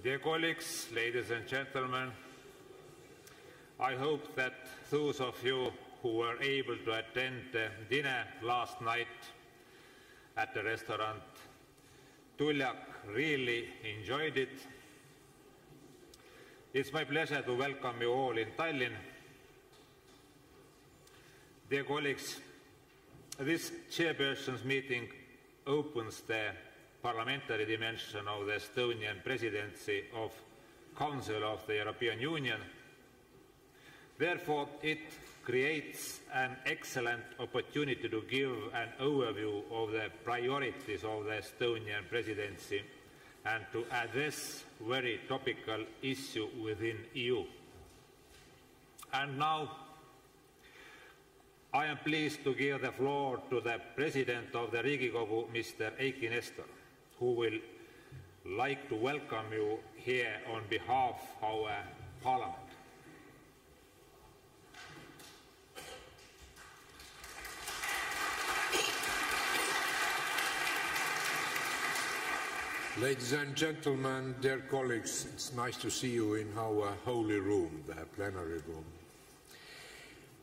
Dear colleagues, ladies and gentlemen, I hope that those of you who were able to attend the dinner last night at the restaurant Tuljak really enjoyed it. It's my pleasure to welcome you all in Tallinn. Dear colleagues, this chairperson's meeting opens the parliamentary dimension of the Estonian presidency of Council of the European Union. Therefore, it creates an excellent opportunity to give an overview of the priorities of the Estonian presidency and to address very topical issue within EU. And now I am pleased to give the floor to the President of the Riigikogu, Mr. Eiki Nestor, who will like to welcome you here on behalf of our Parliament. Ladies and gentlemen, dear colleagues, it's nice to see you in our holy room, the plenary room.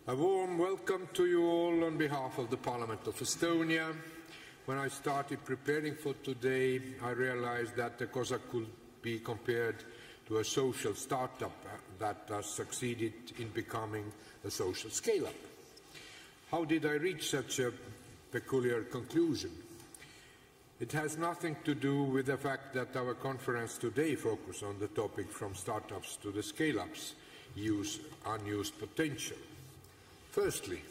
A warm welcome to you all on behalf of the Parliament of Estonia. When I started preparing for today, I realized that the COSAC could be compared to a social startup uh, that has succeeded in becoming a social scale-up. How did I reach such a peculiar conclusion? It has nothing to do with the fact that our conference today focuses on the topic from startups to the scale-ups, use unused potential. Firstly,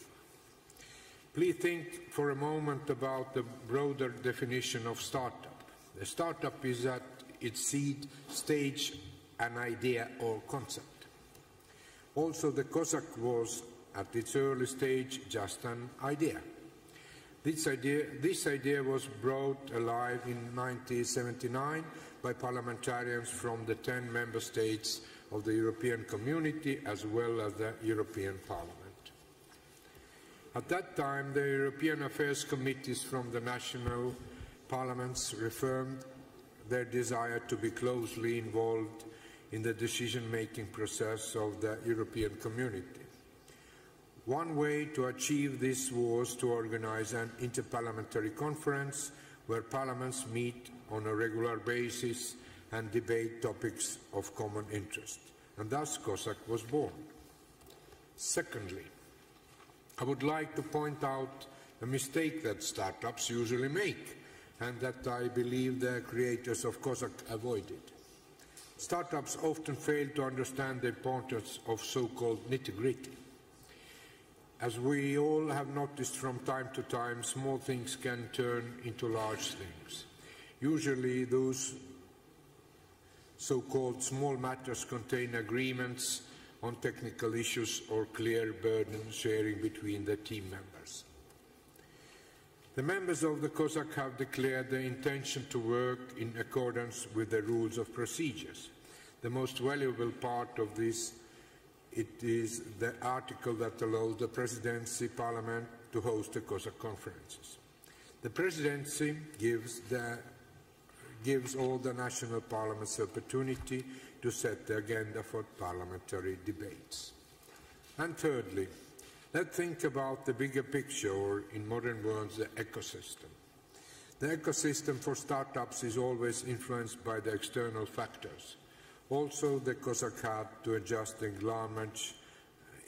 please think for a moment about the broader definition of startup. A startup is at its seed stage an idea or concept. Also, the COSAC was at its early stage just an idea. This idea, this idea was brought alive in 1979 by parliamentarians from the 10 member states of the European Community as well as the European Parliament. At that time, the European Affairs Committees from the national parliaments reaffirmed their desire to be closely involved in the decision-making process of the European Community. One way to achieve this was to organize an interparliamentary conference where parliaments meet on a regular basis and debate topics of common interest. And thus COSAC was born. Secondly, I would like to point out a mistake that startups usually make and that I believe the creators of COSAC avoided. Startups often fail to understand the importance of so-called nitty-gritty. As we all have noticed from time to time, small things can turn into large things. Usually those so-called small matters contain agreements on technical issues or clear burden sharing between the team members. The members of the COSAC have declared their intention to work in accordance with the rules of procedures. The most valuable part of this it is the article that allows the presidency parliament to host the COSAC conferences. The presidency gives, the, gives all the national parliaments the opportunity to set the agenda for parliamentary debates. And thirdly, let's think about the bigger picture, or in modern words, the ecosystem. The ecosystem for startups is always influenced by the external factors. Also, the COSAC had to adjust enlargements,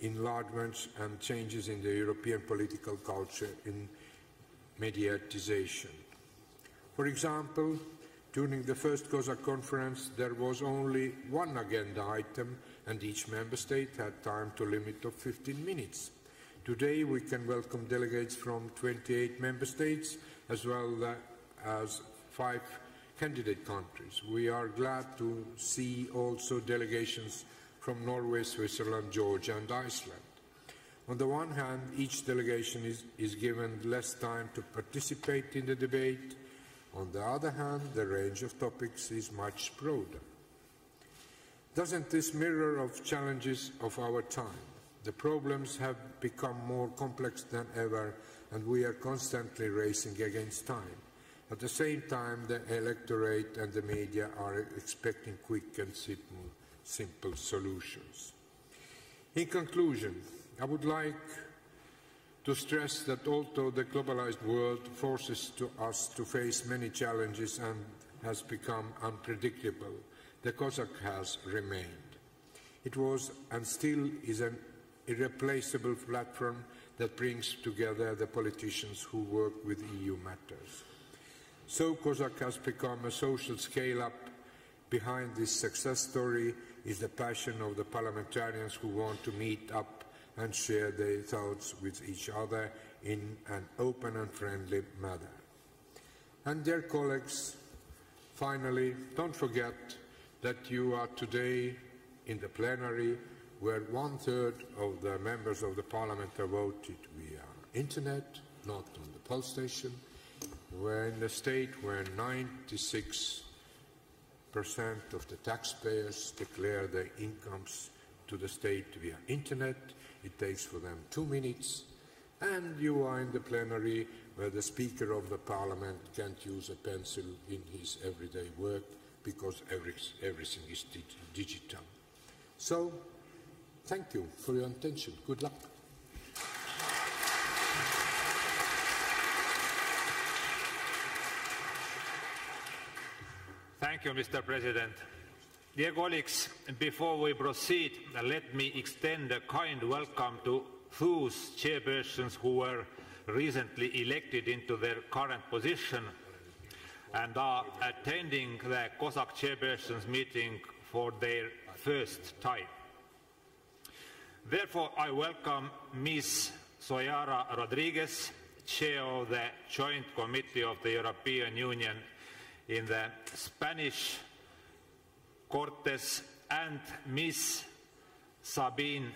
enlargements and changes in the European political culture in mediatization. For example, during the first COSAC conference, there was only one agenda item and each member state had time to limit of 15 minutes. Today, we can welcome delegates from 28 member states as well uh, as five candidate countries. We are glad to see also delegations from Norway, Switzerland, Georgia and Iceland. On the one hand, each delegation is, is given less time to participate in the debate. On the other hand, the range of topics is much broader. Doesn't this mirror of challenges of our time? The problems have become more complex than ever and we are constantly racing against time. At the same time, the electorate and the media are expecting quick and simple, simple solutions. In conclusion, I would like to stress that although the globalized world forces to us to face many challenges and has become unpredictable, the COSAC has remained. It was and still is an irreplaceable platform that brings together the politicians who work with EU matters. So COSAC has become a social scale-up. Behind this success story is the passion of the parliamentarians who want to meet up and share their thoughts with each other in an open and friendly manner. And dear colleagues, finally, don't forget that you are today in the plenary where one-third of the members of the parliament are voted via internet, not on the poll station. We're in a state where 96% of the taxpayers declare their incomes to the state via internet. It takes for them two minutes. And you are in the plenary where the Speaker of the Parliament can't use a pencil in his everyday work because every, everything is digital. So, thank you for your attention. Good luck. Thank you, Mr. President. Dear colleagues, before we proceed, let me extend a kind welcome to those chairpersons who were recently elected into their current position and are attending the COSAC chairpersons meeting for their first time. Therefore, I welcome Ms. Soraya Rodriguez, Chair of the Joint Committee of the European Union in the Spanish Cortes and Ms. Sabine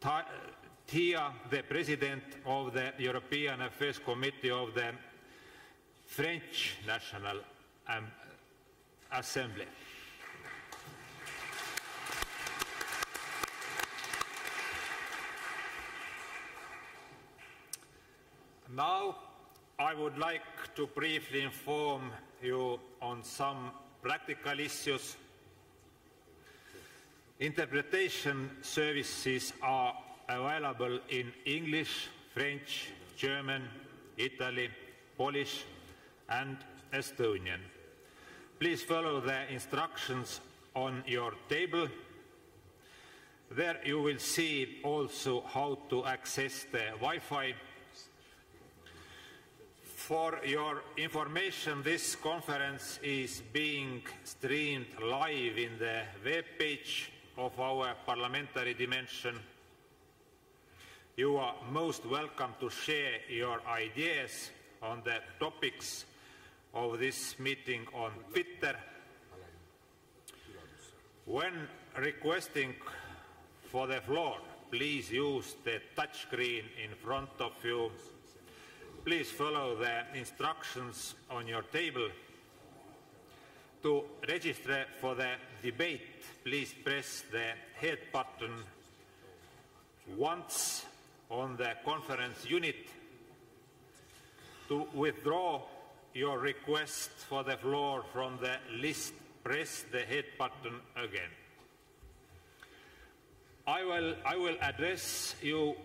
Thillaye, the President of the European Affairs Committee of the French National um, Assembly. Now, I would like to briefly inform you on some practical issues. Interpretation services are available in English, French, German, Italy, Polish and Estonian. Please follow the instructions on your table. There you will see also how to access the Wi-Fi for your information, this conference is being streamed live in the web page of our parliamentary dimension. You are most welcome to share your ideas on the topics of this meeting on Twitter. When requesting for the floor, please use the touchscreen in front of you please follow the instructions on your table. To register for the debate, please press the head button once on the conference unit. To withdraw your request for the floor from the list, press the head button again. I will, I will address you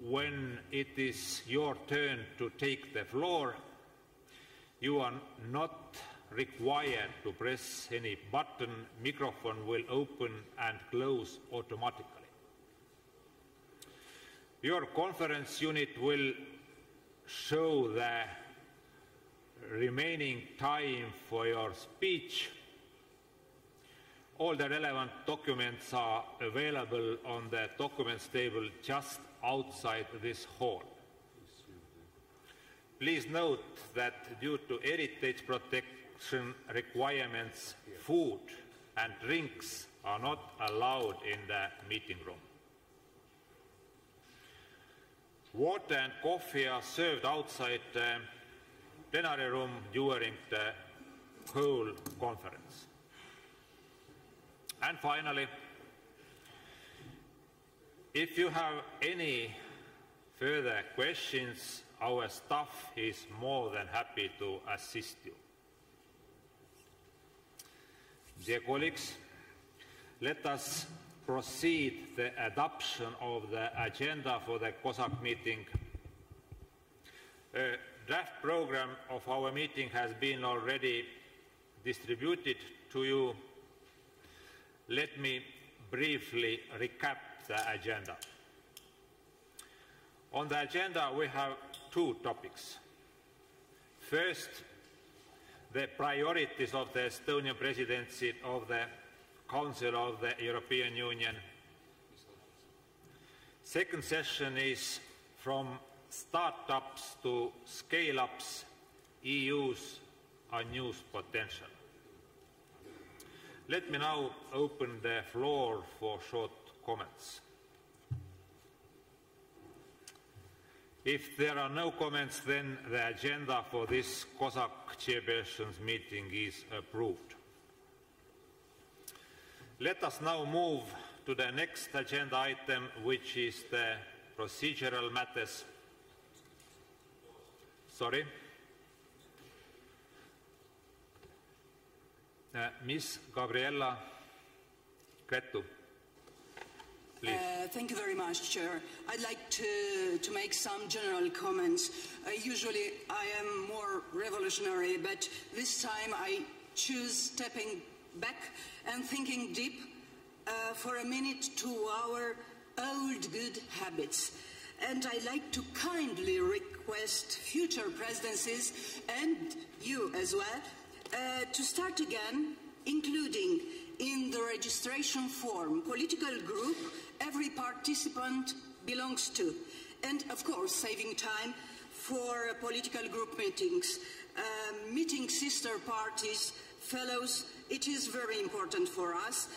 when it is your turn to take the floor, you are not required to press any button. Microphone will open and close automatically. Your conference unit will show the remaining time for your speech. All the relevant documents are available on the documents table just outside this hall. Please note that due to heritage protection requirements, food and drinks are not allowed in the meeting room. Water and coffee are served outside the plenary room during the whole conference. And finally, if you have any further questions our staff is more than happy to assist you. Dear colleagues, let us proceed the adoption of the agenda for the COSAC meeting. A draft program of our meeting has been already distributed to you. Let me briefly recap the agenda. On the agenda, we have two topics. First, the priorities of the Estonian presidency of the Council of the European Union. Second session is from startups to scale-ups, EU's unused potential. Let me now open the floor for short comments. If there are no comments, then the agenda for this COSAC chairperson's meeting is approved. Let us now move to the next agenda item, which is the procedural matters. Sorry? Uh, Miss Gabriela Cretu. Uh, thank you very much, Chair. I'd like to, to make some general comments. Uh, usually I am more revolutionary, but this time I choose stepping back and thinking deep uh, for a minute to our old good habits. And I'd like to kindly request future presidencies and you as well uh, to start again, including in the registration form political group every participant belongs to. And of course, saving time for political group meetings, uh, meeting sister parties, fellows, it is very important for us.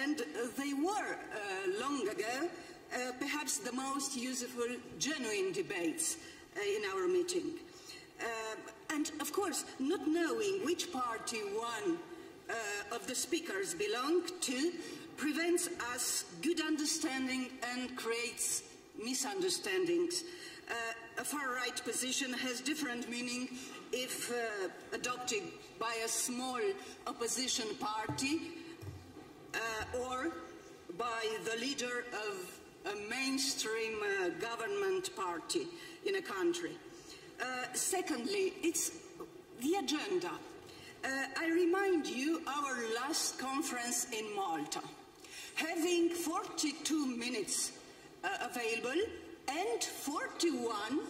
And uh, they were, uh, long ago, uh, perhaps the most useful, genuine debates uh, in our meeting. Uh, and of course, not knowing which party one of the speakers belonged to prevents us good understanding and creates misunderstandings. Uh, a far-right position has different meaning if uh, adopted by a small opposition party uh, or by the leader of a mainstream uh, government party in a country. Uh, secondly, it's the agenda. Uh, I remind you our last conference in Malta having 42 minutes uh, available and 41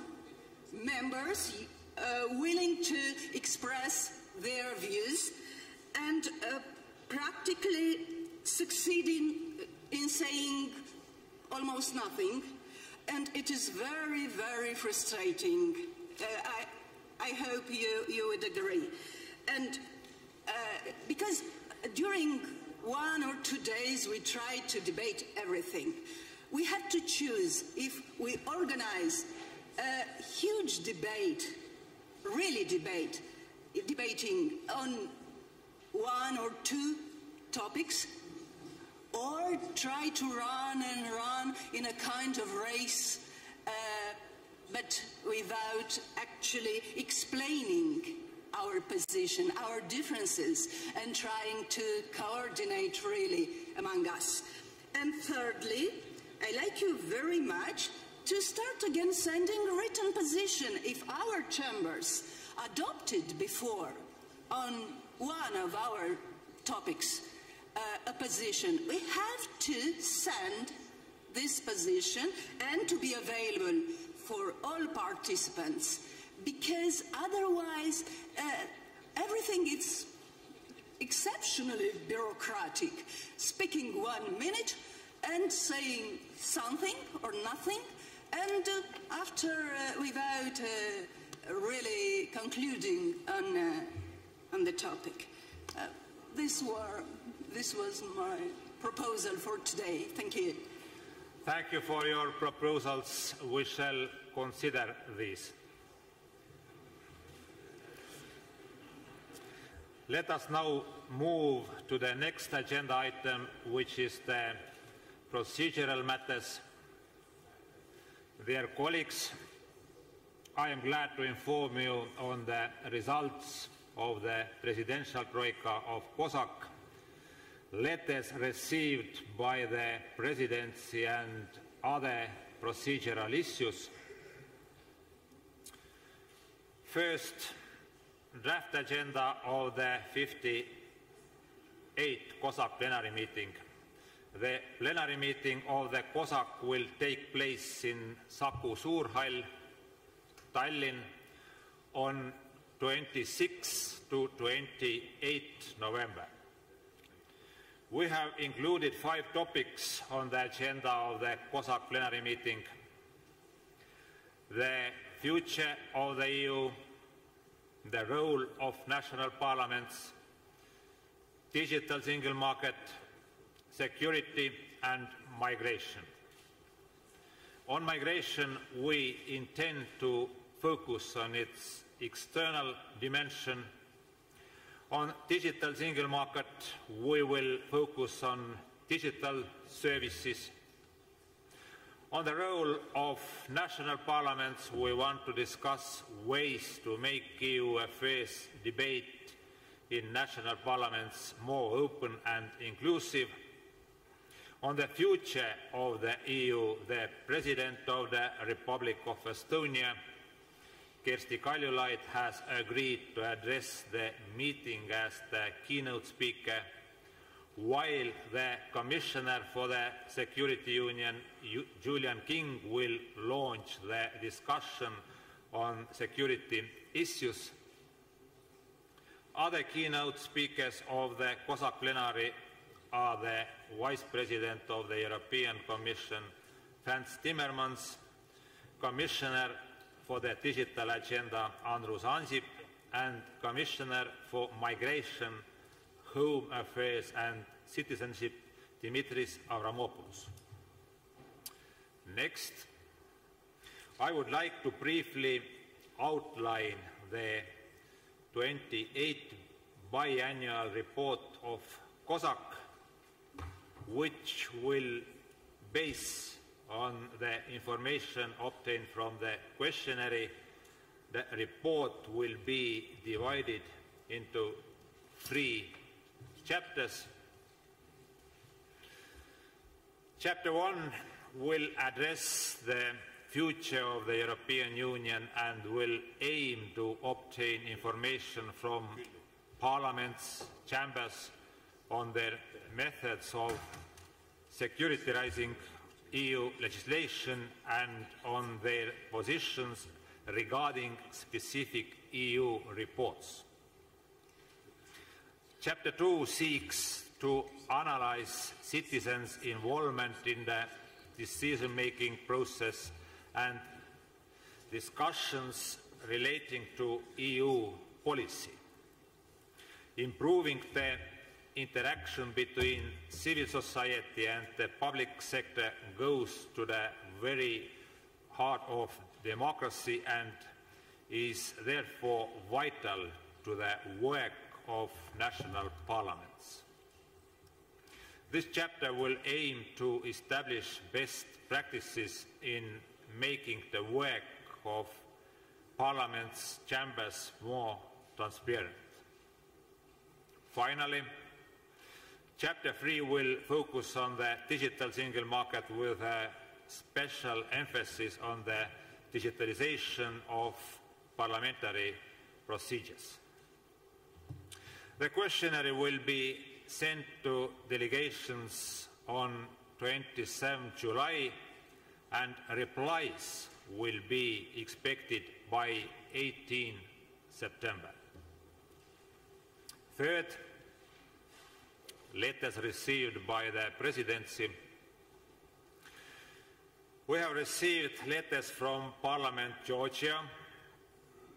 members uh, willing to express their views and uh, practically succeeding in saying almost nothing. And it is very, very frustrating. Uh, I, I hope you, you would agree. And uh, because during one or two days we tried to debate everything. We had to choose if we organize a huge debate, really debate, debating on one or two topics, or try to run and run in a kind of race, uh, but without actually explaining our position, our differences, and trying to coordinate really among us. And thirdly, I like you very much to start again sending written position if our chambers adopted before on one of our topics uh, a position. We have to send this position and to be available for all participants because otherwise uh, everything is exceptionally bureaucratic. Speaking one minute and saying something or nothing, and uh, after, uh, without uh, really concluding on, uh, on the topic. Uh, this, were, this was my proposal for today. Thank you. Thank you for your proposals. We shall consider these. Let us now move to the next agenda item, which is the procedural matters. Dear colleagues, I am glad to inform you on the results of the presidential troika of COSAC, letters received by the presidency and other procedural issues. First, draft agenda of the 58th COSAC plenary meeting. The plenary meeting of the COSAC will take place in Saku Suurhall, Tallinn on 26 to 28 November. We have included five topics on the agenda of the COSAC plenary meeting. The future of the EU, the role of national parliaments, digital single market, security and migration. On migration, we intend to focus on its external dimension. On digital single market, we will focus on digital services. On the role of national parliaments, we want to discuss ways to make EU affairs debate in national parliaments more open and inclusive. On the future of the EU, the President of the Republic of Estonia Kersti Kaljulaid has agreed to address the meeting as the keynote speaker, while the Commissioner for the Security Union, Julian King, will launch the discussion on security issues. Other keynote speakers of the COSAC plenary are the Vice President of the European Commission, Frans Timmermans, Commissioner for the Digital Agenda, Andrus Ansip, and Commissioner for Migration, Home Affairs and Citizenship, Dimitris Avramopoulos. Next, I would like to briefly outline the 28th biannual report of COSAC, which will base on the information obtained from the questionnaire, the report will be divided into three chapters. Chapter 1 will address the future of the European Union and will aim to obtain information from parliaments, chambers on their methods of scrutinizing EU legislation and on their positions regarding specific EU reports. Chapter 2 seeks to analyze citizens' involvement in the decision-making process and discussions relating to EU policy, improving the interaction between civil society and the public sector goes to the very heart of democracy and is therefore vital to the work of national parliaments. This chapter will aim to establish best practices in making the work of parliaments' chambers more transparent. Finally, Chapter 3 will focus on the digital single market with a special emphasis on the digitalization of parliamentary procedures. The questionnaire will be sent to delegations on 27 July and replies will be expected by 18 September. Third, letters received by the presidency. We have received letters from Parliament Georgia,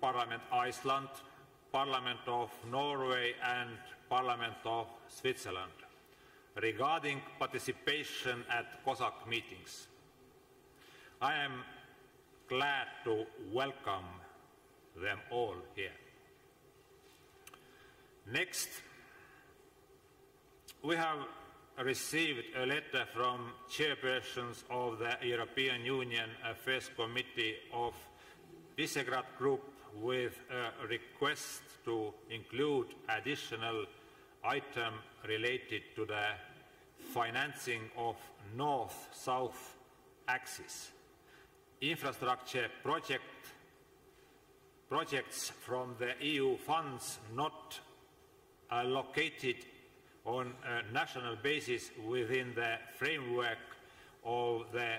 Parliament Iceland, Parliament of Norway and Parliament of Switzerland regarding participation at COSAC meetings. I am glad to welcome them all here. Next, we have received a letter from chairpersons of the European Union Affairs Committee of Visegrad Group with a request to include additional item related to the financing of north-south axis. Infrastructure project, projects from the EU funds not allocated on a national basis within the framework of the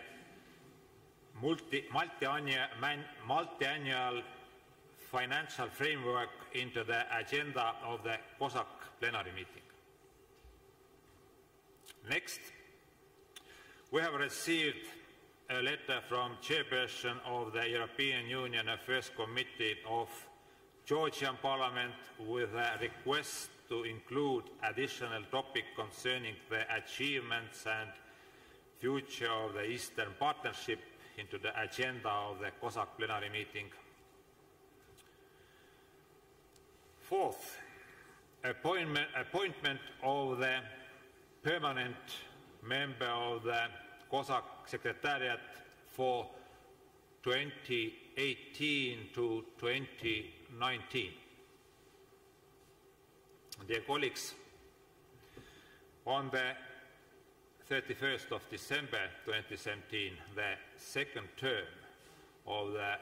multi, multi-annual, multi-annual financial framework into the agenda of the COSAC plenary meeting. Next, we have received a letter from chairperson of the European Union Affairs Committee of Georgian Parliament with a request to include additional topic concerning the achievements and future of the Eastern Partnership into the agenda of the COSAC plenary meeting. Fourth, appointment, appointment of the permanent member of the COSAC Secretariat for 2018 to 2019. Dear colleagues, on the 31st of December 2017, the second term of the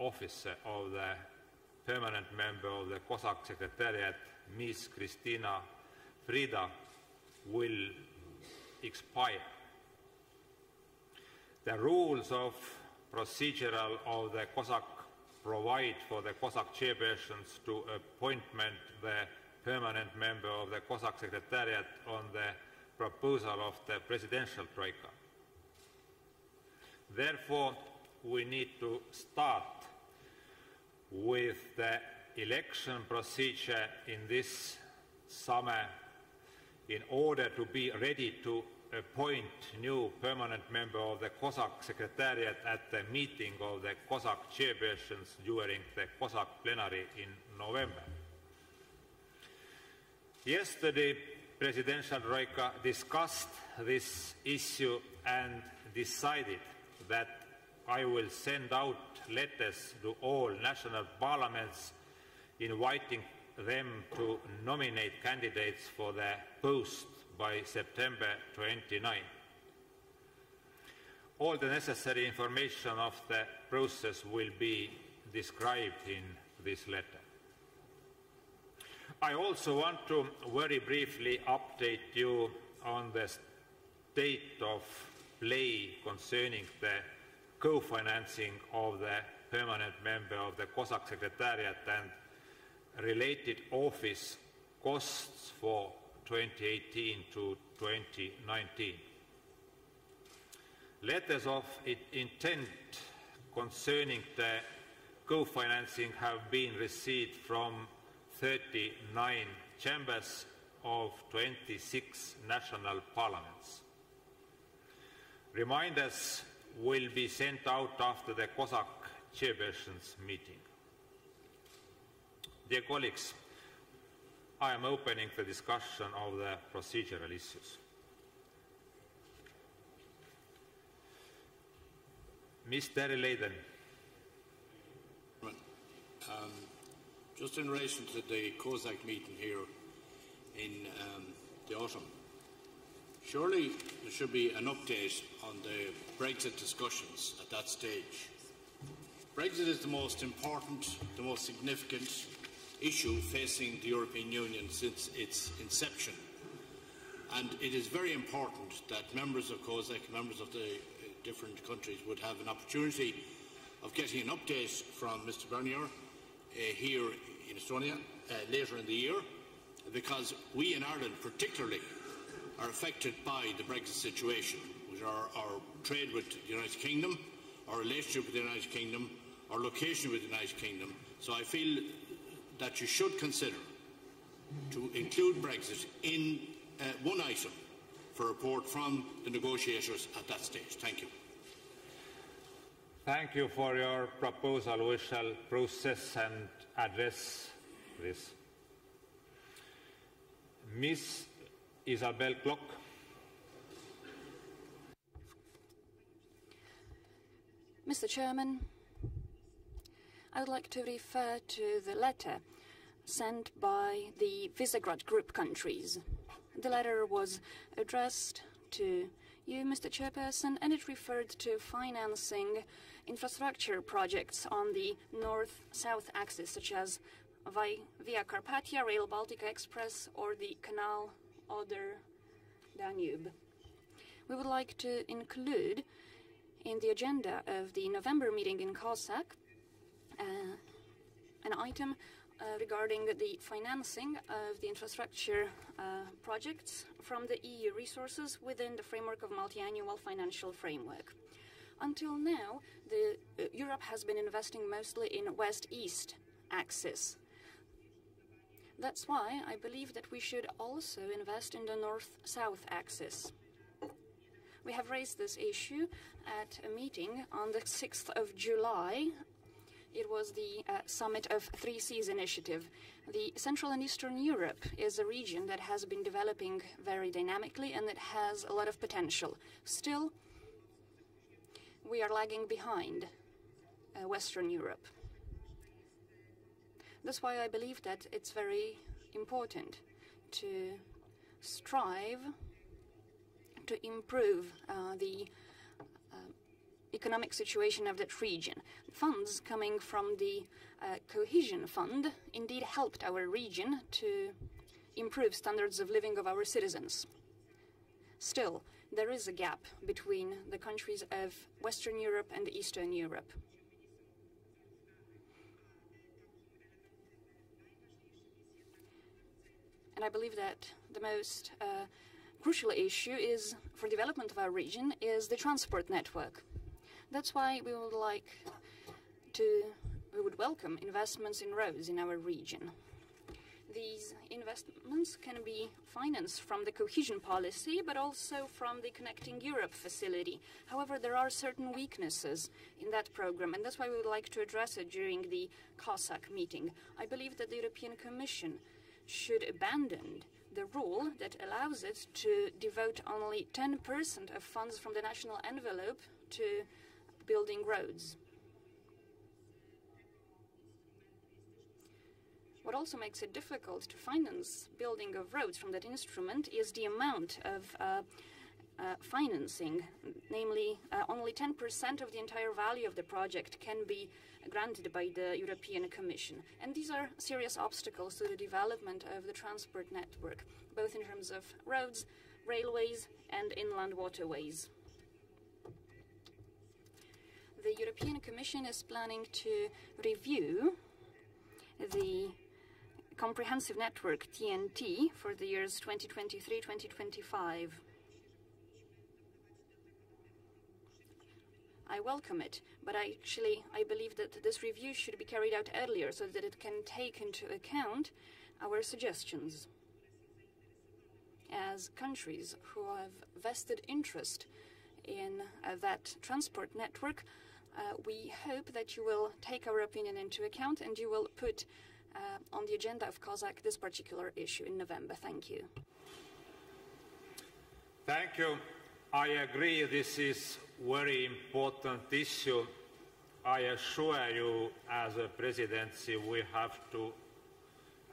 office of the permanent member of the COSAC Secretariat, Ms. Christiana Fryda, will expire. The rules of procedural of the COSAC provide for the COSAC chairpersons to appointment the permanent member of the COSAC Secretariat on the proposal of the presidential troika. Therefore, we need to start with the election procedure in this summer in order to be ready to appoint new permanent member of the COSAC Secretariat at the meeting of the COSAC chairpersons during the COSAC plenary in November. Yesterday, Presidential Troika discussed this issue and decided that I will send out letters to all national parliaments inviting them to nominate candidates for the post by September 29. All the necessary information of the process will be described in this letter. I also want to very briefly update you on the state of play concerning the co-financing of the permanent member of the COSAC Secretariat and related office costs for 2018 to 2019. Letters of intent concerning the co-financing have been received from 39 chambers of 26 national parliaments. Reminders will be sent out after the COSAC chairperson's meeting. Dear colleagues, I am opening the discussion of the procedural issues. Ms. Terry. Um, just in relation to the COSAC meeting here in um, the autumn, surely there should be an update on the Brexit discussions at that stage. Brexit is the most important, the most significant issue facing the European Union since its inception. And it is very important that members of COSAC, members of the uh, different countries, would have an opportunity of getting an update from Mr Barnier uh, here in Estonia uh, later in the year, because we in Ireland particularly are affected by the Brexit situation, which are our trade with the United Kingdom, our relationship with the United Kingdom, our location with the United Kingdom. So I feel that you should consider to include Brexit in uh, one item for a report from the negotiators at that stage. Thank you. Thank you for your proposal. We shall process and address this. Ms. Isabel Kloc. Mr. Chairman, I would like to refer to the letter sent by the Visegrad Group countries. The letter was addressed to you, Mr. Chairperson, and it referred to financing infrastructure projects on the north-south axis, such as Via Carpathia, Rail Baltica Express, or the Canal Oder-Danube. We would like to include in the agenda of the November meeting in COSAC uh, an item uh, regarding the financing of the infrastructure uh, projects from the EU resources within the framework of multi-annual financial framework. Until now, the, uh, Europe has been investing mostly in west-east axis. That's why I believe that we should also invest in the north-south axis. We have raised this issue at a meeting on the 6th of July it was the uh, Summit of Three Seas initiative. The Central and Eastern Europe is a region that has been developing very dynamically and that has a lot of potential. Still, we are lagging behind uh, Western Europe. That's why I believe that it's very important to strive to improve uh, the economic situation of that region. Funds coming from the uh, Cohesion Fund indeed helped our region to improve standards of living of our citizens. Still, there is a gap between the countries of Western Europe and Eastern Europe. I believe that the most uh, crucial issue is for development of our region is the transport network. That's why we would like to, we would welcome investments in roads in our region. These investments can be financed from the cohesion policy, but also from the Connecting Europe facility. However, there are certain weaknesses in that program, and that's why we would like to address it during the COSAC meeting. I believe that the European Commission should abandon the rule that allows it to devote only 10% of funds from the national envelope to building roads. What also makes it difficult to finance building of roads from that instrument is the amount of uh, uh, financing, namely uh, only 10% of the entire value of the project can be granted by the European Commission. And these are serious obstacles to the development of the transport network, both in terms of roads, railways and inland waterways the European Commission is planning to review the comprehensive network TEN-T for the years 2023-2025. I welcome it, but I actually I believe that this review should be carried out earlier so that it can take into account our suggestions. As countries who have vested interest in uh, that transport network, uh, we hope that you will take our opinion into account and you will put uh, on the agenda of COSAC this particular issue in November. Thank you. Thank you. I agree this is very important issue. I assure you as a presidency we have to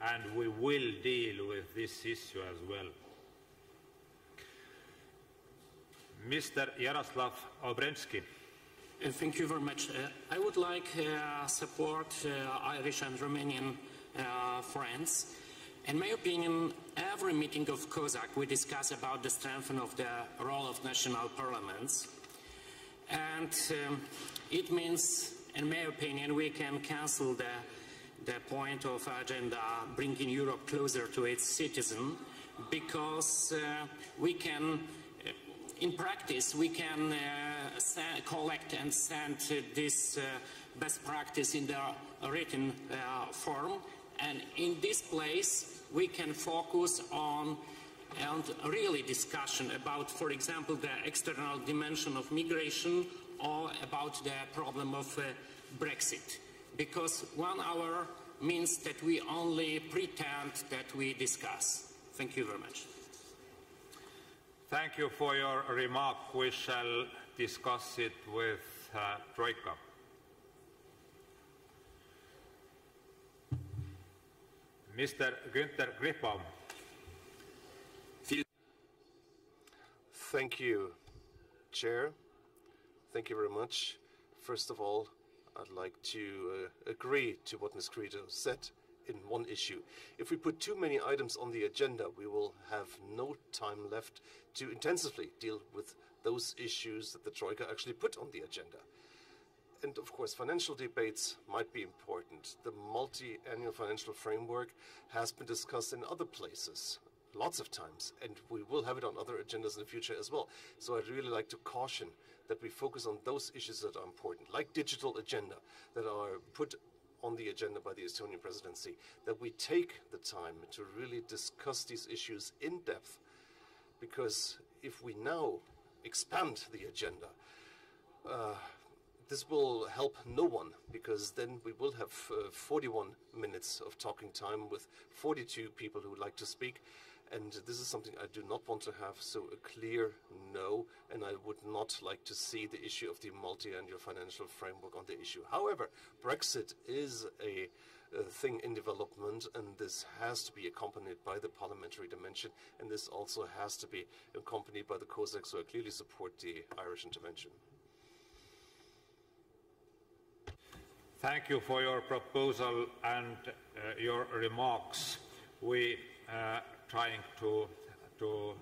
and we will deal with this issue as well. Mr. Yaroslav Obrensky. Uh, thank you very much. Uh, I would like uh, support uh, Irish and Romanian uh, friends. In my opinion, every meeting of COSAC we discuss about the strengthening of the role of national parliaments. And um, it means, in my opinion, we can cancel the, the point of agenda bringing Europe closer to its citizen because uh, we can in practice, we can uh, collect and send uh, this uh, best practice in the written uh, form. And in this place, we can focus on and really discussion about, for example, the external dimension of migration or about the problem of uh, Brexit. Because one hour means that we only pretend that we discuss. Thank you very much. Thank you for your remark. We shall discuss it with uh, Troika. Mr. Gunther Krichbaum. Thank you, Chair. Thank you very much. First of all, I'd like to uh, agree to what Ms. Creto said in one issue. If we put too many items on the agenda, we will have no time left to intensively deal with those issues that the Troika actually put on the agenda. And of course, financial debates might be important. The multi-annual financial framework has been discussed in other places lots of times, and we will have it on other agendas in the future as well. So I'd really like to caution that we focus on those issues that are important, like digital agenda, that are put on the agenda by the Estonian presidency, that we take the time to really discuss these issues in depth, because if we now expand the agenda, uh, this will help no one because then we will have uh, 41 minutes of talking time with 42 people who would like to speak and this is something I do not want to have, so a clear no, and I would not like to see the issue of the multi-annual financial framework on the issue. However, Brexit is a, a thing in development, and this has to be accompanied by the parliamentary dimension, and this also has to be accompanied by the COSAC, so I clearly support the Irish intervention. Thank you for your proposal and uh, your remarks. We uh, trying to, to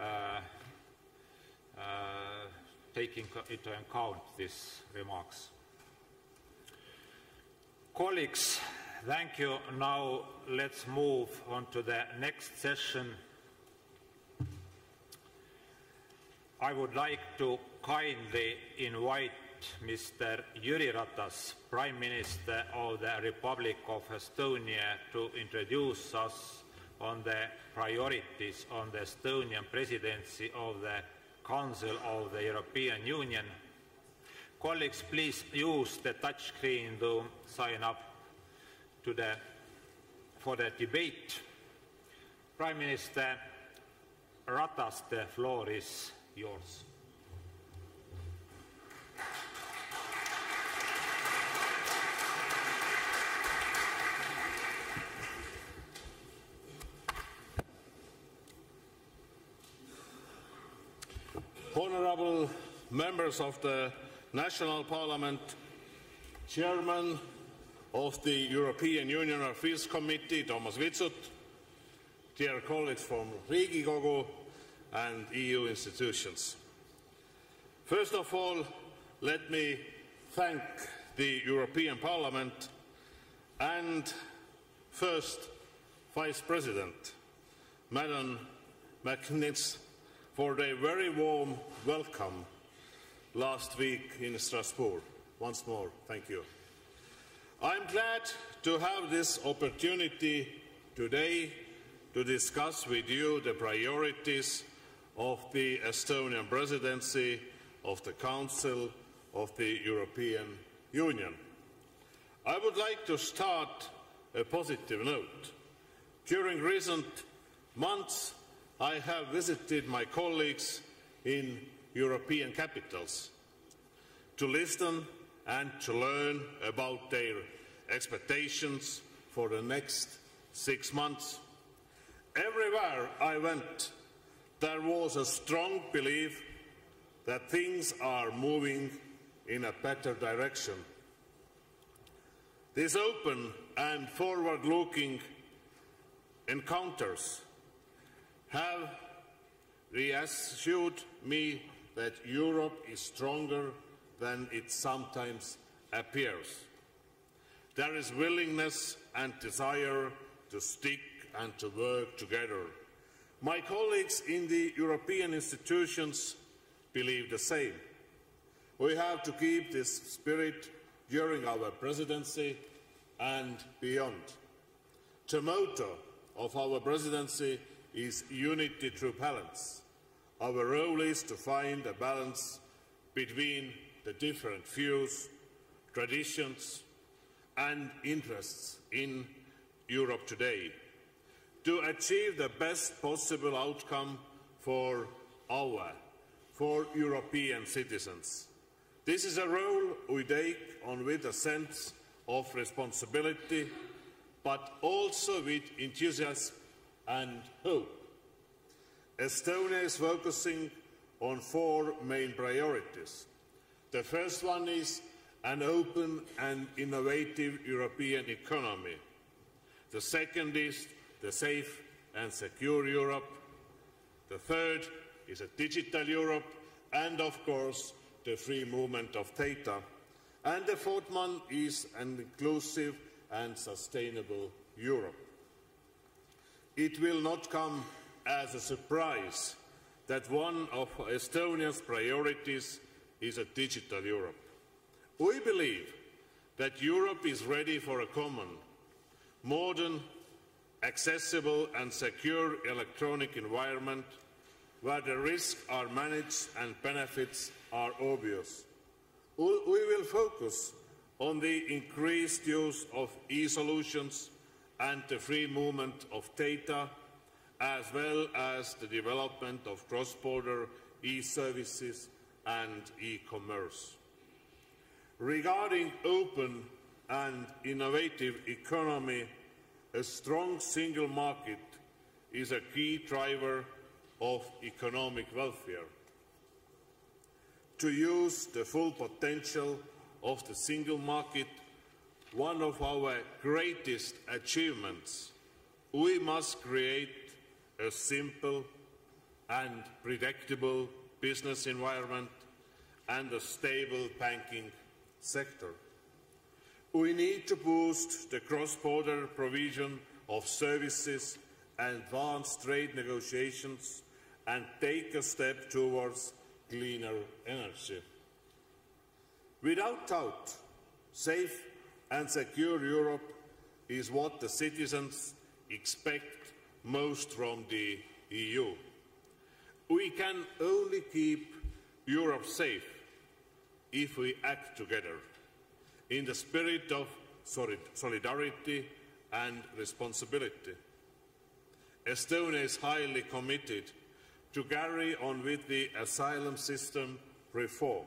uh, uh, take into account these remarks. Colleagues, thank you. Now let's move on to the next session. I would like to kindly invite Mr. Jüri Ratas, Prime Minister of the Republic of Estonia, to introduce us on the priorities on the Estonian presidency of the Council of the European Union. Colleagues, please use the touchscreen to sign up to the, for the debate. Prime Minister Ratas, the floor is yours. Honourable members of the National Parliament, Chairman of the European Union Affairs Committee, Toomas Vitsut, dear colleagues from Riigikogu and EU institutions. First of all, let me thank the European Parliament and first Vice President, Madam McGuinness, for their very warm welcome last week in Strasbourg. Once more, thank you. I'm glad to have this opportunity today to discuss with you the priorities of the Estonian presidency of the Council of the European Union. I would like to start a positive note. During recent months, I have visited my colleagues in European capitals to listen and to learn about their expectations for the next six months. Everywhere I went, there was a strong belief that things are moving in a better direction. These open and forward-looking encounters have reassured me that Europe is stronger than it sometimes appears. There is willingness and desire to stick and to work together. My colleagues in the European institutions believe the same. We have to keep this spirit during our presidency and beyond. The motto of our presidency is unity through balance. Our role is to find a balance between the different views, traditions and interests in Europe today to achieve the best possible outcome for our, for European citizens. This is a role we take on with a sense of responsibility but also with enthusiasm and hope. Estonia is focusing on four main priorities. The first one is an open and innovative European economy. The second is the safe and secure Europe. The third is a digital Europe, and of course, the free movement of data. And the fourth one is an inclusive and sustainable Europe. It will not come as a surprise that one of Estonia's priorities is a digital Europe. We believe that Europe is ready for a common, modern, accessible and secure electronic environment where the risks are managed and benefits are obvious. We will focus on the increased use of e-solutions and the free movement of data, as well as the development of cross-border e-services and e-commerce. Regarding open and innovative economy, a strong single market is a key driver of economic welfare. To use the full potential of the single market, one of our greatest achievements, we must create a simple and predictable business environment and a stable banking sector. We need to boost the cross-border provision of services advance trade negotiations and take a step towards cleaner energy. Without doubt, safe and secure Europe is what the citizens expect most from the EU. We can only keep Europe safe if we act together in the spirit of solidarity and responsibility. Estonia is highly committed to carry on with the asylum system reform.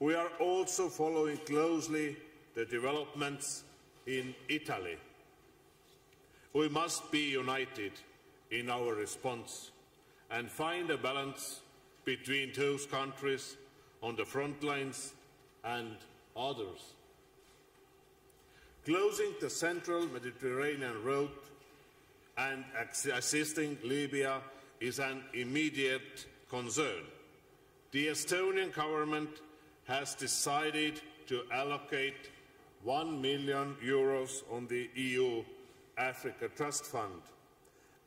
We are also following closely the developments in Italy. We must be united in our response and find a balance between those countries on the front lines and others. Closing the central Mediterranean route and assisting Libya is an immediate concern. The Estonian government has decided to allocate 1 million euros on the EU Africa Trust Fund,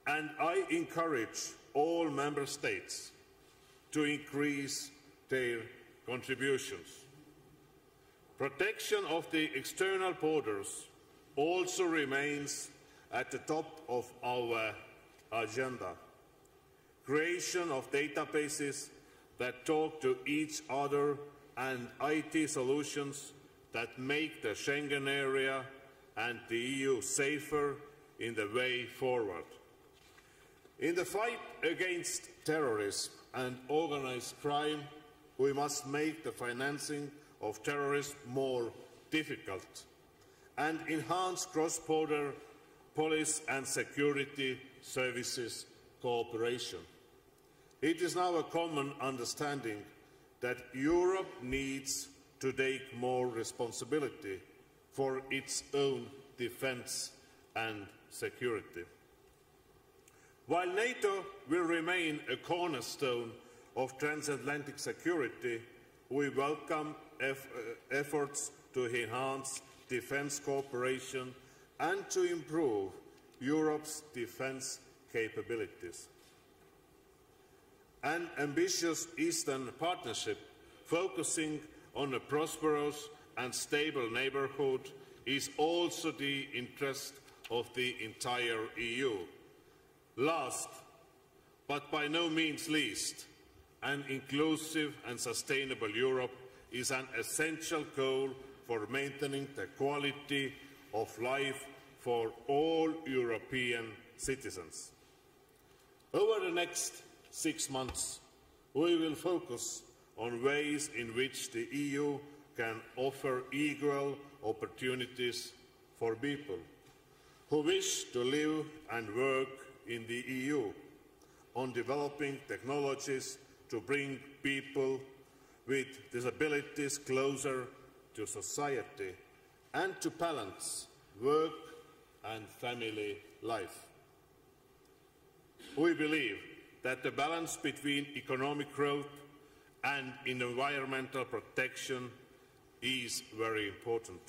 and I encourage all member states to increase their contributions. Protection of the external borders also remains at the top of our agenda. Creation of databases that talk to each other and IT solutions that make the Schengen area and the EU safer in the way forward. In the fight against terrorism and organized crime, we must make the financing of terrorism more difficult and enhance cross-border police and security services cooperation. It is now a common understanding that Europe needs to take more responsibility for its own defence and security. While NATO will remain a cornerstone of transatlantic security, we welcome eff uh, efforts to enhance defence cooperation and to improve Europe's defence capabilities. An ambitious Eastern Partnership focusing on a prosperous and stable neighbourhood is also the interest of the entire EU. Last, but by no means least, an inclusive and sustainable Europe is an essential goal for maintaining the quality of life for all European citizens. Over the next six months, we will focus on ways in which the EU can offer equal opportunities for people who wish to live and work in the EU on developing technologies to bring people with disabilities closer to society and to balance work and family life. We believe that the balance between economic growth and environmental protection is very important.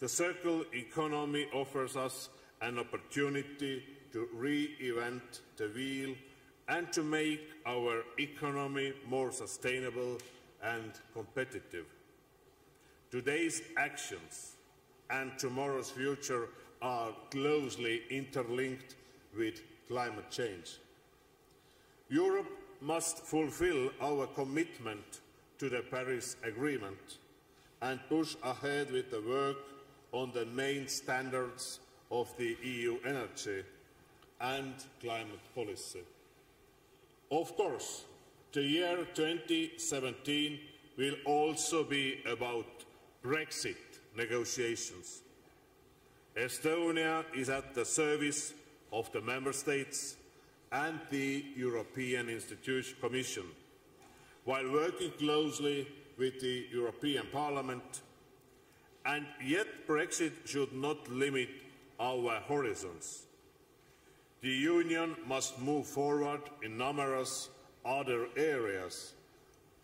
The circular economy offers us an opportunity to reinvent the wheel and to make our economy more sustainable and competitive. Today's actions and tomorrow's future are closely interlinked with climate change. Europe must fulfill our commitment to the Paris Agreement and push ahead with the work on the main standards of the EU energy and climate policy. Of course, the year 2017 will also be about Brexit negotiations. Estonia is at the service of the Member States and the European Institution Commission, while working closely with the European Parliament, and yet Brexit should not limit our horizons. The Union must move forward in numerous other areas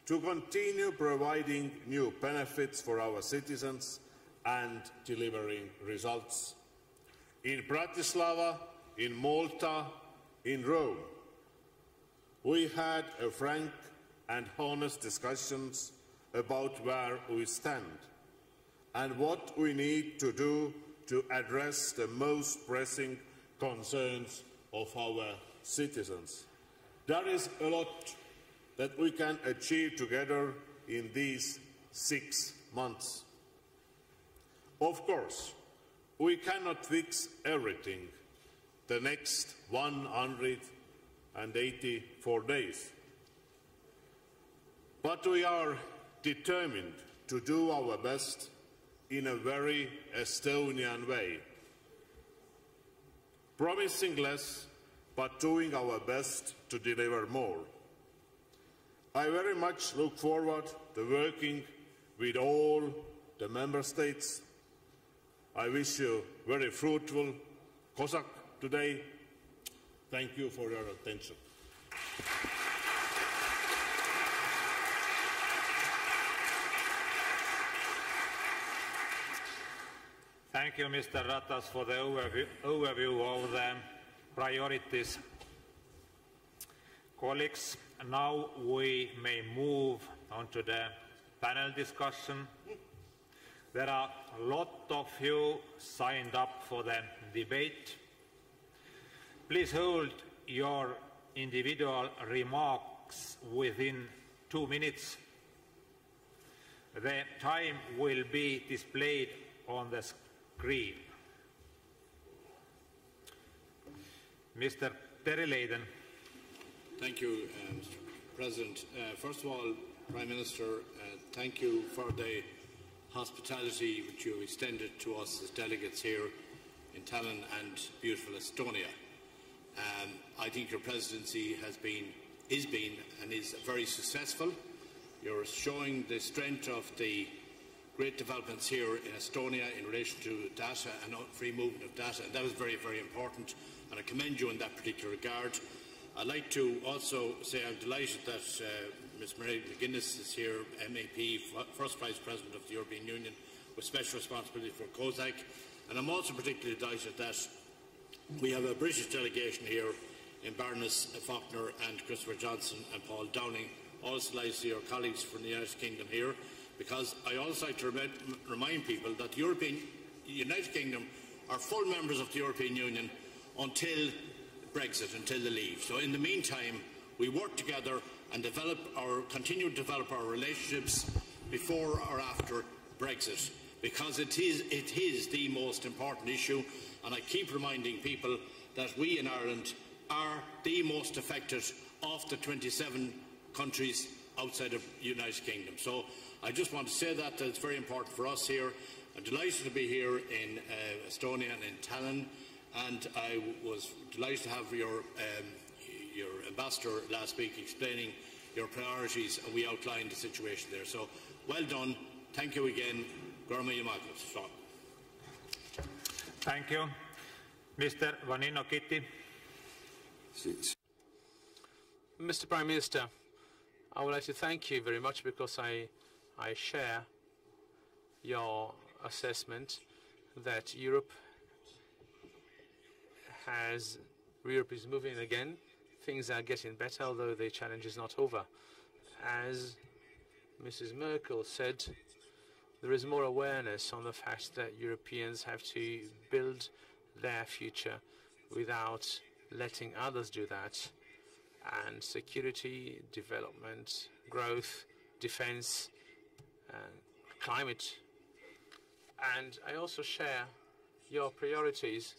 to continue providing new benefits for our citizens and delivering results. In Bratislava, in Malta, in Rome, we had a frank and honest discussions about where we stand and what we need to do to address the most pressing concerns of our citizens. There is a lot that we can achieve together in these six months. Of course, we cannot fix everything the next 184 days. But we are determined to do our best in a very Estonian way, promising less but doing our best to deliver more. I very much look forward to working with all the member states. I wish you very fruitful COSAC today. Thank you for your attention. Thank you, Mr. Ratas, for the overview, overview of the priorities. Colleagues, now we may move on to the panel discussion. There are a lot of you signed up for the debate. Please hold your individual remarks within two minutes. The time will be displayed on the screen. Mr. Terry Leyden. Thank you, uh, Mr. President. Uh, first of all, Prime Minister, uh, thank you for the hospitality which you extended to us as delegates here in Tallinn and beautiful Estonia. Um, I think your presidency has been, is being, and is very successful. You're showing the strength of the great developments here in Estonia in relation to data and free movement of data, and that was very, very important, and I commend you in that particular regard. I'd like to also say I'm delighted that uh, Ms Mairead McGuinness is here, MEP, First Vice President of the European Union, with special responsibility for COSAC, and I'm also particularly delighted that we have a British delegation here in Baroness Falkner and Christopher Johnson and Paul Downing. Also to see our colleagues from the United Kingdom here, because I also like to remind, remind people that the European United Kingdom are full members of the European Union until Brexit, until they leave. So in the meantime, we work together and develop our, continue to develop our relationships before or after Brexit, because it is, it is the most important issue and I keep reminding people that we in Ireland are the most affected of the 27 countries outside of the United Kingdom. So I just want to say that, that it's very important for us here I'm delighted to be here in uh, Estonia and in Tallinn, and I was delighted to have your, um, your ambassador last week explaining your priorities, and we outlined the situation there. So, well done. Thank you again. Thank you. Mr. Vannino Chiti. Mr. Prime Minister, I would like to thank you very much because I, I share your assessment that Europe has Europe is moving again. Things are getting better, although the challenge is not over. As Mrs. Merkel said, there is more awareness on the fact that Europeans have to build their future without letting others do that. And security, development, growth, defense, climate. And I also share your priorities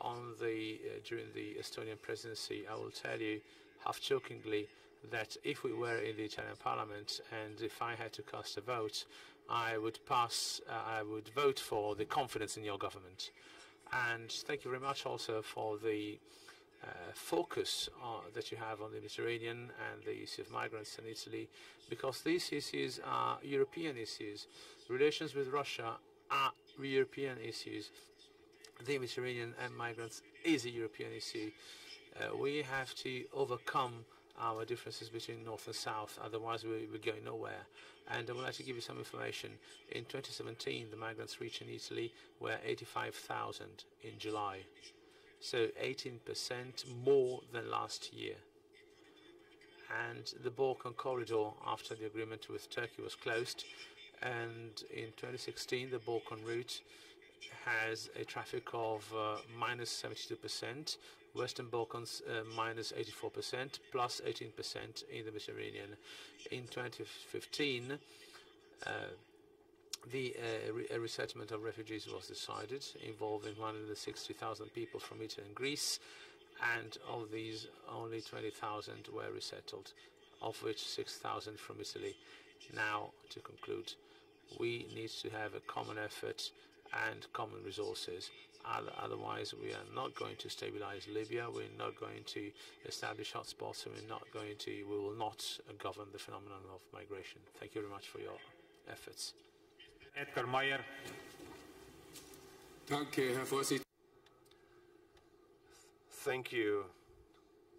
on the uh, during the Estonian presidency. I will tell you half jokingly that if we were in the Italian parliament and if I had to cast a vote, I would pass, uh, I would vote for the confidence in your government. And thank you very much also for the uh, focus uh, that you have on the Mediterranean and the issue of migrants in Italy, because these issues are European issues. Relations with Russia are European issues. The Mediterranean and migrants is a European issue. Uh, we have to overcome our differences between North and South, otherwise we, we're going nowhere. And I would like to give you some information. In 2017, the migrants reached in Italy were 85,000 in July, so 18% more than last year. And the Balkan corridor, after the agreement with Turkey was closed, and in 2016, the Balkan route has a traffic of uh, minus 72%, Western Balkans uh, minus 84%, plus 18% in the Mediterranean. In 2015, uh, the uh, re resettlement of refugees was decided, involving 160,000 people from Italy and Greece, and of these, only 20,000 were resettled, of which 6,000 from Italy. Now, to conclude, we need to have a common effort and common resources. Otherwise, we are not going to stabilize Libya. We're not going to establish hotspots, and we're not going to. We will not govern the phenomenon of migration. Thank you very much for your efforts. Edgar Mayer. Thank you,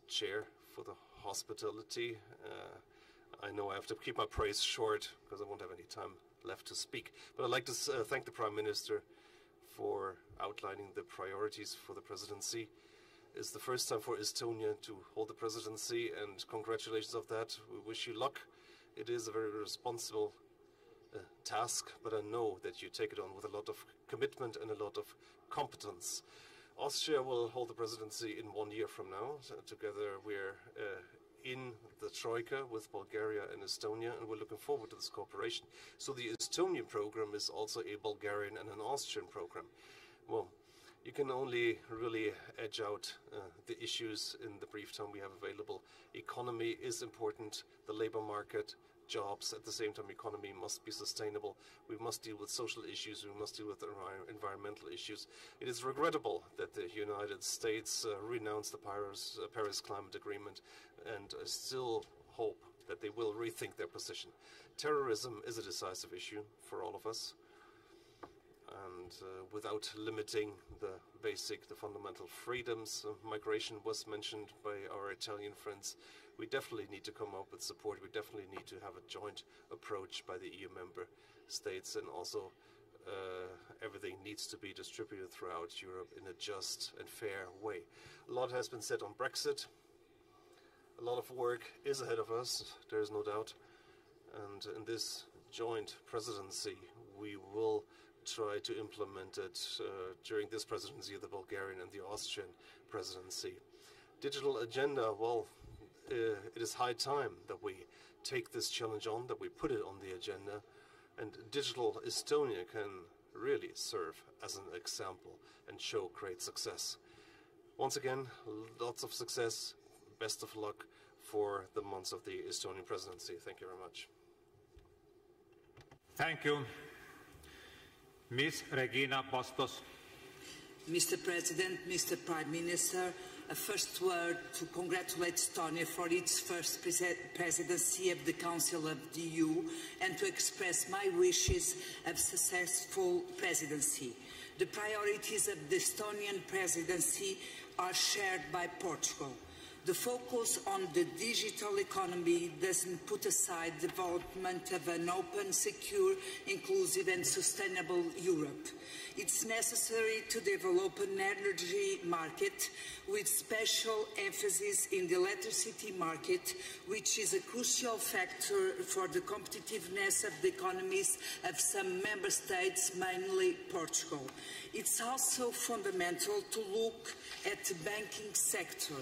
Chair, for the hospitality. Uh, I know I have to keep my praise short because I won't have any time left to speak. But I'd like to uh, thank the Prime Minister for outlining the priorities for the presidency. It's the first time for Estonia to hold the presidency, and congratulations of that. We wish you luck. It is a very responsible uh, task, but I know that you take it on with a lot of commitment and a lot of competence. Austria will hold the presidency in one year from now. Together, we're uh, in the Troika with Bulgaria and Estonia, and we're looking forward to this cooperation. So the Estonian program is also a Bulgarian and an Austrian program. Well, you can only really edge out uh, the issues in the brief time we have available. Economy is important, the labor market, jobs. At the same time, economy must be sustainable. We must deal with social issues. We must deal with environmental issues. It is regrettable that the United States uh, renounced the Paris, uh, Paris Climate Agreement and uh, still hope that they will rethink their position. Terrorism is a decisive issue for all of us. And uh, without limiting the basic, the fundamental freedoms, uh, migration was mentioned by our Italian friends. We definitely need to come up with support. We definitely need to have a joint approach by the EU member states and also uh, everything needs to be distributed throughout Europe in a just and fair way. A lot has been said on Brexit. A lot of work is ahead of us, there is no doubt. And in this joint presidency, we will try to implement it uh, during this presidency, of the Bulgarian and the Austrian presidency. Digital agenda, well, uh, it is high time that we take this challenge on, that we put it on the agenda, and Digital Estonia can really serve as an example and show great success. Once again, lots of success, best of luck for the months of the Estonian presidency. Thank you very much. Thank you. Ms. Regina Bastos. Mr. President, Mr. Prime Minister, a first word to congratulate Estonia for its first presidency of the Council of the EU and to express my wishes of successful presidency. The priorities of the Estonian presidency are shared by Portugal. The focus on the digital economy doesn't put aside the development of an open, secure, inclusive and sustainable Europe. It's necessary to develop an energy market with special emphasis in the electricity market, which is a crucial factor for the competitiveness of the economies of some member states, mainly Portugal. It's also fundamental to look at the banking sector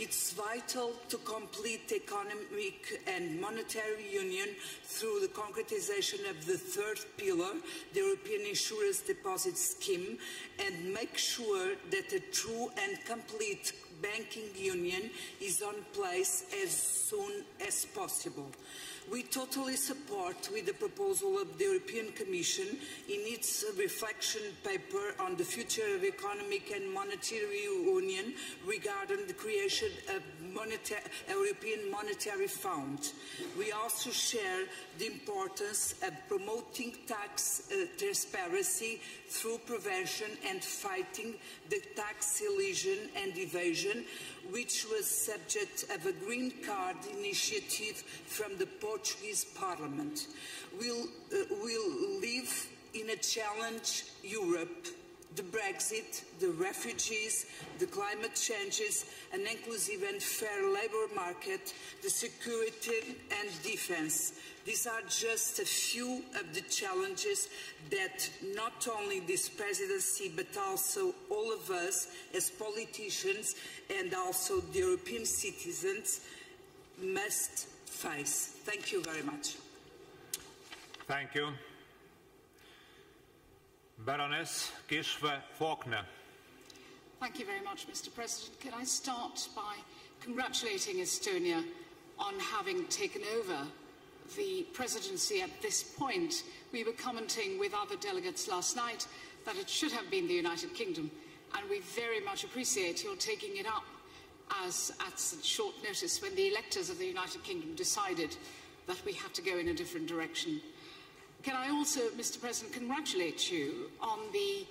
it's vital to complete economic and monetary union through the concretization of the third pillar, the European Insurance Deposit Scheme, and make sure that a true and complete banking union is on place as soon as possible. We totally support with the proposal of the European Commission in its reflection paper on the future of economic and monetary union regarding the creation of monetary, European Monetary Fund. We also share the importance of promoting tax uh, transparency through prevention and fighting the tax elusion and evasion, which was subject of a green card initiative from the Portuguese Parliament. We'll, uh, we'll live in a challenge Europe the Brexit, the refugees, the climate changes, an inclusive and fair labour market, the security and defence. These are just a few of the challenges that not only this presidency but also all of us as politicians and also the European citizens must face. Thank you very much. Thank you. Baroness Kishwer Falkner. Thank you very much, Mr. President. Can I start by congratulating Estonia on having taken over the presidency at this point. We were commenting with other delegates last night that it should have been the United Kingdom, and we very much appreciate your taking it up as at short notice when the electors of the United Kingdom decided that we had to go in a different direction. Can I also, Mr. President, congratulate you on the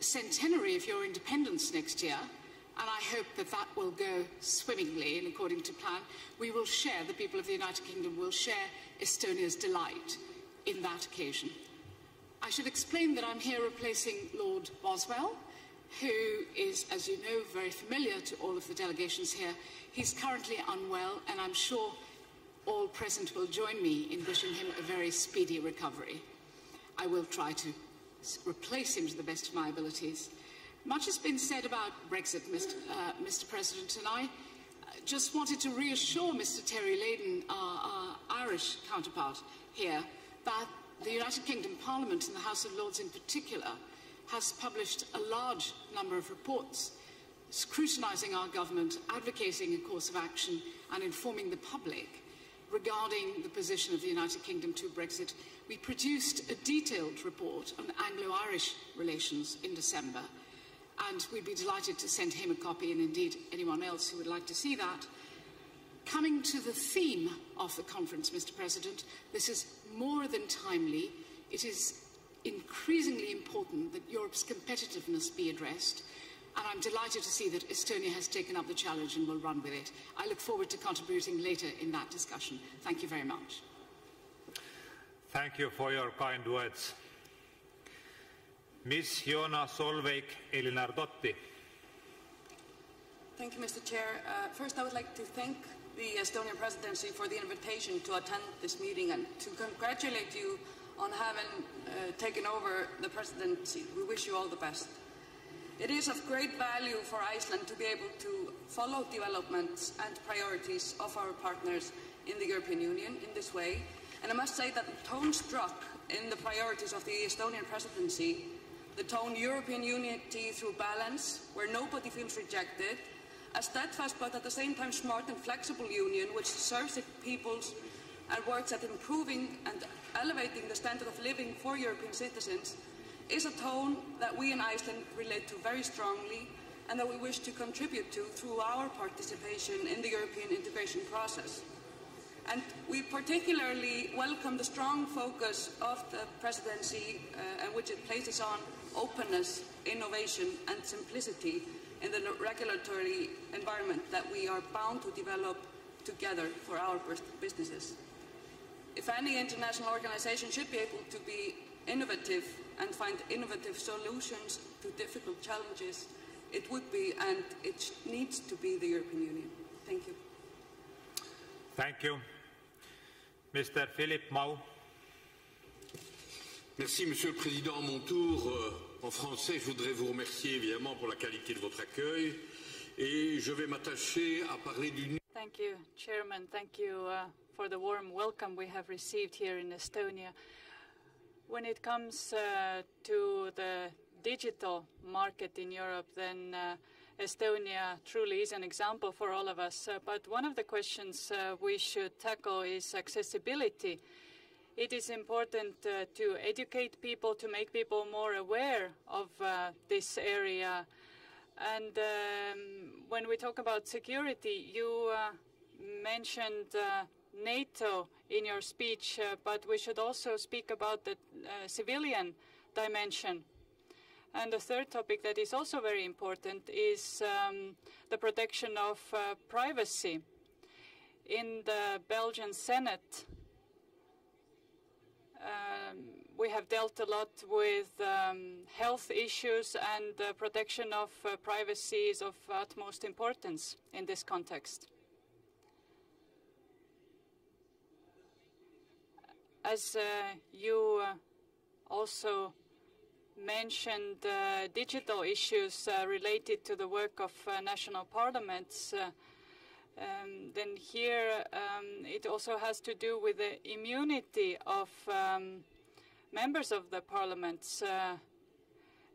centenary of your independence next year, and I hope that that will go swimmingly and according to plan. We will share, the people of the United Kingdom will share Estonia's delight in that occasion. I should explain that I'm here replacing Lord Boswell, who is, as you know, very familiar to all of the delegations here. He's currently unwell, and I'm sure all present will join me in wishing him a very speedy recovery. I will try to replace him to the best of my abilities. Much has been said about Brexit, Mr. Uh, Mr. President, and I uh, just wanted to reassure Mr. Terry Leyden, our, our Irish counterpart here, that the United Kingdom Parliament and the House of Lords in particular has published a large number of reports scrutinising our government, advocating a course of action and informing the public regarding the position of the United Kingdom to Brexit, we produced a detailed report on Anglo-Irish relations in December, and we'd be delighted to send him a copy, and indeed anyone else who would like to see that. Coming to the theme of the conference, Mr. President, this is more than timely. It is increasingly important that Europe's competitiveness be addressed, and I'm delighted to see that Estonia has taken up the challenge and will run with it. I look forward to contributing later in that discussion. Thank you very much. Thank you for your kind words. Ms. Jóna Sólveig Elínardóttir. Thank you, Mr. Chair. Uh, first, I would like to thank the Estonian presidency for the invitation to attend this meeting and to congratulate you on having uh, taken over the presidency. We wish you all the best. It is of great value for Iceland to be able to follow developments and priorities of our partners in the European Union in this way. And I must say that the tone struck in the priorities of the Estonian presidency, the tone European unity through balance, where nobody feels rejected, a steadfast but at the same time smart and flexible union which serves its peoples and works at improving and elevating the standard of living for European citizens is a tone that we in Iceland relate to very strongly and that we wish to contribute to through our participation in the European integration process. And we particularly welcome the strong focus of the presidency uh, and which it places on openness, innovation and simplicity in the regulatory environment that we are bound to develop together for our businesses. If any international organization should be able to be innovative and find innovative solutions to difficult challenges, it would be and it needs to be the European Union. Thank you. Thank you. Mr. Philippe Mahoux. Merci, Monsieur le Président. À mon tour, euh, en français, je voudrais vous remercier évidemment pour la qualité de votre accueil et je vais m'attacher à parler du. Thank you, Chairman. Thank you uh, for the warm welcome we have received here in Estonia. When it comes uh, to the digital market in Europe, then uh, Estonia truly is an example for all of us. Uh, but one of the questions uh, we should tackle is accessibility. It is important uh, to educate people, to make people more aware of uh, this area. And um, when we talk about security, you mentioned NATO in your speech, but we should also speak about the civilian dimension and the third topic that is also very important is um, the protection of uh, privacy. In the Belgian Senate, um, we have dealt a lot with um, health issues and the protection of uh, privacy is of utmost importance in this context. As uh, you uh, also mentioned uh, digital issues uh, related to the work of uh, national parliaments, uh, um, then here um, it also has to do with the immunity of um, members of the parliaments. Uh,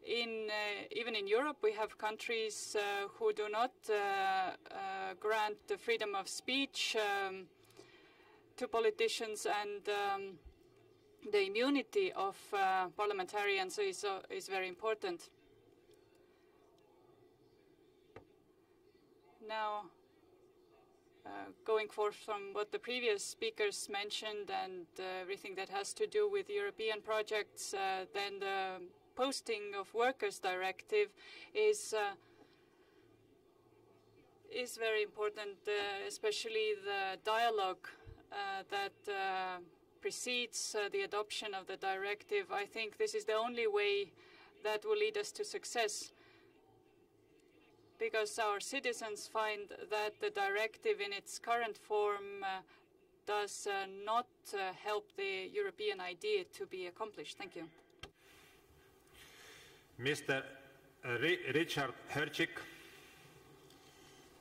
in, uh, even in Europe, we have countries who do not grant the freedom of speech um, to politicians and um, the immunity of uh, parliamentarians is, uh, is very important. Now, uh, going forth from what the previous speakers mentioned and uh, everything that has to do with European projects, uh, then the posting of workers directive is uh, is very important, especially the dialogue that precedes uh, the adoption of the directive, I think this is the only way that will lead us to success because our citizens find that the directive in its current form uh, does uh, not uh, help the European idea to be accomplished. Thank you. Mr. Uh, Richard Hörcsik.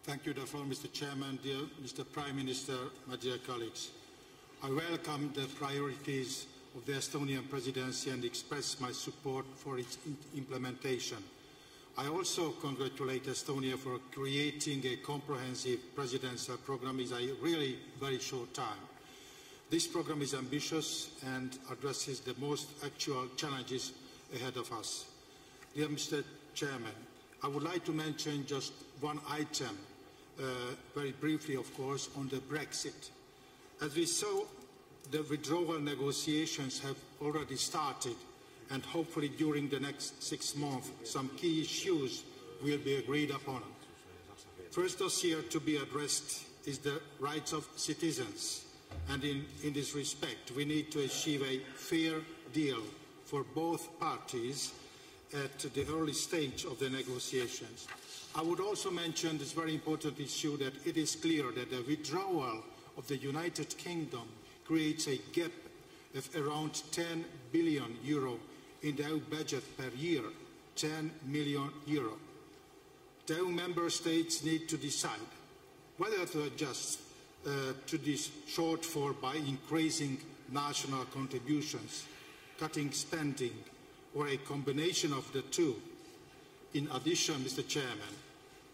Thank you, therefore, Mr. Chairman, dear Mr. Prime Minister, my dear colleagues. I welcome the priorities of the Estonian presidency and express my support for its implementation. I also congratulate Estonia for creating a comprehensive presidential program in a really very short time. This program is ambitious and addresses the most actual challenges ahead of us. Dear Mr. Chairman, I would like to mention just one item, uh, very briefly of course, on the Brexit. As we saw, the withdrawal negotiations have already started, and hopefully during the next six months, some key issues will be agreed upon. First dossier to be addressed is the rights of citizens, and in, in this respect, we need to achieve a fair deal for both parties at the early stage of the negotiations. I would also mention this very important issue that it is clear that the withdrawal of the United Kingdom creates a gap of around 10 billion euro in the EU budget per year, 10 million euro. The EU member states need to decide whether to adjust uh, to this shortfall by increasing national contributions, cutting spending, or a combination of the two. In addition, Mr. Chairman,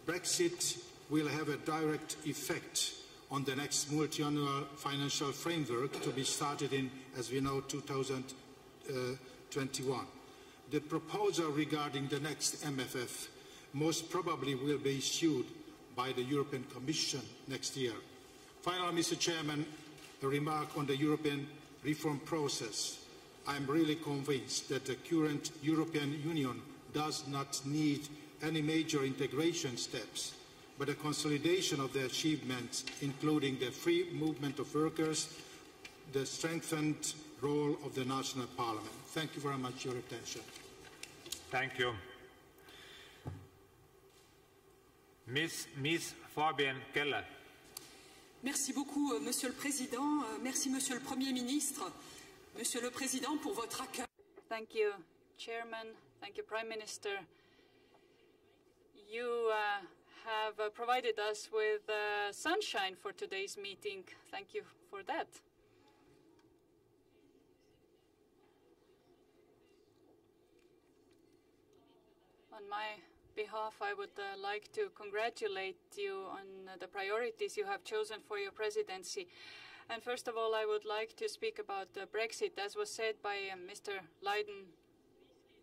Brexit will have a direct effect on the next multi-annual financial framework to be started in, as we know, 2021. Uh, the proposal regarding the next MFF most probably will be issued by the European Commission next year. Finally, Mr. Chairman, a remark on the European reform process. I am really convinced that the current European Union does not need any major integration steps, but a consolidation of the achievements, including the free movement of workers, the strengthened role of the national parliament. Thank you very much for your attention. Thank you. Miss, Miss Fabienne Keller. Merci beaucoup, euh, Monsieur le Président. Euh, merci, Monsieur le Premier ministre. Monsieur le Président, pour votre accueil. Thank you, Chairman. Thank you, Prime Minister. You uh, have uh, provided us with uh, sunshine for today's meeting. Thank you for that. On my behalf, I would uh, like to congratulate you on uh, the priorities you have chosen for your presidency. And first of all, I would like to speak about uh, Brexit. As was said by uh, Mr. Leyden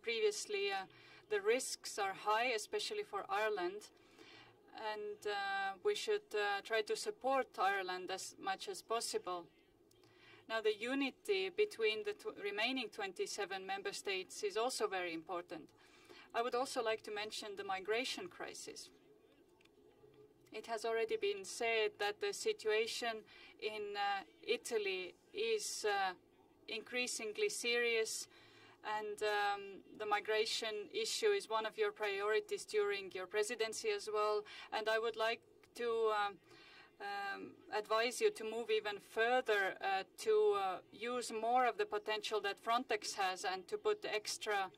previously, uh, the risks are high, especially for Ireland. And uh, we should try to support Ireland as much as possible. Now, the unity between the remaining 27 member states is also very important. I would also like to mention the migration crisis. It has already been said that the situation in uh, Italy is uh, increasingly serious, and um, the migration issue is one of your priorities during your presidency as well. And I would like to um, um, advise you to move even further uh, to uh, use more of the potential that Frontex has and to put extra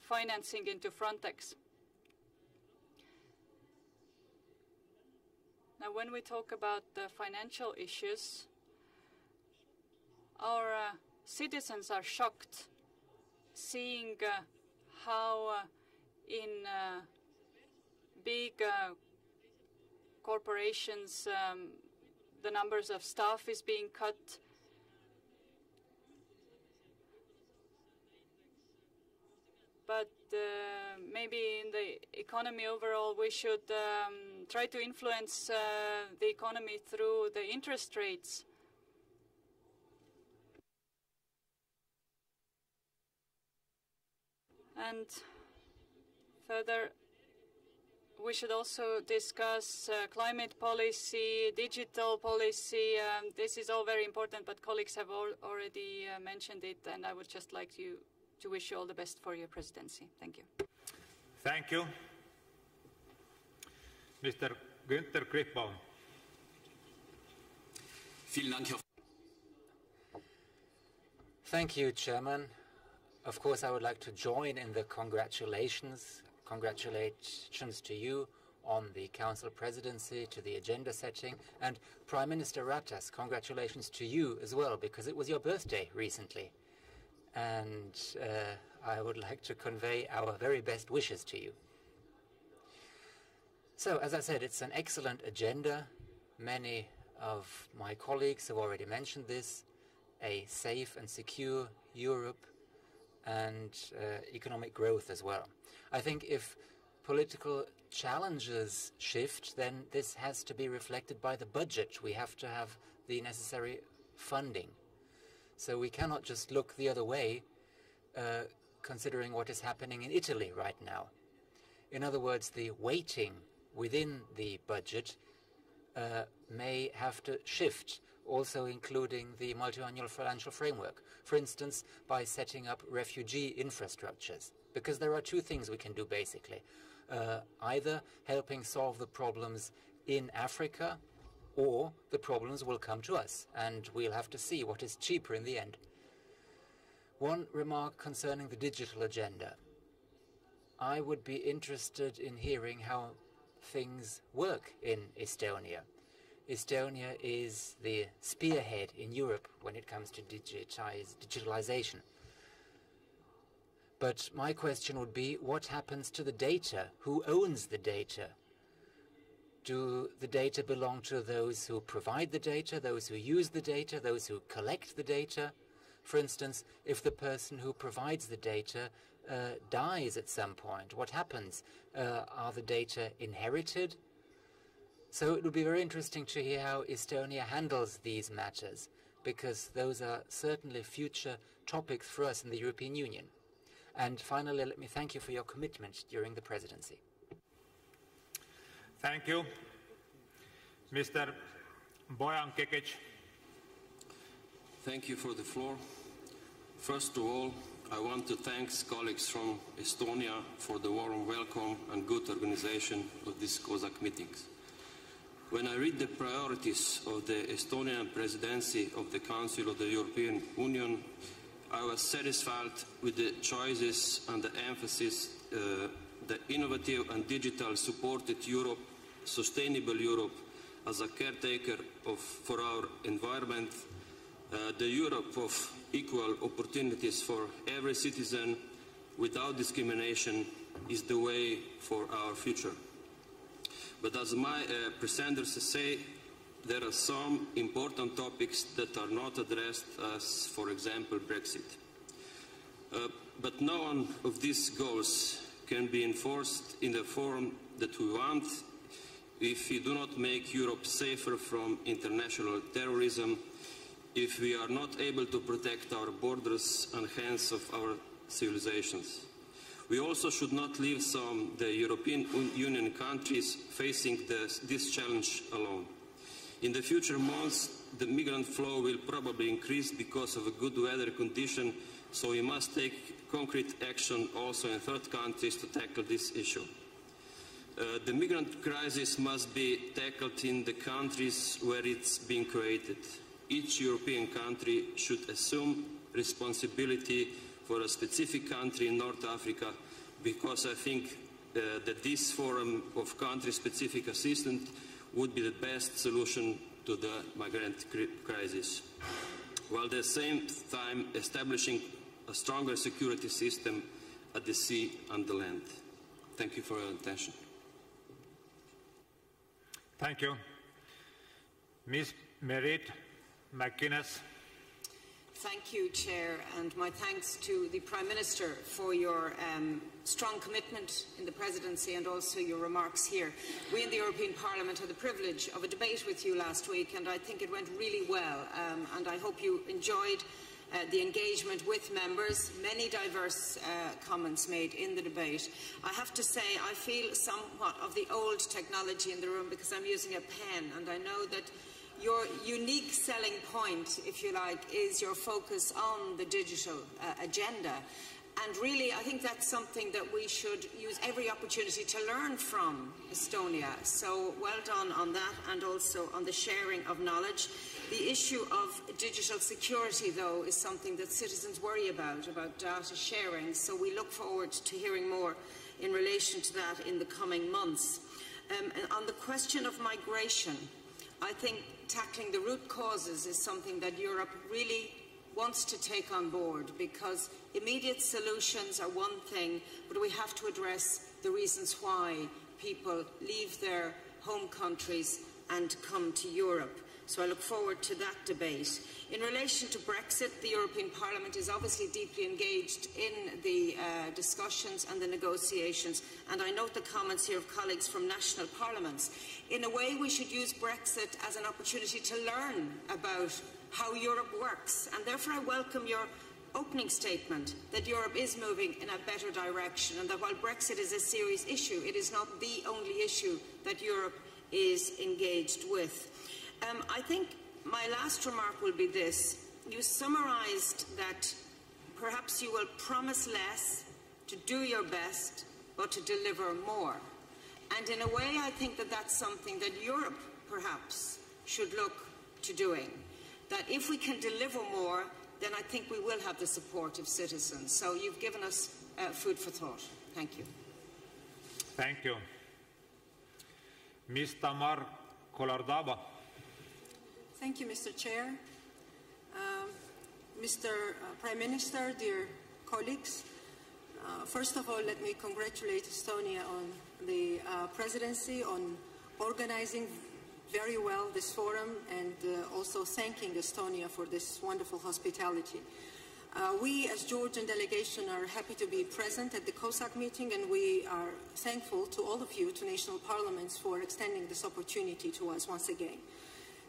financing into Frontex. Now, when we talk about the financial issues, our uh, citizens are shocked seeing uh, how uh, in uh, big corporations um, the numbers of staff is being cut but uh, maybe in the economy overall, we should um, try to influence uh, the economy through the interest rates. And further, we should also discuss uh, climate policy, digital policy. Um, this is all very important, but colleagues have al already uh, mentioned it, and I would just like to to wish you all the best for your presidency. Thank you. Thank you. Mr. Gunther Krichbaum. Thank you, Chairman. Of course, I would like to join in the congratulations. Congratulations to you on the Council presidency, to the agenda setting, and Prime Minister Ratas, congratulations to you as well, because it was your birthday recently and uh, I would like to convey our very best wishes to you. So, as I said, it's an excellent agenda. Many of my colleagues have already mentioned this. A safe and secure Europe and uh, economic growth as well. I think if political challenges shift, then this has to be reflected by the budget. We have to have the necessary funding. So we cannot just look the other way, uh, considering what is happening in Italy right now. In other words, the weighting within the budget uh, may have to shift, also including the multi-annual financial framework, for instance, by setting up refugee infrastructures. Because there are two things we can do, basically. Uh, either helping solve the problems in Africa or the problems will come to us, and we'll have to see what is cheaper in the end. One remark concerning the digital agenda. I would be interested in hearing how things work in Estonia. Estonia is the spearhead in Europe when it comes to digitize, digitalization. But my question would be, what happens to the data? Who owns the data? do the data belong to those who provide the data, those who use the data, those who collect the data? For instance, if the person who provides the data uh, dies at some point? What happens? Uh, are the data inherited? So it would be very interesting to hear how Estonia handles these matters, because those are certainly future topics for us in the European Union. And finally, let me thank you for your commitment during the presidency. Thank you. Mr. Bojan Kekic. Thank you for the floor. First of all, I want to thank colleagues from Estonia for the warm welcome and good organization of these COSAC meetings. When I read the priorities of the Estonian presidency of the Council of the European Union, I was satisfied with the choices and the emphasis uh, the innovative and digital supported Europe, sustainable Europe as a caretaker of, for our environment uh, the Europe of equal opportunities for every citizen without discrimination is the way for our future. But as my uh, presenters say, there are some important topics that are not addressed as, for example, Brexit. Uh, but none of these goals can be enforced in the form that we want if we do not make Europe safer from international terrorism if we are not able to protect our borders and hence of our civilizations. We also should not leave some the European Union countries facing this, this challenge alone. In the future months, the migrant flow will probably increase because of a good weather condition, so we must take concrete action also in third countries to tackle this issue. Uh, the migrant crisis must be tackled in the countries where it's being created each European country should assume responsibility for a specific country in North Africa because I think uh, that this forum of country-specific assistance would be the best solution to the migrant crisis, while at the same time establishing a stronger security system at the sea and the land. Thank you for your attention. Thank you. Ms. Mairead McGuinness. Thank you, Chair, and my thanks to the Prime Minister for your um, strong commitment in the Presidency and also your remarks here. We in the European Parliament had the privilege of a debate with you last week and I think it went really well um, and I hope you enjoyed uh, the engagement with members, many diverse uh, comments made in the debate. I have to say I feel somewhat of the old technology in the room because I'm using a pen and I know that your unique selling point, if you like, is your focus on the digital uh, agenda. And really, I think that's something that we should use every opportunity to learn from Estonia. So well done on that and also on the sharing of knowledge. The issue of digital security, though, is something that citizens worry about, about data sharing. So we look forward to hearing more in relation to that in the coming months. Um, and on the question of migration, I think tackling the root causes is something that Europe really wants to take on board because immediate solutions are one thing, but we have to address the reasons why people leave their home countries and come to Europe. So I look forward to that debate. In relation to Brexit, the European Parliament is obviously deeply engaged in the uh, discussions and the negotiations, and I note the comments here of colleagues from national parliaments. In a way, we should use Brexit as an opportunity to learn about how Europe works, and therefore I welcome your opening statement that Europe is moving in a better direction and that while Brexit is a serious issue, it is not the only issue that Europe is engaged with. Um, I think my last remark will be this. You summarised that perhaps you will promise less, to do your best, but to deliver more. And in a way, I think that that's something that Europe, perhaps, should look to doing. That if we can deliver more, then I think we will have the support of citizens. So you've given us uh, food for thought. Thank you. Thank you. Ms. Tamar Khulordava. Thank you, Mr. Chair. Um, Mr. Uh, Prime Minister, dear colleagues, uh, first of all, let me congratulate Estonia on the uh, presidency, on organizing very well this forum, and uh, also thanking Estonia for this wonderful hospitality. Uh, we, as Georgian delegation, are happy to be present at the COSAC meeting, and we are thankful to all of you, to national parliaments, for extending this opportunity to us once again.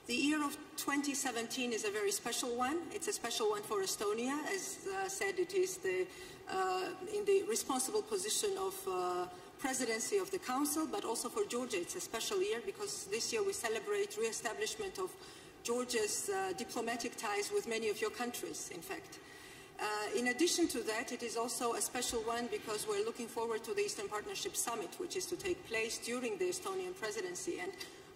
The year of 2017 is a very special one. It's a special one for Estonia. As uh, said, it is the, uh, in the responsible position of uh, presidency of the Council, but also for Georgia it's a special year because this year we celebrate re-establishment of Georgia's uh, diplomatic ties with many of your countries, in fact. Uh, in addition to that, it is also a special one because we're looking forward to the Eastern Partnership Summit, which is to take place during the Estonian presidency. And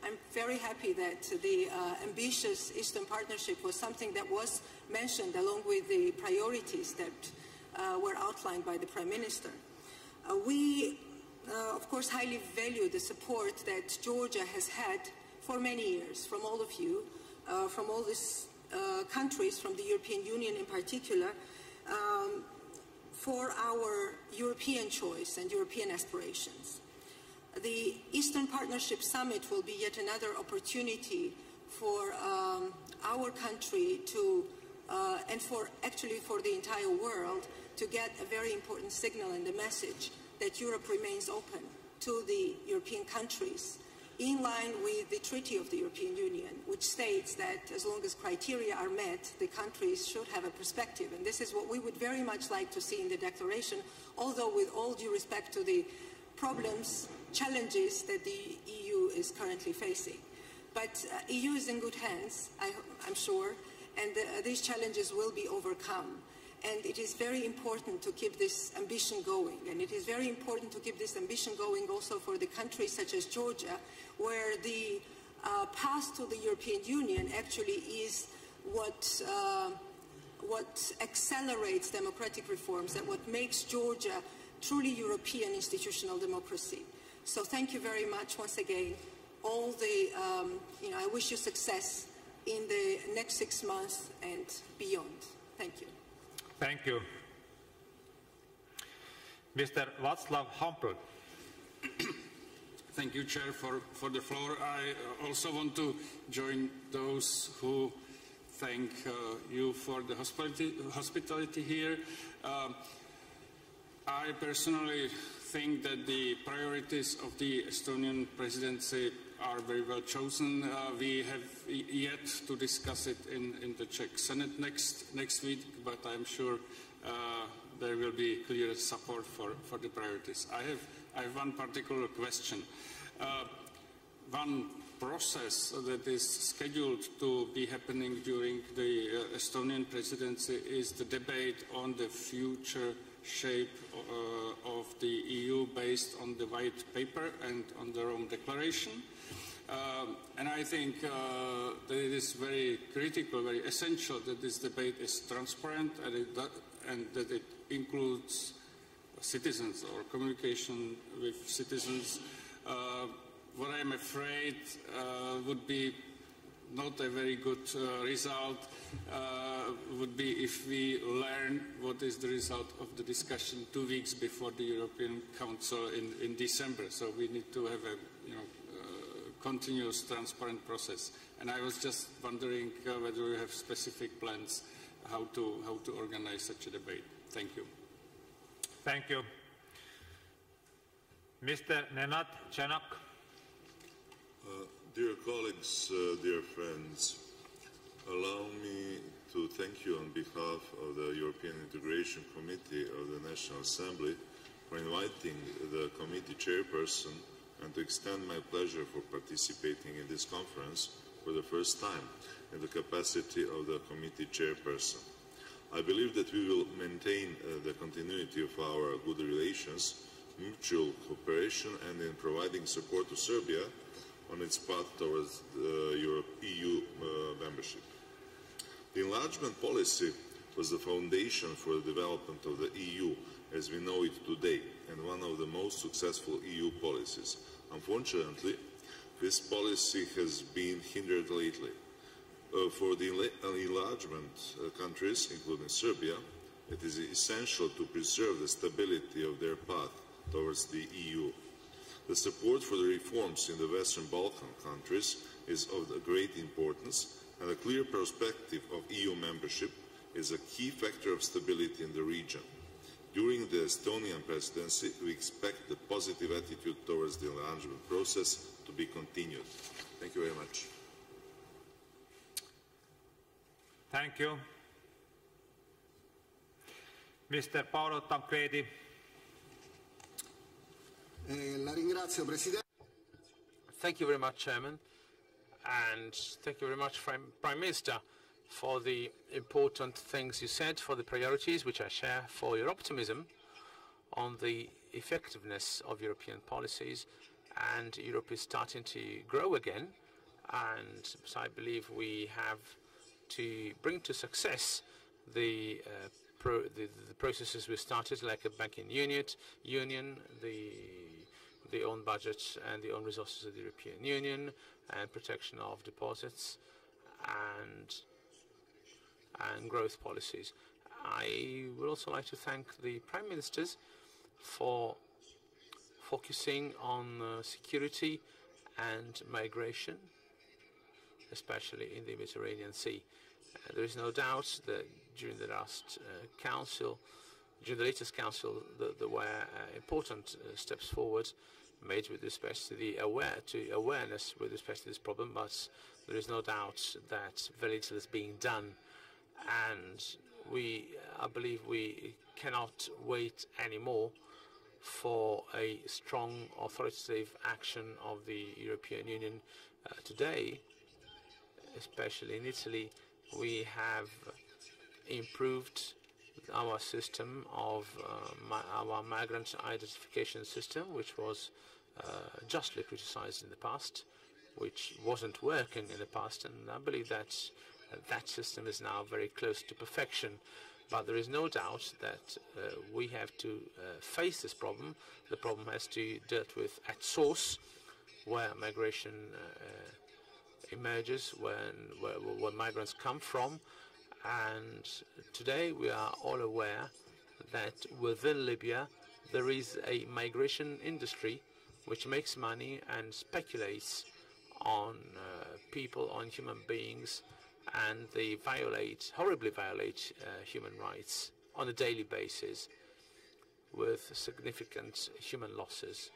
I'm very happy that the uh, ambitious Eastern Partnership was something that was mentioned along with the priorities that uh, were outlined by the Prime Minister. Uh, we, uh, of course, highly value the support that Georgia has had for many years from all of you, uh, from all these uh, countries, from the European Union in particular, um, for our European choice and European aspirations. The Eastern Partnership Summit will be yet another opportunity for um, our country to, uh, and for actually for the entire world, to get a very important signal and a message that Europe remains open to the European countries in line with the Treaty of the European Union, which states that as long as criteria are met, the countries should have a perspective. And this is what we would very much like to see in the declaration, although with all due respect to the problems, challenges that the EU is currently facing. But uh, EU is in good hands, I, am sure, and uh, these challenges will be overcome. And it is very important to keep this ambition going. And it is very important to keep this ambition going also for the countries such as Georgia, where the uh, path to the European Union actually is what, uh, what accelerates democratic reforms and what makes Georgia truly European institutional democracy. So thank you very much once again. All the, um, you know, I wish you success in the next six months and beyond. Thank you. Thank you. Mr. Václav Hampl. Thank you, Chair, for, for the floor. I also want to join those who thank uh, you for the hospitality, hospitality here. Uh, I personally think that the priorities of the Estonian presidency are very well chosen. Uh, we have yet to discuss it in, in, the Czech Senate next, next week, but I'm sure uh, there will be clear support for, for the priorities. I have I have one particular question. Uh, one process that is scheduled to be happening during the uh, Estonian presidency is the debate on the future shape uh, of the EU based on the white paper and on the Rome Declaration. Um, and I think uh, that it is very critical, very essential that this debate is transparent and, it, and that it includes citizens or communication with citizens. Uh, what I'm afraid uh, would be not a very good uh, result would be if we learn what is the result of the discussion two weeks before the European Council in, in December. So we need to have a you know, uh, continuous, transparent process. And I was just wondering uh, whether we have specific plans how to, how to organize such a debate. Thank you. Thank you. Mr. Nenad Čanak. Uh, dear colleagues, uh, dear friends, allow me to thank you on behalf of the European Integration Committee of the National Assembly for inviting the committee chairperson and to extend my pleasure for participating in this conference for the first time in the capacity of the committee chairperson. I believe that we will maintain uh, the continuity of our good relations, mutual cooperation and in providing support to Serbia on its path towards the EU uh, membership. The enlargement policy was the foundation for the development of the EU as we know it today and one of the most successful EU policies. Unfortunately, this policy has been hindered lately uh, for the enlargement uh, countries, including Serbia, it is essential to preserve the stability of their path towards the EU. The support for the reforms in the Western Balkan countries is of great importance and a clear perspective of EU membership is a key factor of stability in the region. During the Estonian presidency, we expect the positive attitude towards the enlargement process to be continued. Thank you very much. Thank you. Mr. Paolo Tancredi. Eh, la ringrazio, Presidente. Thank you very much, Chairman. And thank you very much, Prime Minister, for the important things you said, for the priorities, which I share, for your optimism on the effectiveness of European policies. And Europe is starting to grow again. And so I believe we have to bring to success the, uh, pro the, the, processes we started, like a banking union, union the, the own budget and the own resources of the European Union, and protection of deposits, and and growth policies. I would also like to thank the Prime Ministers for focusing on uh, security and migration, especially in the Mediterranean Sea. Uh, there is no doubt that during the last uh, council, during the latest council, there were uh, important uh, steps forward made with respect to the aware to awareness with respect to this problem, but there is no doubt that very little is being done. And we, I believe we cannot wait anymore for a strong authoritative action of the European Union uh, today, especially in Italy, we have improved our system of uh, our migrant identification system, which was uh, justly criticized in the past, which wasn't working in the past, and I believe that that system is now very close to perfection. But there is no doubt that uh, we have to uh, face this problem. The problem has to be dealt with at source, where migration uh, emerges, when, where, where migrants come from. And today we are all aware that within Libya there is a migration industry which makes money and speculates on uh, people, on human beings, and they violate, horribly violate uh, human rights on a daily basis with significant human losses.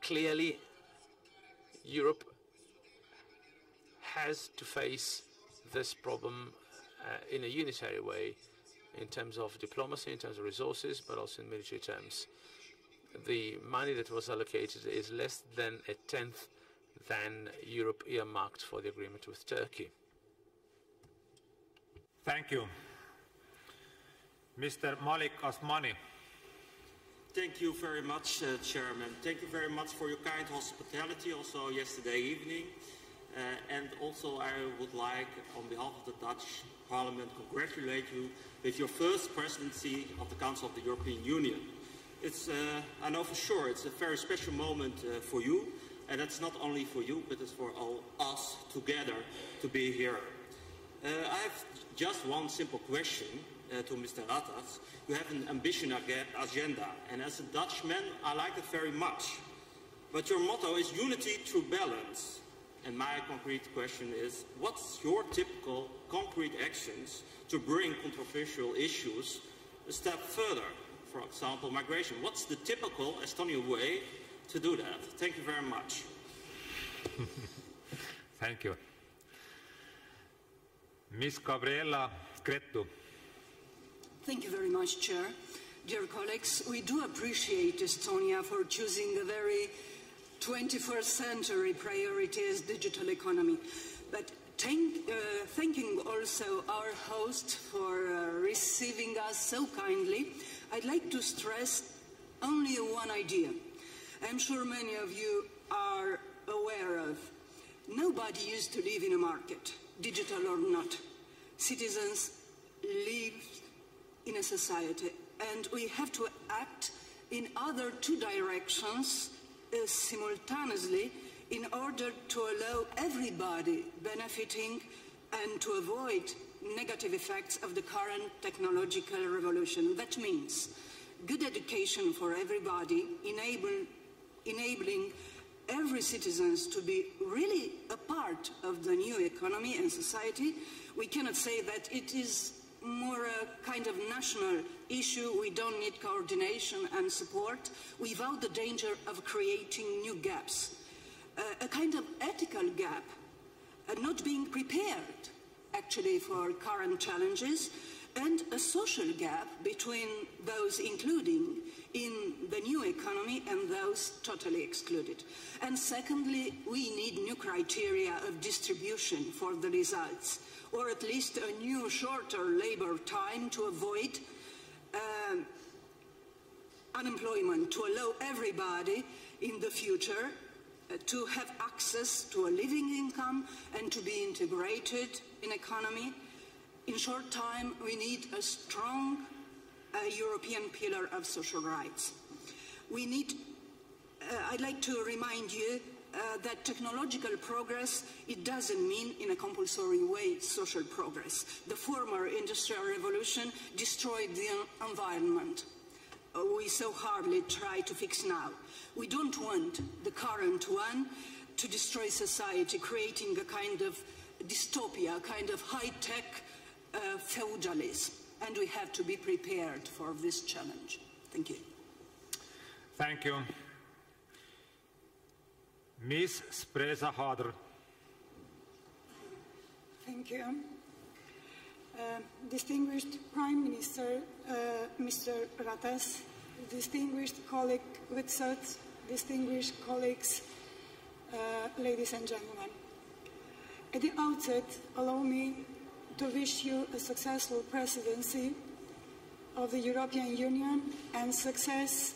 Clearly, Europe has to face this problem uh, in a unitary way in terms of diplomacy, in terms of resources, but also in military terms. The money that was allocated is less than a tenth than Europe earmarked for the agreement with Turkey. Thank you. Mr. Malik Azmani. Thank you very much, uh, Chairman. Thank you very much for your kind hospitality also yesterday evening. Uh, and also I would like, on behalf of the Dutch Parliament, congratulate you with your first presidency of the Council of the European Union. It's, uh, I know for sure, it's a very special moment uh, for you and that's not only for you, but it's for all us together to be here. Uh, I have just one simple question uh, to Mr. Ratas. You have an ambition agenda, and as a Dutchman, I like it very much. But your motto is unity through balance. And my concrete question is, what's your typical concrete actions to bring controversial issues a step further? For example, migration. What's the typical Estonian way to do that. Thank you very much. Thank you. Ms. Gabriela Cretu. Thank you very much, Chair. Dear colleagues, we do appreciate Estonia for choosing a very 21st century priority as digital economy. But thank, uh, thanking also our host for uh, receiving us so kindly, I'd like to stress only one idea. I'm sure many of you are aware of. Nobody used to live in a market, digital or not. Citizens live in a society, and we have to act in other two directions uh, simultaneously in order to allow everybody benefiting and to avoid negative effects of the current technological revolution. That means good education for everybody, enable enabling every citizen to be really a part of the new economy and society We cannot say that it is more a kind of national issue. We don't need coordination and support without the danger of creating new gaps. Uh, a kind of ethical gap, uh, not being prepared actually for current challenges, and a social gap between those including in the new economy and those totally excluded. And secondly, we need new criteria of distribution for the results, or at least a new shorter labor time to avoid uh, unemployment, to allow everybody in the future uh, to have access to a living income and to be integrated in economy. In short time, we need a strong uh, European pillar of social rights. We need, uh, I'd like to remind you uh, that technological progress, it doesn't mean in a compulsory way social progress. The former industrial revolution destroyed the environment. Uh, we so hardly try to fix now. We don't want the current one to destroy society, creating a kind of dystopia, a kind of high-tech uh, feudalism. And we have to be prepared for this challenge. Thank you. Thank you. Ms. Shpresa Hadri. Thank you. Uh, distinguished Prime Minister, uh, Mr. Ratas, distinguished colleague distinguished colleagues, uh, ladies and gentlemen. At the outset, allow me to wish you a successful presidency of the European Union and success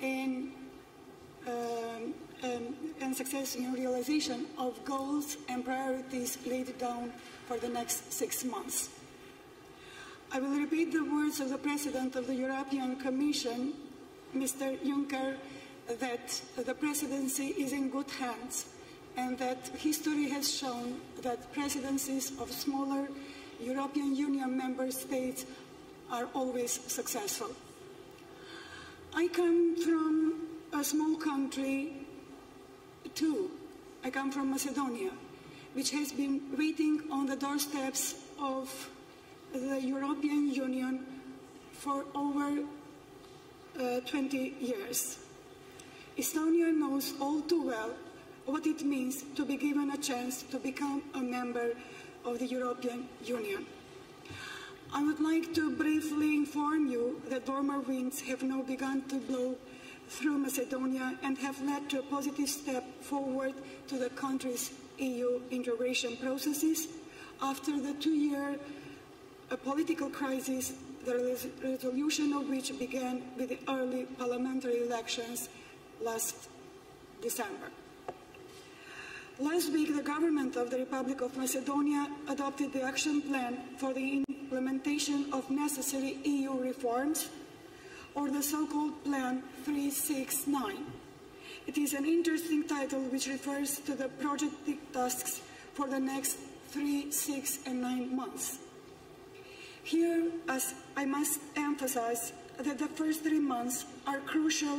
in um, um, and success in realization of goals and priorities laid down for the next six months. I will repeat the words of the President of the European Commission, Mr. Juncker, that the presidency is in good hands and that history has shown that presidencies of smaller European Union member states are always successful. I come from a small country too. I come from Macedonia, which has been waiting on the doorsteps of the European Union for over uh, 20 years. Estonia knows all too well what it means to be given a chance to become a member of the European Union. I would like to briefly inform you that warmer winds have now begun to blow through Macedonia and have led to a positive step forward to the country's EU integration processes after the two-year uh, political crisis, the resolution of which began with the early parliamentary elections last December. Last week, the government of the Republic of Macedonia adopted the action plan for the implementation of necessary EU reforms, or the so-called Plan 369. It is an interesting title which refers to the projected tasks for the next three, six, and nine months. Here, as I must emphasize that the first three months are crucial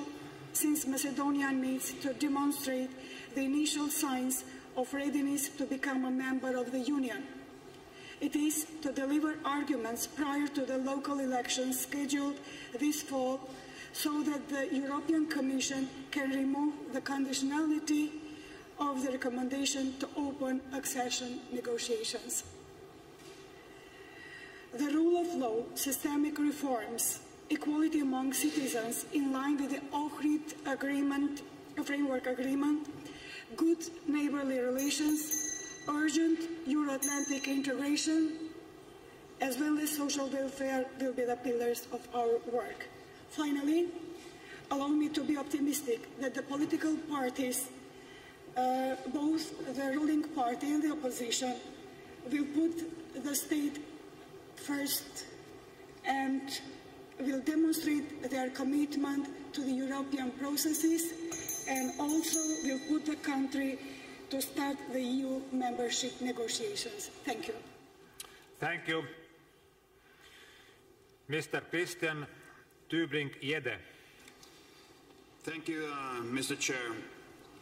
since Macedonia needs to demonstrate the initial signs of readiness to become a member of the Union. It is to deliver arguments prior to the local elections scheduled this fall so that the European Commission can remove the conditionality of the recommendation to open accession negotiations. The rule of law, systemic reforms, equality among citizens in line with the Ohrid Agreement, Framework Agreement, good neighborly relations, urgent Euro-Atlantic integration, as well as social welfare will be the pillars of our work. Finally, allow me to be optimistic that the political parties, uh, both the ruling party and the opposition, will put the state first and will demonstrate their commitment to the European processes and also will put the country to start the EU membership negotiations. Thank you. Thank you. Mr. Christian Tybring-Gjedde. Thank you, uh, Mr. Chair.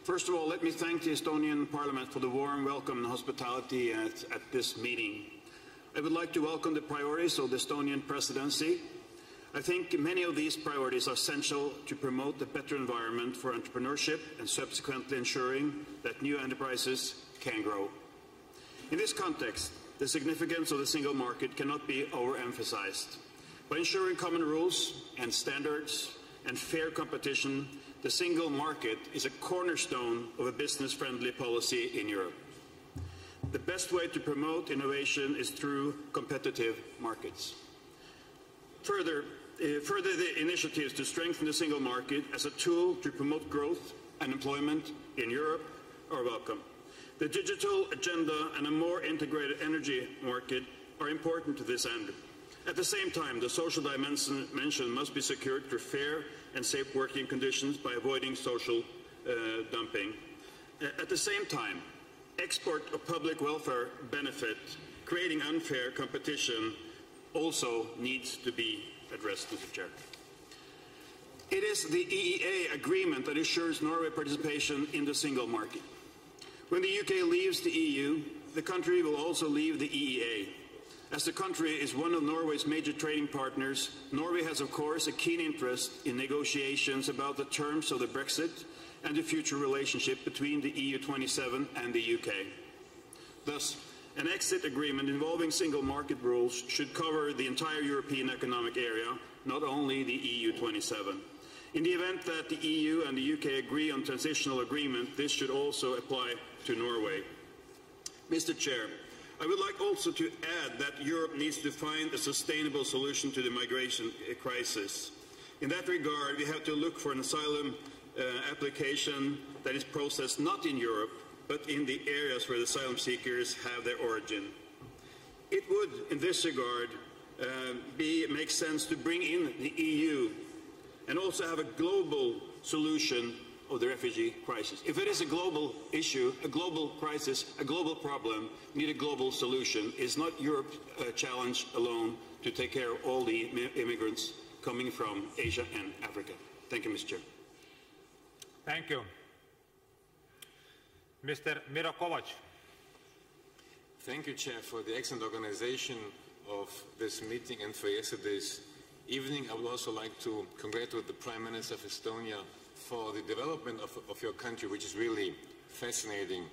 First of all, let me thank the Estonian Parliament for the warm welcome and hospitality at, at this meeting. I would like to welcome the priorities of the Estonian presidency. I think many of these priorities are essential to promote a better environment for entrepreneurship and subsequently ensuring that new enterprises can grow. In this context, the significance of the single market cannot be overemphasized. By ensuring common rules and standards and fair competition, the single market is a cornerstone of a business-friendly policy in Europe. The best way to promote innovation is through competitive markets. Further, uh, further the initiatives to strengthen the single market as a tool to promote growth and employment in Europe are welcome. The digital agenda and a more integrated energy market are important to this end. At the same time, the social dimension must be secured through fair and safe working conditions by avoiding social uh, dumping. At the same time, export of public welfare benefit, creating unfair competition, also needs to be addressed, Mr. Chair. It is the EEA agreement that assures Norway participation in the single market. When the UK leaves the EU, the country will also leave the EEA. As the country is one of Norway's major trading partners, Norway has, of course, a keen interest in negotiations about the terms of the Brexit and the future relationship between the EU27 and the UK. Thus, an exit agreement involving single market rules should cover the entire European Economic Area, not only the EU27. In the event that the EU and the UK agree on a transitional agreement, this should also apply to Norway. Mr. Chair, I would like also to add that Europe needs to find a sustainable solution to the migration crisis. In that regard, we have to look for an asylum uh, application that is processed not in Europe, but in the areas where the asylum seekers have their origin. It would, in this regard, uh, be, make sense to bring in the EU and also have a global solution of the refugee crisis. If it is a global issue, a global crisis, a global problem, need a global solution. It's not Europe's uh, challenge alone to take care of all the immigrants coming from Asia and Africa. Thank you, Mr. Chair. Thank you. Mr. Miro Kovac. Thank you, Chair, for the excellent organization of this meeting and for yesterday's evening. I would also like to congratulate the Prime Minister of Estonia for the development of, of your country, which is really fascinating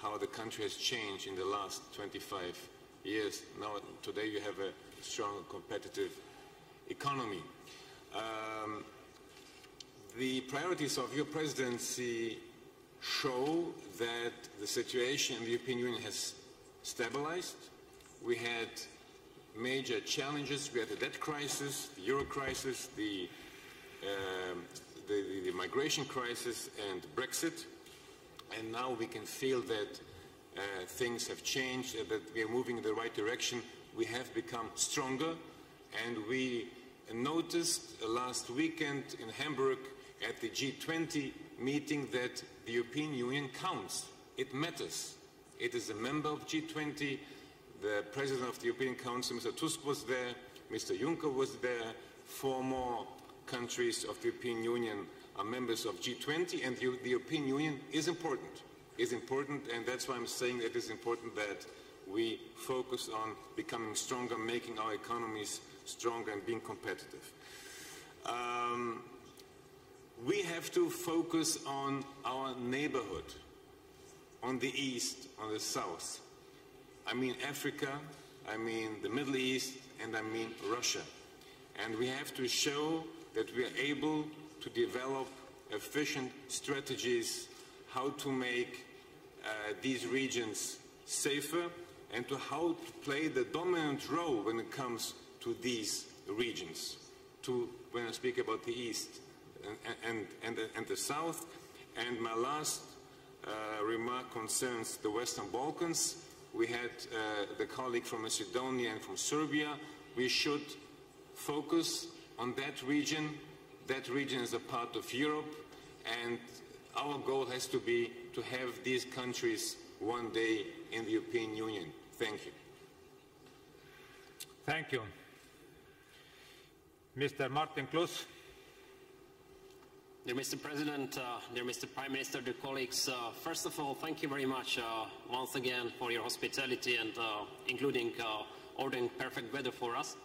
how the country has changed in the last 25 years. Now, today you have a strong competitive economy. Um, the priorities of your presidency show that the situation in the European Union has stabilized. We had major challenges. We had the debt crisis, the euro crisis, the, um, the, the, the, migration crisis, and Brexit. And now we can feel that uh, things have changed, uh, that we are moving in the right direction. We have become stronger, and we noticed last weekend in Hamburg at the G20 meeting that the European Union counts. It matters. It is a member of G20. The President of the European Council, Mr. Tusk, was there. Mr. Juncker was there. Four more countries of the European Union are members of G20, and the, the European Union is important. Is important, and that's why I'm saying it is important that we focus on becoming stronger, making our economies stronger, and being competitive. Um, we have to focus on our neighborhood, on the east, on the south. I mean Africa, I mean the Middle East, and I mean Russia. And we have to show that we are able to develop efficient strategies how to make uh, these regions safer and to how to play the dominant role when it comes to these regions. To, when I speak about the East, and, and, and the South. And my last uh, remark concerns the Western Balkans. We had uh, the colleague from Macedonia and from Serbia. We should focus on that region. That region is a part of Europe, and our goal has to be to have these countries one day in the European Union. Thank you. Thank you. Mr. Martin Klus. Dear Mr. President, uh, dear Mr. Prime Minister, dear colleagues, uh, first of all, thank you very much uh, once again for your hospitality and uh, including uh, ordering perfect weather for us.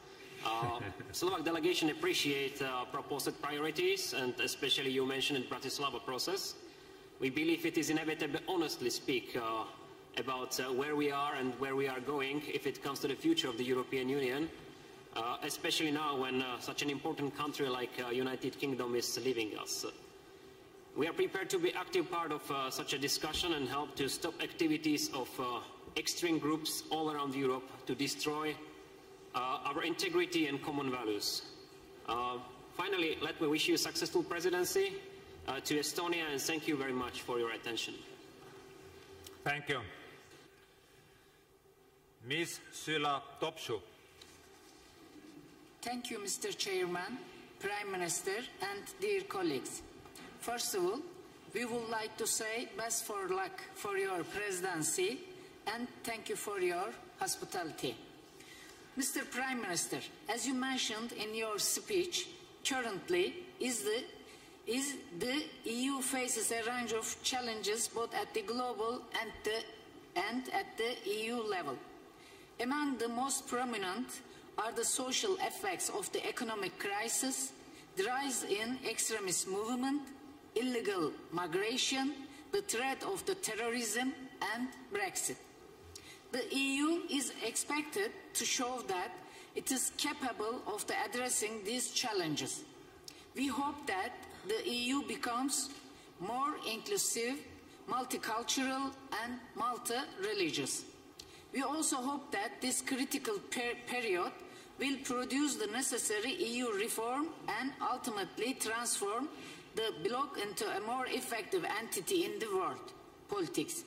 Uh, Slovak delegation appreciate proposed priorities and especially you mentioned Bratislava process. We believe it is inevitable honestly speak about where we are and where we are going if it comes to the future of the European Union, uh, especially now when uh, such an important country like United Kingdom is leaving us. We are prepared to be active part of such a discussion and help to stop activities of extreme groups all around Europe to destroy uh, our integrity and common values. Uh, finally, let me wish you a successful presidency uh, to Estonia and thank you very much for your attention. Thank you. Ms. Syla Topsu. Thank you, Mr. Chairman, Prime Minister, and dear colleagues. First of all, we would like to say best for luck for your presidency and thank you for your hospitality. Mr. Prime Minister, as you mentioned in your speech, currently is the, is the EU faces a range of challenges both at the global and, the, and at the EU level. Among the most prominent are the social effects of the economic crisis, the rise in extremist movement, illegal migration, the threat of the terrorism and Brexit. The EU is expected to show that it is capable of addressing these challenges. We hope that the EU becomes more inclusive, multicultural and multi-religious. We also hope that this critical per period will produce the necessary EU reform and ultimately transform the bloc into a more effective entity in the world politics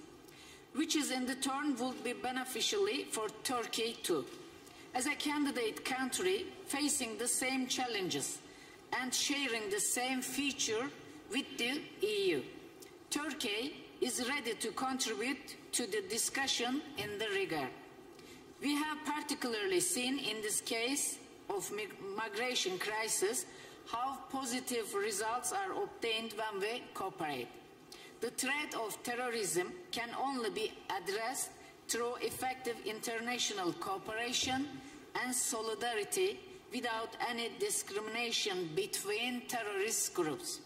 which is in the turn would be beneficially for Turkey too. As a candidate country facing the same challenges and sharing the same future with the EU, Turkey is ready to contribute to the discussion in the regard. We have particularly seen in this case of migration crisis how positive results are obtained when we cooperate. The threat of terrorism can only be addressed through effective international cooperation and solidarity without any discrimination between terrorist groups.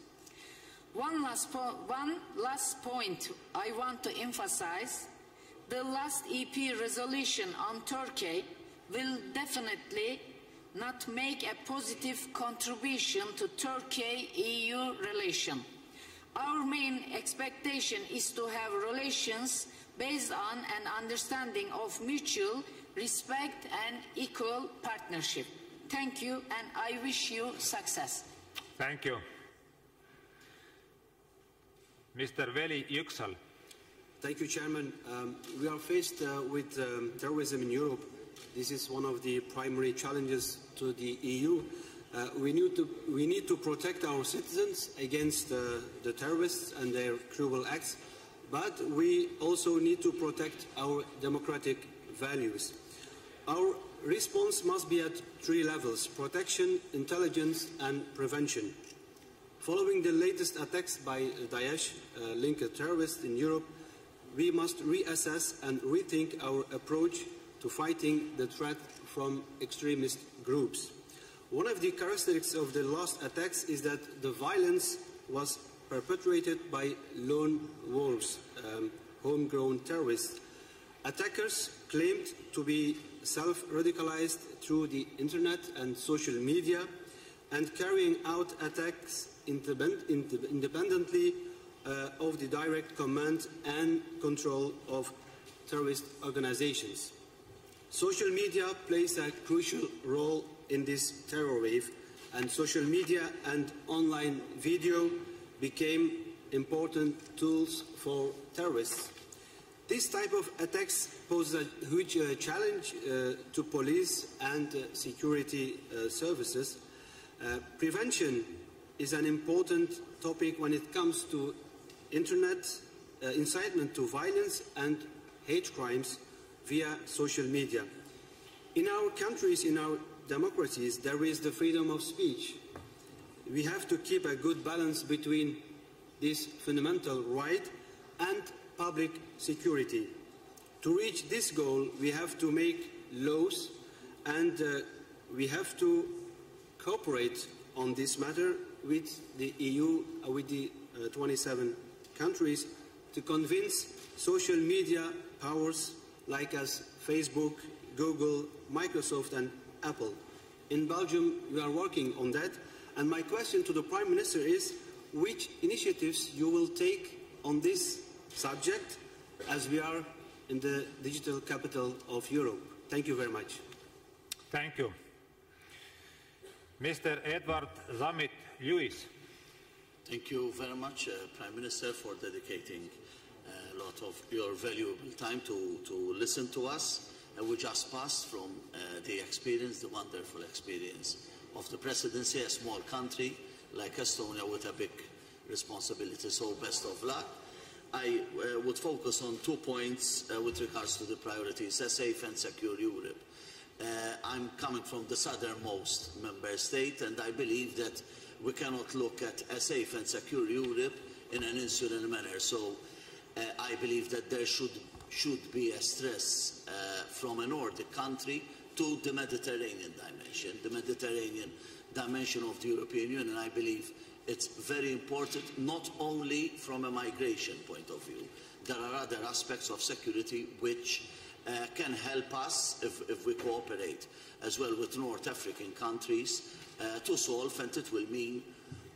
One last, one last point I want to emphasize, the last EP resolution on Turkey will definitely not make a positive contribution to Turkey-EU relation. Our main expectation is to have relations based on an understanding of mutual respect and equal partnership. Thank you, and I wish you success. Thank you. Mr. Veli Yüksel. Thank you, Chairman. Um, we are faced uh, with um, terrorism in Europe. This is one of the primary challenges to the EU. Uh, we, need to, we need to protect our citizens against uh, the terrorists and their cruel acts, but we also need to protect our democratic values. Our response must be at three levels, protection, intelligence and prevention. Following the latest attacks by Daesh-linked uh, terrorists in Europe, we must reassess and rethink our approach to fighting the threat from extremist groups. One of the characteristics of the last attacks is that the violence was perpetrated by lone wolves, um, homegrown terrorists. Attackers claimed to be self-radicalized through the internet and social media and carrying out attacks independently of the direct command and control of terrorist organizations. Social media plays a crucial role in this terror wave, and social media and online video became important tools for terrorists. This type of attacks pose a huge uh, challenge uh, to police and uh, security uh, services. Uh, prevention is an important topic when it comes to internet uh, incitement to violence and hate crimes via social media. In our countries, in our democracies, there is the freedom of speech. We have to keep a good balance between this fundamental right and public security. To reach this goal, we have to make laws and uh, we have to cooperate on this matter with the EU, uh, with the uh, 27 countries, to convince social media powers like as Facebook, Google, Microsoft, and Apple. In Belgium, we are working on that. And my question to the Prime Minister is which initiatives you will take on this subject as we are in the digital capital of Europe. Thank you very much. Thank you. Mr. Edward Zammit Lewis. Thank you very much, uh, Prime Minister, for dedicating uh, a lot of your valuable time to, to listen to us. And we just passed from uh, the experience, the wonderful experience of the presidency, a small country like Estonia with a big responsibility. So best of luck. I uh, would focus on two points uh, with regards to the priorities, a safe and secure Europe. Uh, I'm coming from the southernmost member state and I believe that we cannot look at a safe and secure Europe in an insular manner. So uh, I believe that there should, should be a stress uh, from a Nordic country to the Mediterranean dimension, the Mediterranean dimension of the European Union. I believe it's very important, not only from a migration point of view. There are other aspects of security which uh, can help us if, if, we cooperate as well with North African countries to solve, and it will mean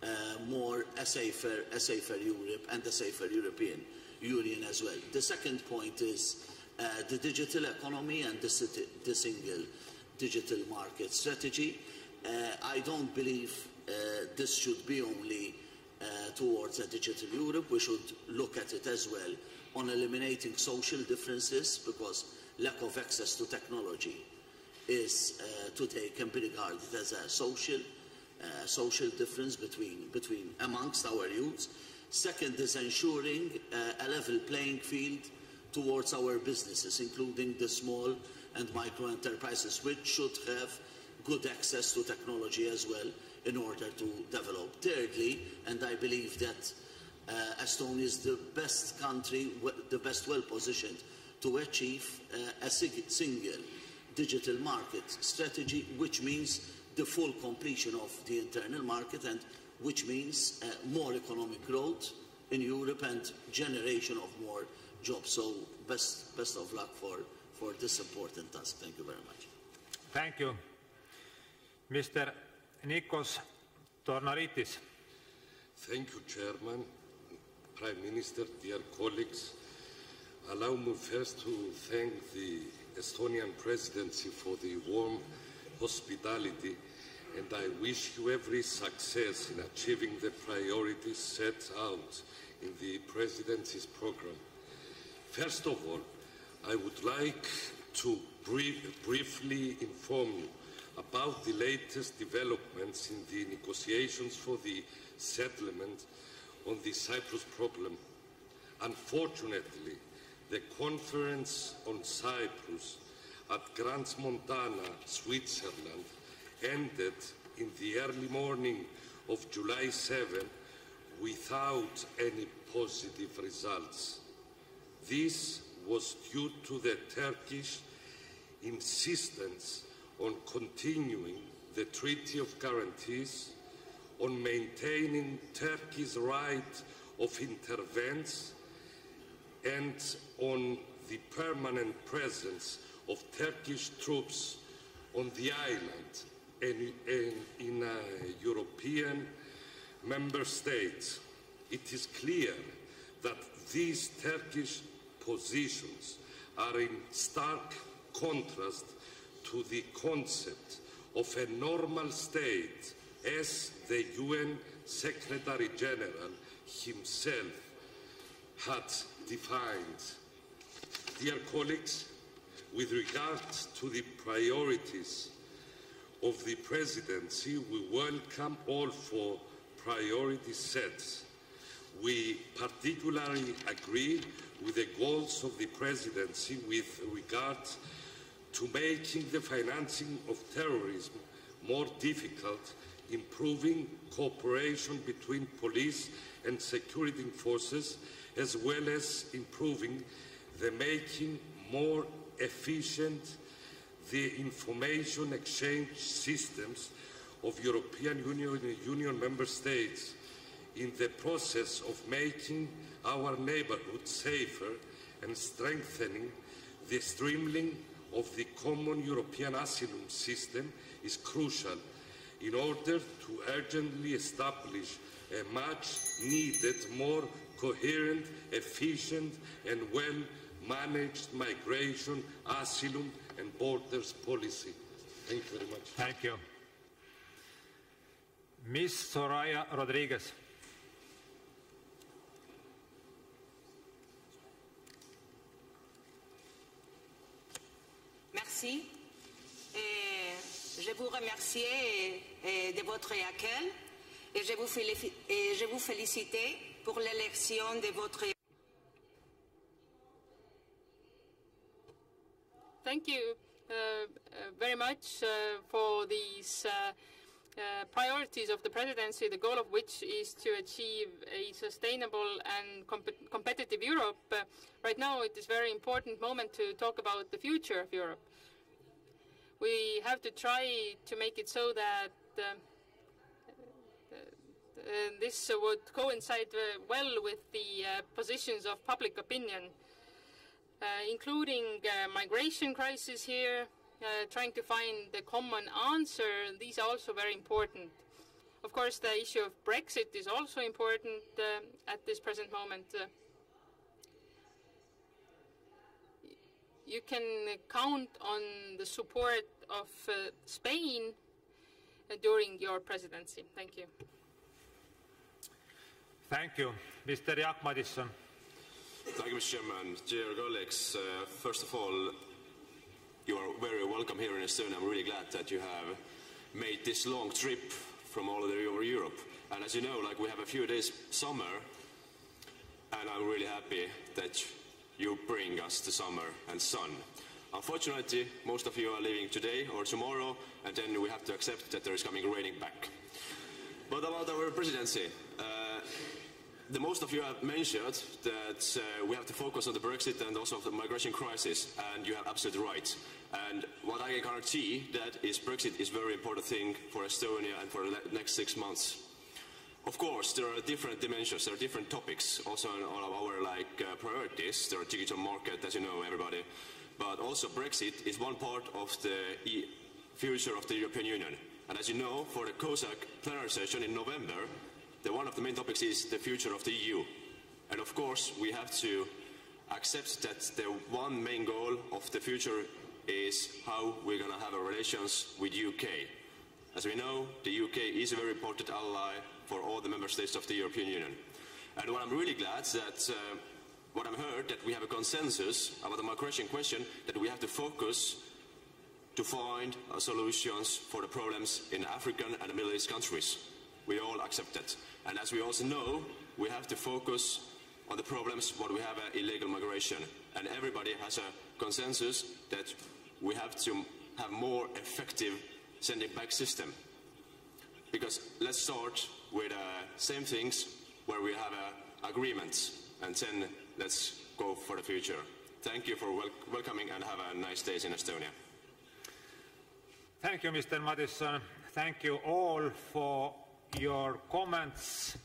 uh, more a safer, a safer Europe and a safer European Union as well. The second point is uh, the digital economy and the, the single digital market strategy. Uh, I don't believe uh, this should be only uh, towards a digital Europe. We should look at it as well on eliminating social differences because lack of access to technology is uh, take can be regarded as a social uh, social difference between between amongst our youths. Second is ensuring uh, a level playing field towards our businesses, including the small and micro enterprises, which should have good access to technology as well in order to develop. Thirdly, and I believe that uh, Estonia is the best country, the best well positioned to achieve uh, a single digital market strategy, which means the full completion of the internal market and which means uh, more economic growth in Europe and generation of more jobs. So best, best of luck for, for this important task. Thank you very much. Thank you. Mr. Nikos Tornaritis. Thank you, Chairman, Prime Minister, dear colleagues. Allow me first to thank the Estonian Presidency for the warm hospitality and I wish you every success in achieving the priorities set out in the Presidency's program. First of all, I would like to brief, briefly inform you about the latest developments in the negotiations for the settlement on the Cyprus problem. Unfortunately, the conference on Cyprus at Crans-Montana, Switzerland, ended in the early morning of July 7 without any positive results. This was due to the Turkish insistence on continuing the Treaty of Guarantees, on maintaining Turkey's right of intervention, and on the permanent presence of Turkish troops on the island and, in a European member states. It is clear that these Turkish positions are in stark contrast to the concept of a normal state as the UN Secretary General himself had defined. Dear colleagues, with regard to the priorities of the presidency, we welcome all four priority sets. We particularly agree with the goals of the presidency with regard to making the financing of terrorism more difficult, improving cooperation between police and security forces, as well as improving the making more efficient the information exchange systems of European Union, Union member states in the process of making our neighbourhood safer and strengthening the streamlining of the common European asylum system is crucial in order to urgently establish a much needed, more coherent, efficient and well managed migration, asylum and borders policy. Thank you very much. Thank you. Ms. Soraya Rodriguez. Merci. Je vous remercie de votre accueil et je vous, et je vous félicite pour l'élection de votre. Thank you uh, uh, very much uh, for these uh, uh, priorities of the presidency, the goal of which is to achieve a sustainable and comp competitive Europe. Uh, right now, it is a very important moment to talk about the future of Europe. We have to try to make it so that um, uh, uh, uh, this would coincide well with the positions of public opinion. Uh, including uh, migration crisis here, uh, trying to find the common answer. These are also very important. Of course, the issue of Brexit is also important at this present moment. You can count on the support of Spain during your presidency. Thank you. Thank you. Mr. Jaak Madison. Thank you, Mr. Chairman. Dear colleagues, uh, first of all, you are very welcome here in Estonia. I'm really glad that you have made this long trip from all over Europe. And as you know, like we have a few days summer, and I'm really happy that you bring us the summer and sun. Unfortunately, most of you are leaving today or tomorrow, and then we have to accept that there is coming raining back. But about our presidency, uh, the most of you have mentioned that uh, we have to focus on the Brexit and also the migration crisis, and you have absolutely right. And what I can guarantee that is Brexit is a very important thing for Estonia and for the next six months. Of course, there are different dimensions, there are different topics, also in all of our like uh, priorities. There are digital market, as you know, everybody. But also Brexit is one part of the e future of the European Union. And as you know, for the COSAC plenary session in November, the, one of the main topics is the future of the EU. And of course, we have to accept that the one main goal of the future is how we're going to have our relations with UK. As we know, the UK is a very important ally for all the member states of the European Union. And what I'm really glad that uh, what I've heard that we have a consensus about the migration question that we have to focus to find uh, solutions for the problems in African and Middle East countries. We all accept that. And as we also know, we have to focus on the problems what we have uh, illegal migration. And everybody has a consensus that we have to have more effective sending back system. Because let's start with uh, same things where we have uh, agreements and then let's go for the future. Thank you for wel welcoming and have a nice day in Estonia. Thank you, Mr. Madison. Thank you all for your comments.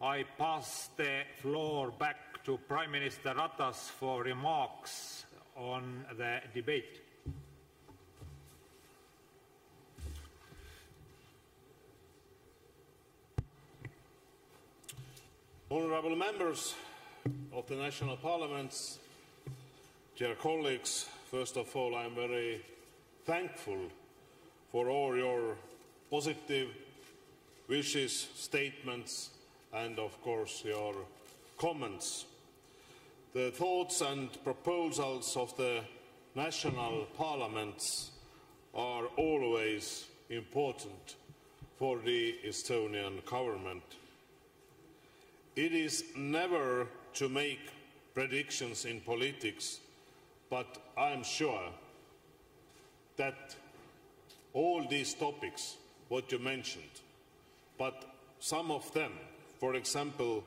I pass the floor back to Prime Minister Ratas for remarks on the debate. Honourable members of the national parliaments, dear colleagues, first of all, I am very thankful for all your positive wishes, statements, and of course your comments. The thoughts and proposals of the national parliaments are always important for the Estonian government. It is never to make predictions in politics, but I am sure that all these topics, what you mentioned, but some of them, for example,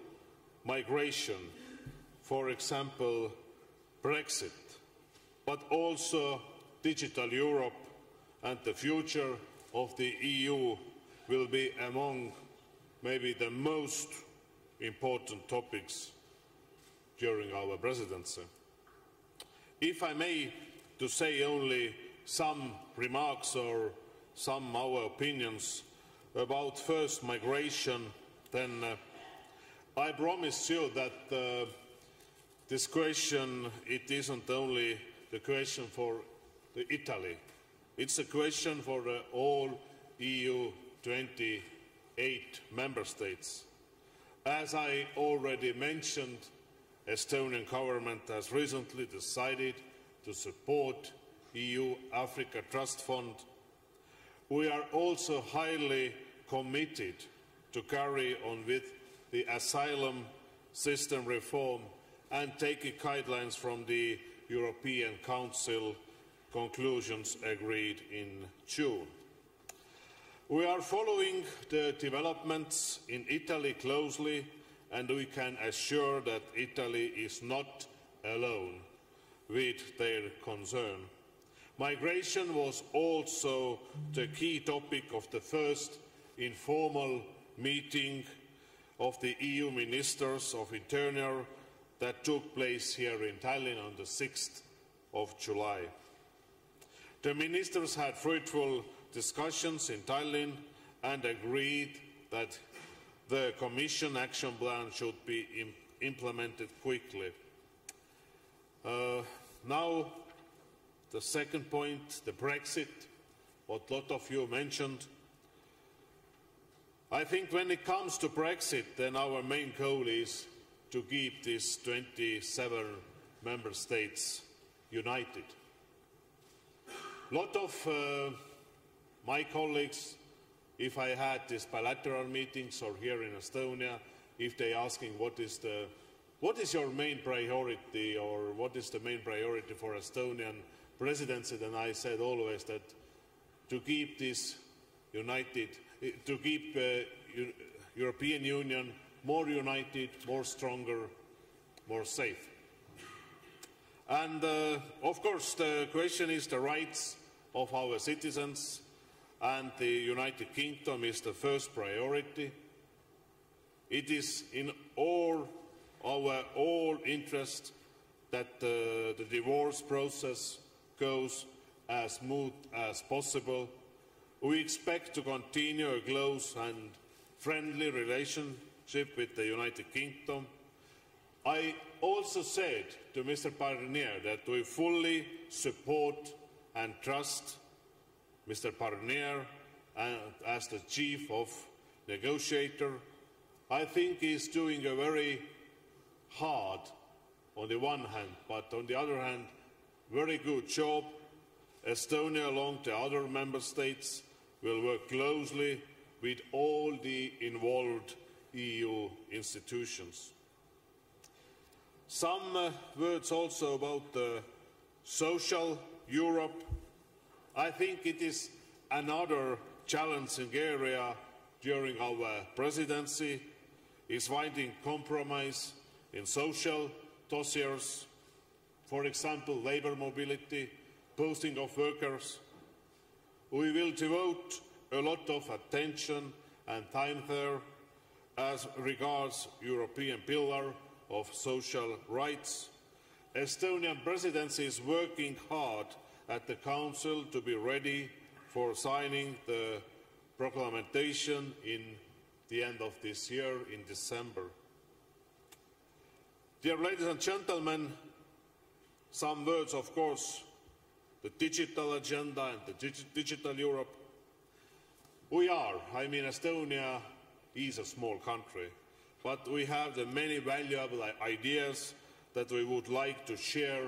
migration, for example, Brexit, but also digital Europe and the future of the EU will be among maybe the most important topics during our presidency. If I may to say only some remarks or some our opinions about first migration, then uh, I promise you that uh, this question, it isn't only the question for the Italy. It's a question for uh, all EU 28 member states. As I already mentioned, the Estonian government has recently decided to support the EU Africa Trust Fund. We are also highly committed to carry on with the asylum system reform and taking guidelines from the European Council conclusions agreed in June. We are following the developments in Italy closely and we can assure that Italy is not alone with their concern. Migration was also the key topic of the first informal meeting of the EU ministers of interior that took place here in Tallinn on the 6th of July. The ministers had fruitful discussions in Tallinn and agreed that the Commission action plan should be Im implemented quickly. Uh, now, the second point, the Brexit, what a lot of you mentioned. I think when it comes to Brexit, then our main goal is to keep these 27 member states united. A lot of uh, my colleagues, if I had these bilateral meetings or here in Estonia, if they asking what is the what is your main priority or what is the main priority for Estonian presidency, then I said always that to keep this united, to keep uh, European Union more united, more stronger, more safe. And uh, of course, the question is the rights of our citizens, and the United Kingdom is the first priority. It is in all our all interest that uh, the divorce process goes as smooth as possible. We expect to continue a close and friendly relationship with the United Kingdom. I also said to Mr. Barnier that we fully support and trust Mr. Barnier as the chief of negotiator. I think he's doing a very hard on the one hand, but on the other hand, very good job. Estonia, along the other member states, will work closely with all the involved EU institutions. Some uh, words also about the social Europe. I think it is another challenging area during our presidency is finding compromise in social dossiers, for example, labour mobility, posting of workers. We will devote a lot of attention and time there as regards European Pillar of Social Rights. Estonian presidency is working hard at the Council to be ready for signing the proclamation in the end of this year in December. Dear ladies and gentlemen, some words, of course, the digital agenda and the dig digital Europe. We are, I mean, Estonia is a small country, but we have the many valuable ideas that we would like to share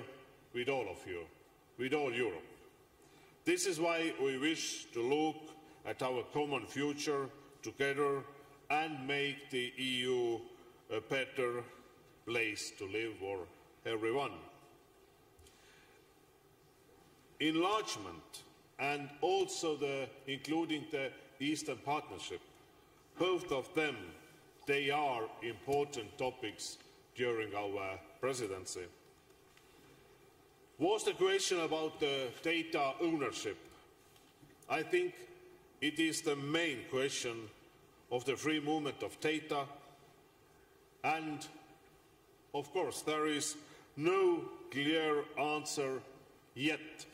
with all of you, with all Europe. This is why we wish to look at our common future together and make the EU a better place to live for everyone. Enlargement and also the, including the Eastern Partnership, both of them, they are important topics during our presidency. Was the question about the data ownership. I think it is the main question of the free movement of data and of course there is no clear answer yet.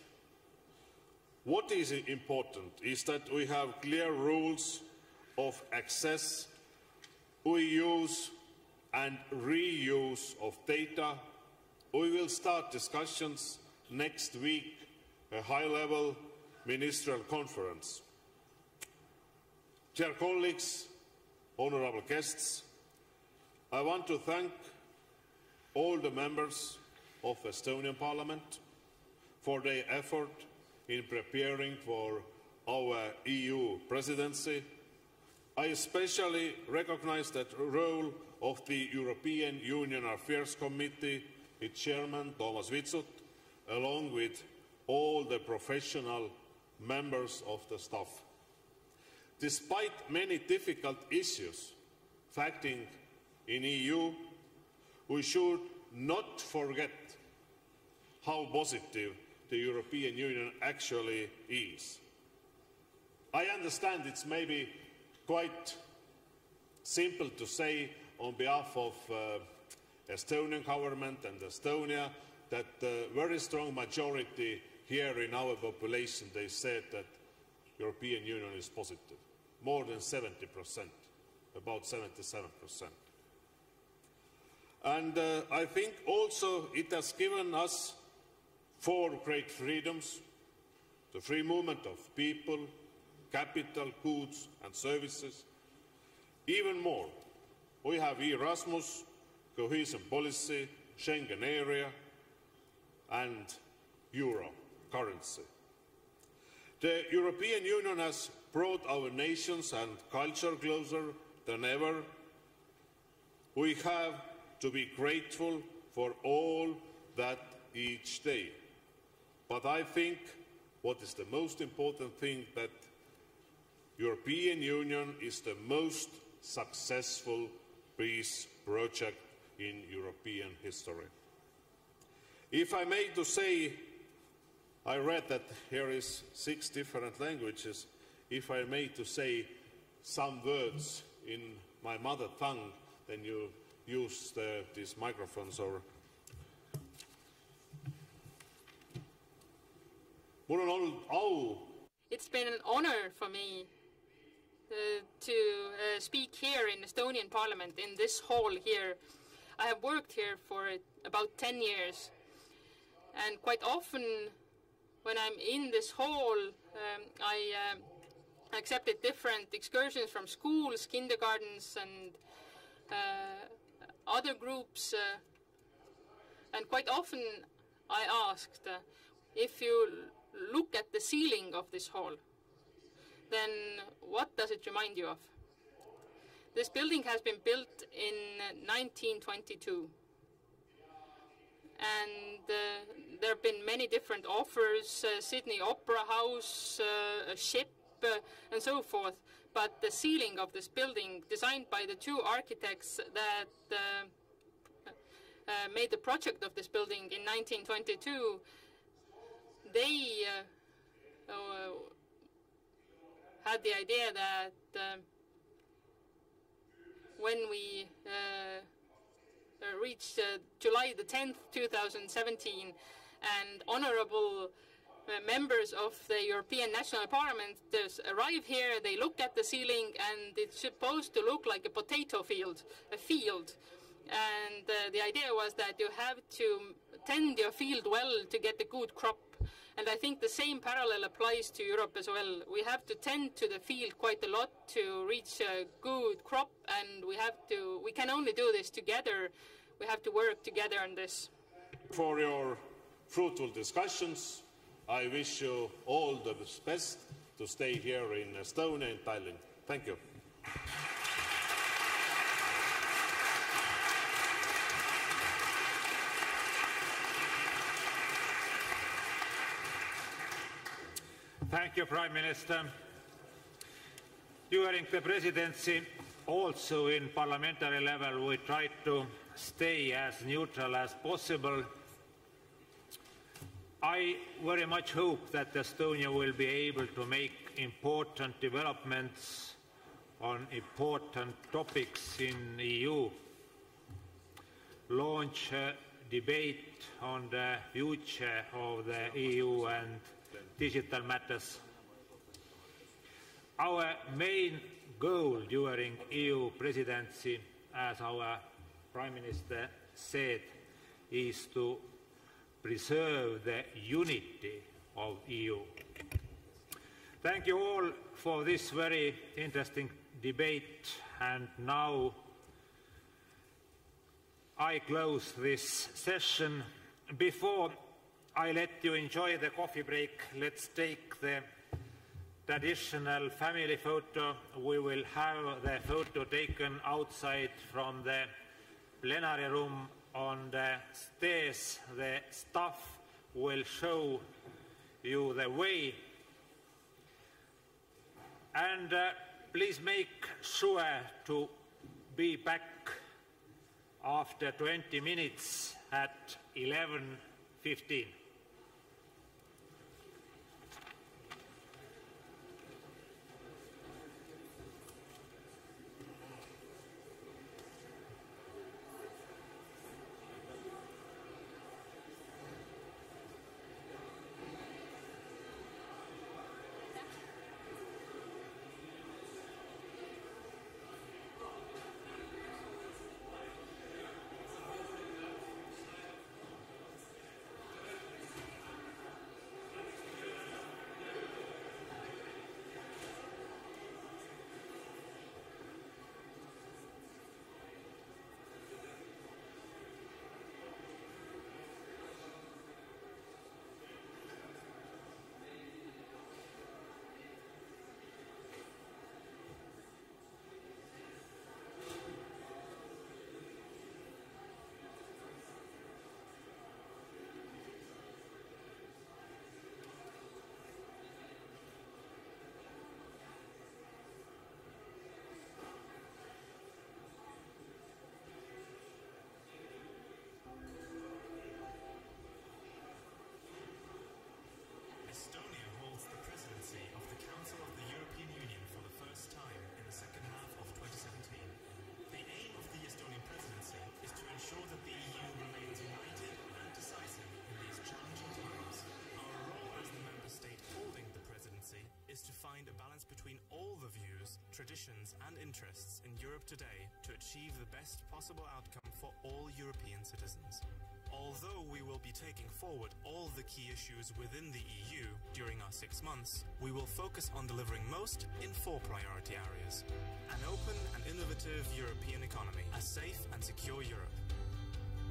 What is important is that we have clear rules of access, we use and reuse of data. We will start discussions next week, a high-level ministerial conference. Dear colleagues, honourable guests, I want to thank all the members of the Estonian Parliament for their effort in preparing for our EU presidency. I especially recognise the role of the European Union Affairs Committee, its chairman Toomas Vitsut, along with all the professional members of the staff. Despite many difficult issues facing in EU, we should not forget how positive the European Union actually is. I understand it's maybe quite simple to say on behalf of uh, Estonian government and Estonia that the very strong majority here in our population, they said that European Union is positive, more than 70%, about 77%. And uh, I think also it has given us four great freedoms, the free movement of people, capital, goods and services. Even more, we have Erasmus, cohesion policy, Schengen area and euro currency. The European Union has brought our nations and culture closer than ever. We have to be grateful for all that each day. But I think what is the most important thing that European Union is the most successful peace project in European history. If I may to say, I read that here is six different languages. If I may to say some words in my mother tongue, then you use the, these microphones or au It's been an honor for me uh, to uh, speak here in Estonian Parliament, in this hall here. I have worked here for about 10 years. And quite often, when I'm in this hall, um, I uh, accepted different excursions from schools, kindergartens, and uh, other groups. Uh, and quite often, I asked uh, if you look at the ceiling of this hall, then what does it remind you of? This building has been built in 1922. And uh, there have been many different offers, uh, Sydney Opera House, uh, a ship, uh, and so forth. But the ceiling of this building, designed by the two architects that uh, uh, made the project of this building in 1922, they had the idea that when we uh, reached uh, July the 10th, 2017, and honorable members of the European National Parliament arrive here, they look at the ceiling, and it's supposed to look like a potato field, a field. And uh, the idea was that you have to tend your field well to get a good crop. And I think the same parallel applies to Europe as well. We have to tend to the field quite a lot to reach a good crop, and we have to. We can only do this together. We have to work together on this. For your fruitful discussions, I wish you all the best to stay here in Estonia and Tallinn. Thank you. Thank you, Prime Minister. During the presidency, also in parliamentary level, we tried to stay as neutral as possible. I very much hope that Estonia will be able to make important developments on important topics in EU, launch a debate on the future of the EU and digital matters. Our main goal during EU presidency, as our Prime Minister said, is to preserve the unity of EU. Thank you all for this very interesting debate and now I close this session. Before I let you enjoy the coffee break, let's take the traditional family photo. We will have the photo taken outside from the plenary room on the stairs. The staff will show you the way. And uh, please make sure to be back after 20 minutes at 11.15. traditions and interests in Europe today to achieve the best possible outcome for all European citizens. Although we will be taking forward all the key issues within the EU during our six months, we will focus on delivering most in four priority areas. An open and innovative European economy, a safe and secure Europe,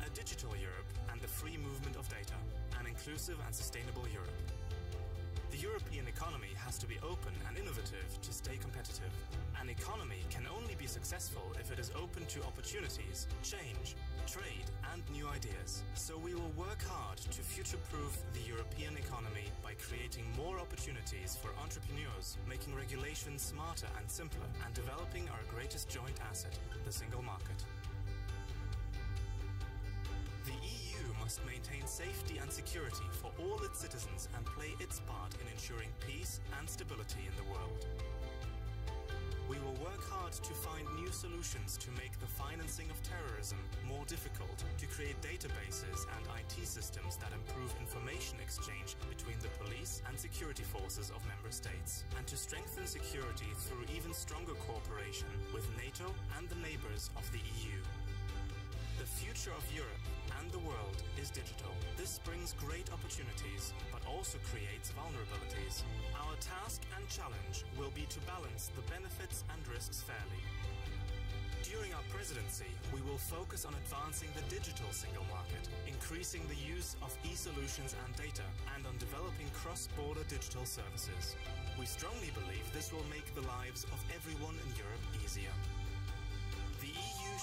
a digital Europe and the free movement of data, an inclusive and sustainable Europe. The European economy has to be open innovative to stay competitive. An economy can only be successful if it is open to opportunities, change, trade, and new ideas. So we will work hard to future proof the European economy by creating more opportunities for entrepreneurs, making regulations smarter and simpler, and developing our greatest joint asset, the single market. Must maintain safety and security for all its citizens and play its part in ensuring peace and stability in the world. We will work hard to find new solutions to make the financing of terrorism more difficult, to create databases and IT systems that improve information exchange between the police and security forces of member states, and to strengthen security through even stronger cooperation with NATO and the neighbors of the EU. The future of Europe and the world is digital. This brings great opportunities, but also creates vulnerabilities. Our task and challenge will be to balance the benefits and risks fairly. During our presidency, we will focus on advancing the digital single market, increasing the use of e-solutions and data, and on developing cross-border digital services. We strongly believe this will make the lives of everyone in Europe easier.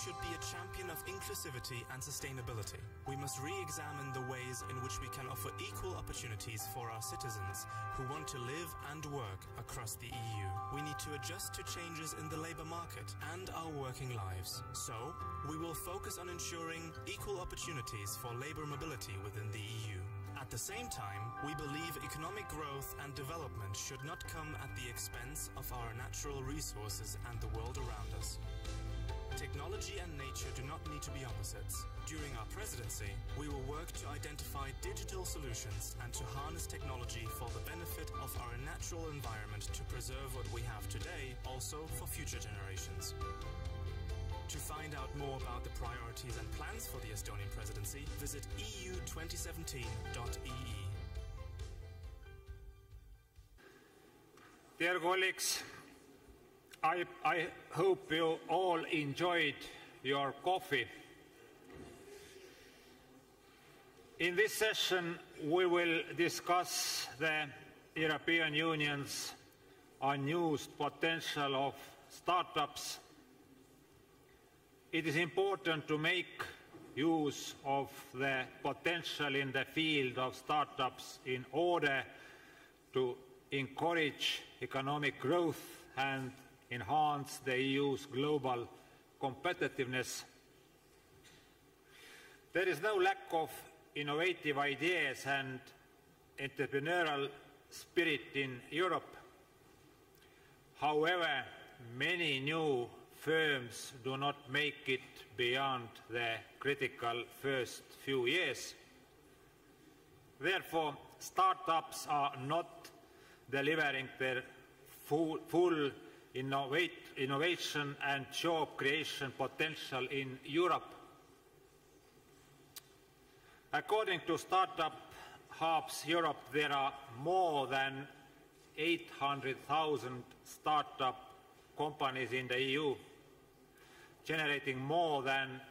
Should be a champion of inclusivity and sustainability. We must re-examine the ways in which we can offer equal opportunities for our citizens who want to live and work across the EU. We need to adjust to changes in the labour market and our working lives. So, we will focus on ensuring equal opportunities for labour mobility within the EU. At the same time, we believe economic growth and development should not come at the expense of our natural resources and the world around us. Technology and nature do not need to be opposites. During our presidency, we will work to identify digital solutions and to harness technology for the benefit of our natural environment to preserve what we have today, also for future generations. To find out more about the priorities and plans for the Estonian presidency, visit eu2017.ee. Dear colleagues, I, I hope you all enjoyed your coffee. In this session, we will discuss the European Union's unused potential of startups. It is important to make use of the potential in the field of startups in order to encourage economic growth and enhance the EU's global competitiveness. There is no lack of innovative ideas and entrepreneurial spirit in Europe. However, many new firms do not make it beyond the critical first few years. Therefore, startups are not delivering their full, full innovate, innovation and job creation potential in Europe. According to Startup Hubs Europe, there are more than 800,000 startup companies in the EU, generating more than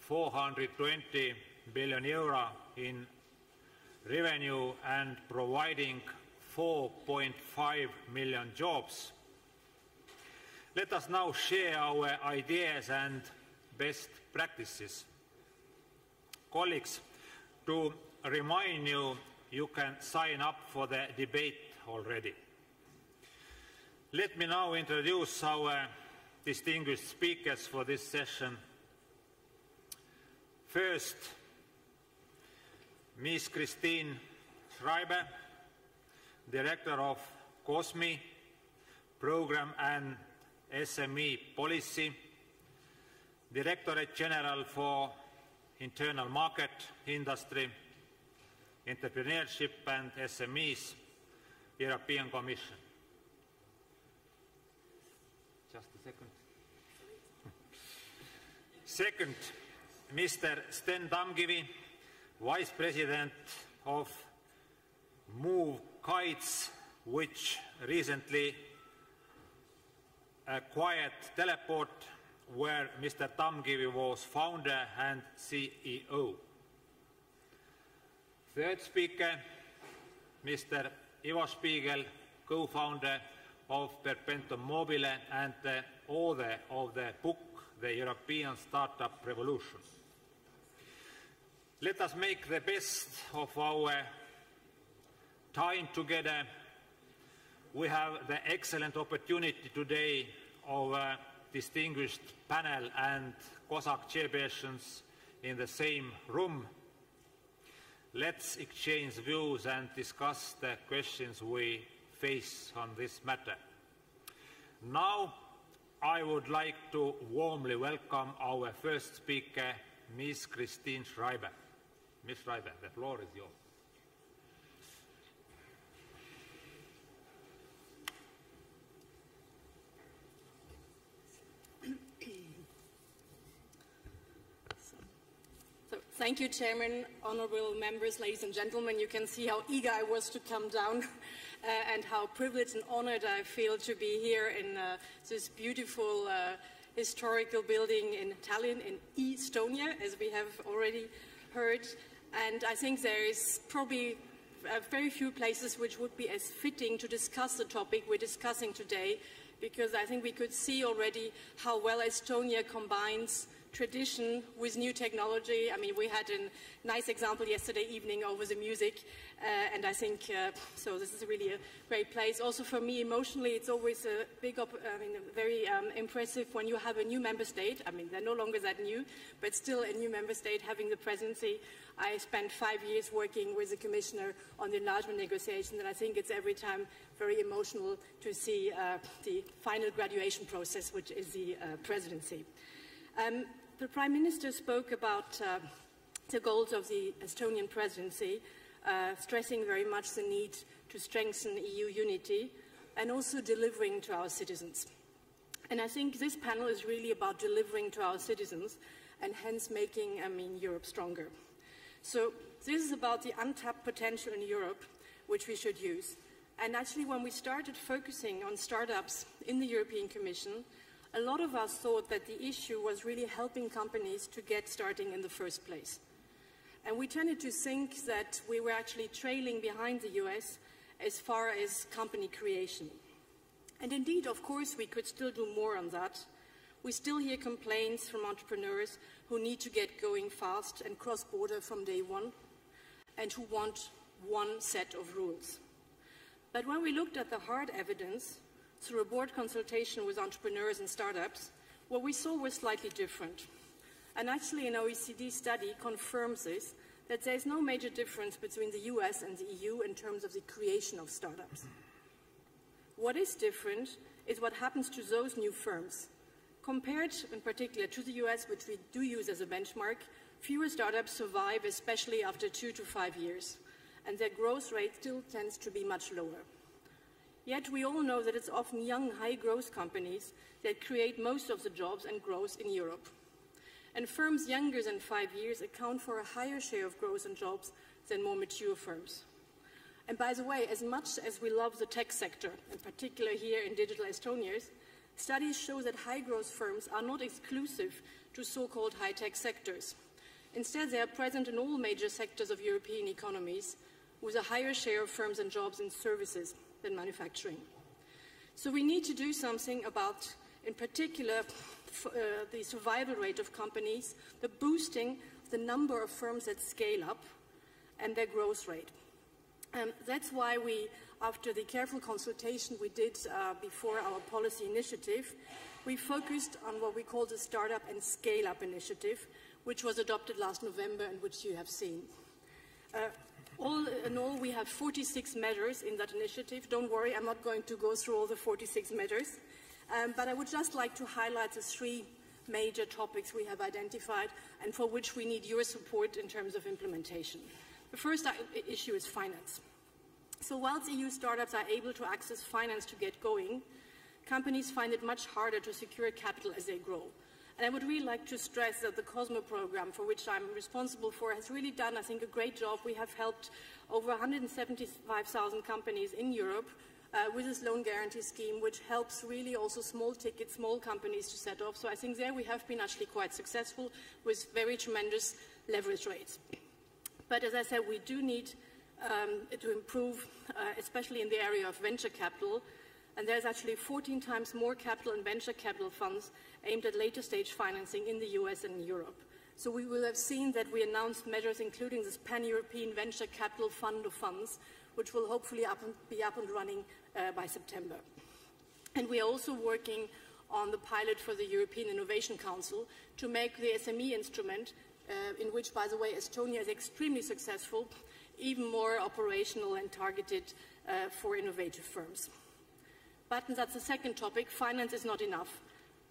420 billion euro in revenue and providing 4.5 million jobs. Let us now share our ideas and best practices. Colleagues, to remind you, you can sign up for the debate already. Let me now introduce our distinguished speakers for this session. First, Ms. Christine Schreiber, Director of COSME Program and SME Policy, Directorate General for Internal Market, Industry, Entrepreneurship and SMEs, European Commission. Just a second. Second, Mr. Sten Tamkivi, Vice President of Move Kites, which recently acquired Teleport, where Mr. Tamkivi was founder and CEO. Third speaker, Mr. Ivo Spigel, co-founder of Perpetuum Mobile and the author of the book The European Startup Revolution. Let us make the best of our time together. We have the excellent opportunity today of a distinguished panel and COSAC chairpersons in the same room. Let's exchange views and discuss the questions we face on this matter. Now, I would like to warmly welcome our first speaker, Ms. Christine Schreiber. Ms. Schreiber, the floor is yours. So, thank you, Chairman, honorable members, ladies and gentlemen. You can see how eager I was to come down uh, and how privileged and honored I feel to be here in uh, this beautiful uh, historical building in Tallinn, in Estonia, as we have already heard. And I think there is probably uh, very few places which would be as fitting to discuss the topic we're discussing today, because I think we could see already how well Estonia combines tradition with new technology. I mean, we had a nice example yesterday evening over the music, uh, and I think uh, so. This is really a great place. Also, for me, emotionally, it's always a big, I mean, very um, impressive when you have a new member state. I mean, they're no longer that new, but still a new member state having the presidency. I spent five years working with the commissioner on the enlargement negotiations, and I think it's every time very emotional to see uh, the final graduation process, which is the uh, presidency. Um, the Prime Minister spoke about uh, the goals of the Estonian presidency, uh, stressing very much the need to strengthen EU unity and also delivering to our citizens. And I think this panel is really about delivering to our citizens and hence making, I mean, Europe stronger. So this is about the untapped potential in Europe, which we should use. And actually, when we started focusing on startups in the European Commission, a lot of us thought that the issue was really helping companies to get starting in the first place. And we tended to think that we were actually trailing behind the US as far as company creation. And indeed, of course, we could still do more on that. We still hear complaints from entrepreneurs who need to get going fast and cross border from day one and who want one set of rules. But when we looked at the hard evidence, through a board consultation with entrepreneurs and startups, what we saw was slightly different. And actually, an OECD study confirms this that there is no major difference between the US and the EU in terms of the creation of startups. What is different is what happens to those new firms. Compared in particular to the US, which we do use as a benchmark, fewer startups survive, especially after two to five years, and their growth rate still tends to be much lower. Yet we all know that it's often young, high growth companies that create most of the jobs and growth in Europe. And firms younger than five years account for a higher share of growth and jobs than more mature firms. And by the way, as much as we love the tech sector, in particular here in Digital Estonia, studies show that high growth firms are not exclusive to so called high tech sectors. Instead, they are present in all major sectors of European economies, with a higher share of firms and jobs in services than manufacturing. So we need to do something about, in particular, uh, the survival rate of companies, the boosting the number of firms that scale up, and their growth rate. Um, that's why we, after the careful consultation we did uh, before our policy initiative, we focused on what we call the Startup and Scale Up Initiative, which was adopted last November and which you have seen. Uh, all in all, we have 46 measures in that initiative. Don't worry, I'm not going to go through all the 46 measures, um, but I would just like to highlight the three major topics we have identified and for which we need your support in terms of implementation. The first uh, issue is finance. So whilst EU startups are able to access finance to get going, companies find it much harder to secure capital as they grow. And I would really like to stress that the COSME program, for which I'm responsible for, has really done, I think, a great job. We have helped over 175,000 companies in Europe uh, with this loan guarantee scheme, which helps really also small ticket, small companies to set off. So I think there we have been actually quite successful with very tremendous leverage rates. But as I said, we do need um, to improve, uh, especially in the area of venture capital. And there's actually 14 times more capital and venture capital funds aimed at later stage financing in the US and Europe. So we will have seen that we announced measures including this pan-European venture capital fund of funds, which will hopefully up and, be up and running uh, by September. And we are also working on the pilot for the European Innovation Council to make the SME instrument, uh, in which, by the way, Estonia is extremely successful, even more operational and targeted uh, for innovative firms. But that's the second topic, finance is not enough.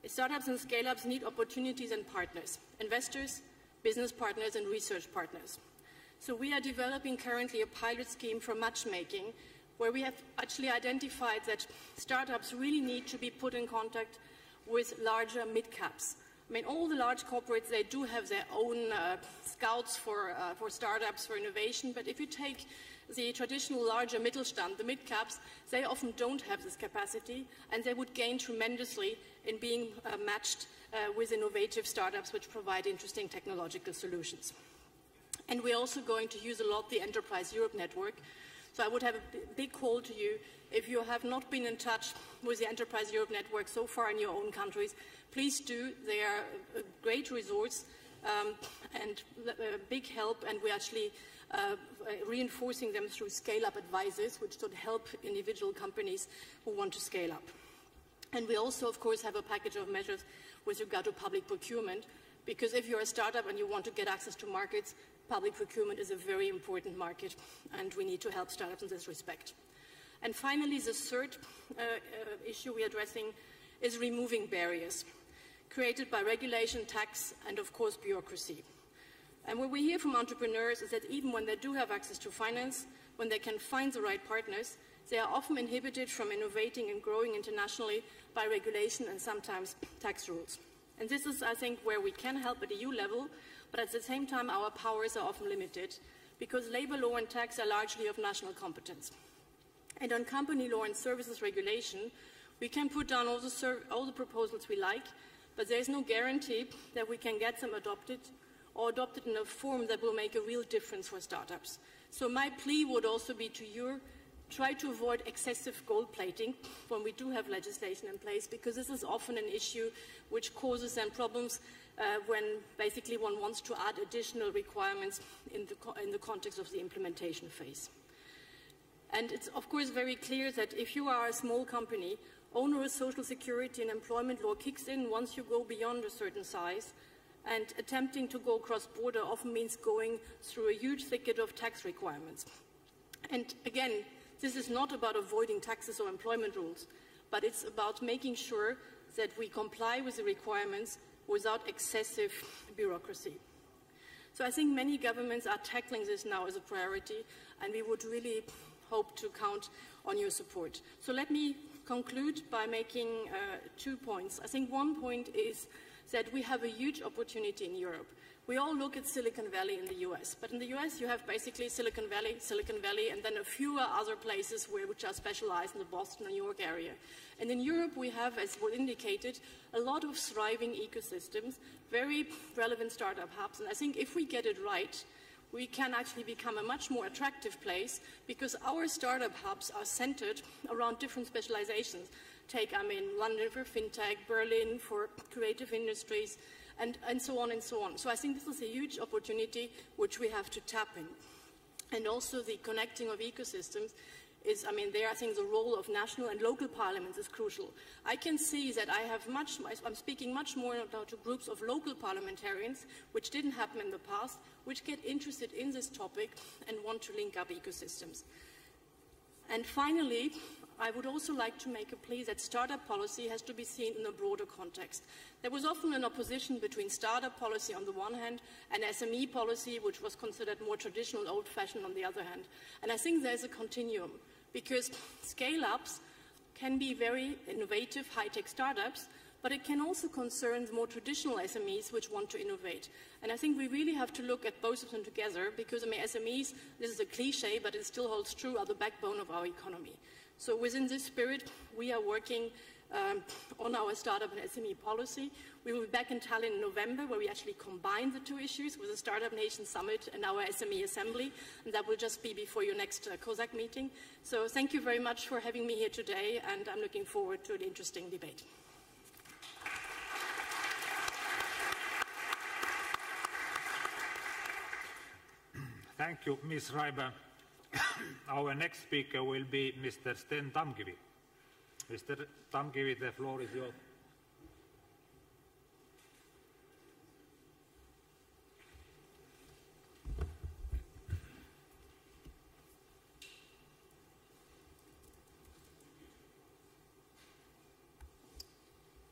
Startups and scale-ups need opportunities and partners, investors, business partners, and research partners. So we are developing currently a pilot scheme for matchmaking where we have actually identified that startups really need to be put in contact with larger mid-caps. I mean, all the large corporates, they do have their own uh, scouts for, uh, for startups, for innovation, but if you take the traditional larger Mittelstand, the mid-caps, they often don't have this capacity, and they would gain tremendously in being uh, matched uh, with innovative startups which provide interesting technological solutions. And we're also going to use a lot the Enterprise Europe network So I would have a big call to you. If you have not been in touch with the Enterprise Europe Network so far in your own countries, please do. They are a great resource um, and a big help, and we're actually uh, reinforcing them through scale-up advisors, which should help individual companies who want to scale up. And we also, of course, have a package of measures with regard to public procurement, because if you're a startup and you want to get access to markets, public procurement is a very important market, and we need to help startups in this respect. And finally, the third uh, uh, issue we're addressing is removing barriers created by regulation, tax, and of course, bureaucracy. And what we hear from entrepreneurs is that even when they do have access to finance, when they can find the right partners, they are often inhibited from innovating and growing internationally by regulation and sometimes tax rules. And this is, I think, where we can help at EU level, but at the same time, our powers are often limited because labor law and tax are largely of national competence. And on company law and services regulation, we can put down all the, all the proposals we like, but there is no guarantee that we can get them adopted or adopted in a form that will make a real difference for startups. So my plea would also be to you, try to avoid excessive gold plating when we do have legislation in place, because this is often an issue which causes then problems uh, when basically one wants to add additional requirements in the, in the context of the implementation phase. And it's of course very clear that if you are a small company, onerous social security and employment law kicks in once you go beyond a certain size, and attempting to go cross-border often means going through a huge thicket of tax requirements. And again, this is not about avoiding taxes or employment rules, but it's about making sure that we comply with the requirements without excessive bureaucracy. So I think many governments are tackling this now as a priority, and we would really hope to count on your support. So let me conclude by making uh, two points. I think one point is that we have a huge opportunity in Europe. We all look at Silicon Valley in the US, but in the US you have basically Silicon Valley, Silicon Valley, and then a few other places where, which are specialized in the Boston, and New York area. And in Europe we have, as was indicated, a lot of thriving ecosystems, very relevant startup hubs, and I think if we get it right, we can actually become a much more attractive place because our startup hubs are centered around different specializations. Take, I mean, London for fintech, Berlin for creative industries, and, and so on and so on. So I think this is a huge opportunity which we have to tap in. And also the connecting of ecosystems is, I mean, there I think the role of national and local parliaments is crucial. I can see that I have much, I'm speaking much more now to groups of local parliamentarians, which didn't happen in the past, which get interested in this topic and want to link up ecosystems. And finally, I would also like to make a plea that startup policy has to be seen in a broader context. There was often an opposition between startup policy on the one hand and SME policy, which was considered more traditional, old-fashioned on the other hand. And I think there's a continuum, because scale-ups can be very innovative, high-tech startups, but it can also concern more traditional SMEs which want to innovate. And I think we really have to look at both of them together because I mean, SMEs, this is a cliche, but it still holds true, are the backbone of our economy. So within this spirit, we are working um, on our startup and SME policy. We will be back in Tallinn in November where we actually combine the two issues with the Startup Nation Summit and our SME Assembly, and that will just be before your next uh, COSAC meeting. So thank you very much for having me here today, and I'm looking forward to an interesting debate. Thank you, Ms. Schreiber. Our next speaker will be Mr. Sten Tamkivi. Mr. Tamkivi, the floor is yours.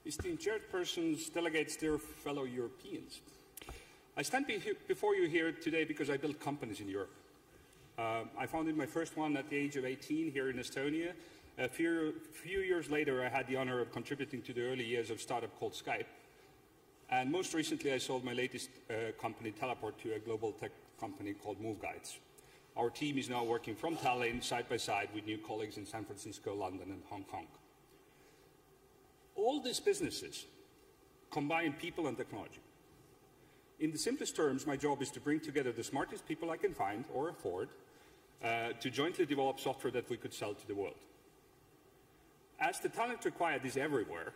Esteemed chairpersons, delegates, dear fellow Europeans. I stand be before you here today because I build companies in Europe. Uh, I founded my first one at the age of 18 here in Estonia. A few, few years later, I had the honor of contributing to the early years of startup called Skype. And most recently, I sold my latest uh, company, Teleport, to a global tech company called MoveGuides. Our team is now working from Tallinn side by side with new colleagues in San Francisco, London, and Hong Kong. All these businesses combine people and technology. In the simplest terms, my job is to bring together the smartest people I can find or afford uh, to jointly develop software that we could sell to the world. As the talent required is everywhere,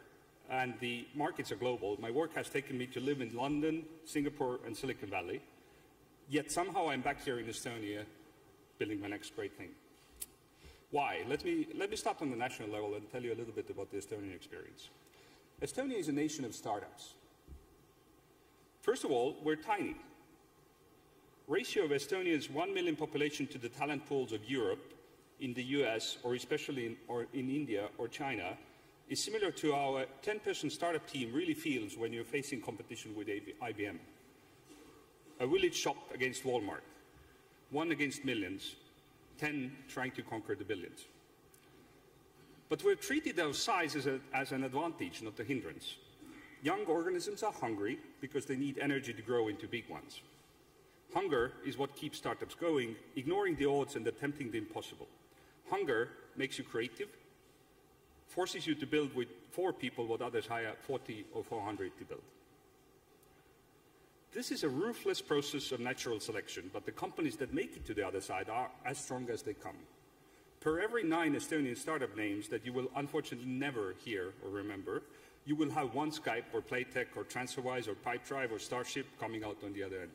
and the markets are global, my work has taken me to live in London, Singapore, and Silicon Valley. Yet somehow I'm back here in Estonia building my next great thing. Why? Let me, let me start on the national level and tell you a little bit about the Estonian experience. Estonia is a nation of startups. First of all, we're tiny. Ratio of Estonia's 1 million population to the talent pools of Europe, in the US, or especially in, or in India or China, is similar to our 10-person startup team really feels when you're facing competition with IBM. A village shop against Walmart, one against millions, 10 trying to conquer the billions. But we've treated our size as, a, as an advantage, not a hindrance. Young organisms are hungry because they need energy to grow into big ones. Hunger is what keeps startups going, ignoring the odds and attempting the impossible. Hunger makes you creative, forces you to build with four people what others hire 40 or 400 to build. This is a ruthless process of natural selection, but the companies that make it to the other side are as strong as they come. Per every nine Estonian startup names that you will unfortunately never hear or remember, you will have one Skype or Playtech or TransferWise or Pipedrive or Starship coming out on the other end.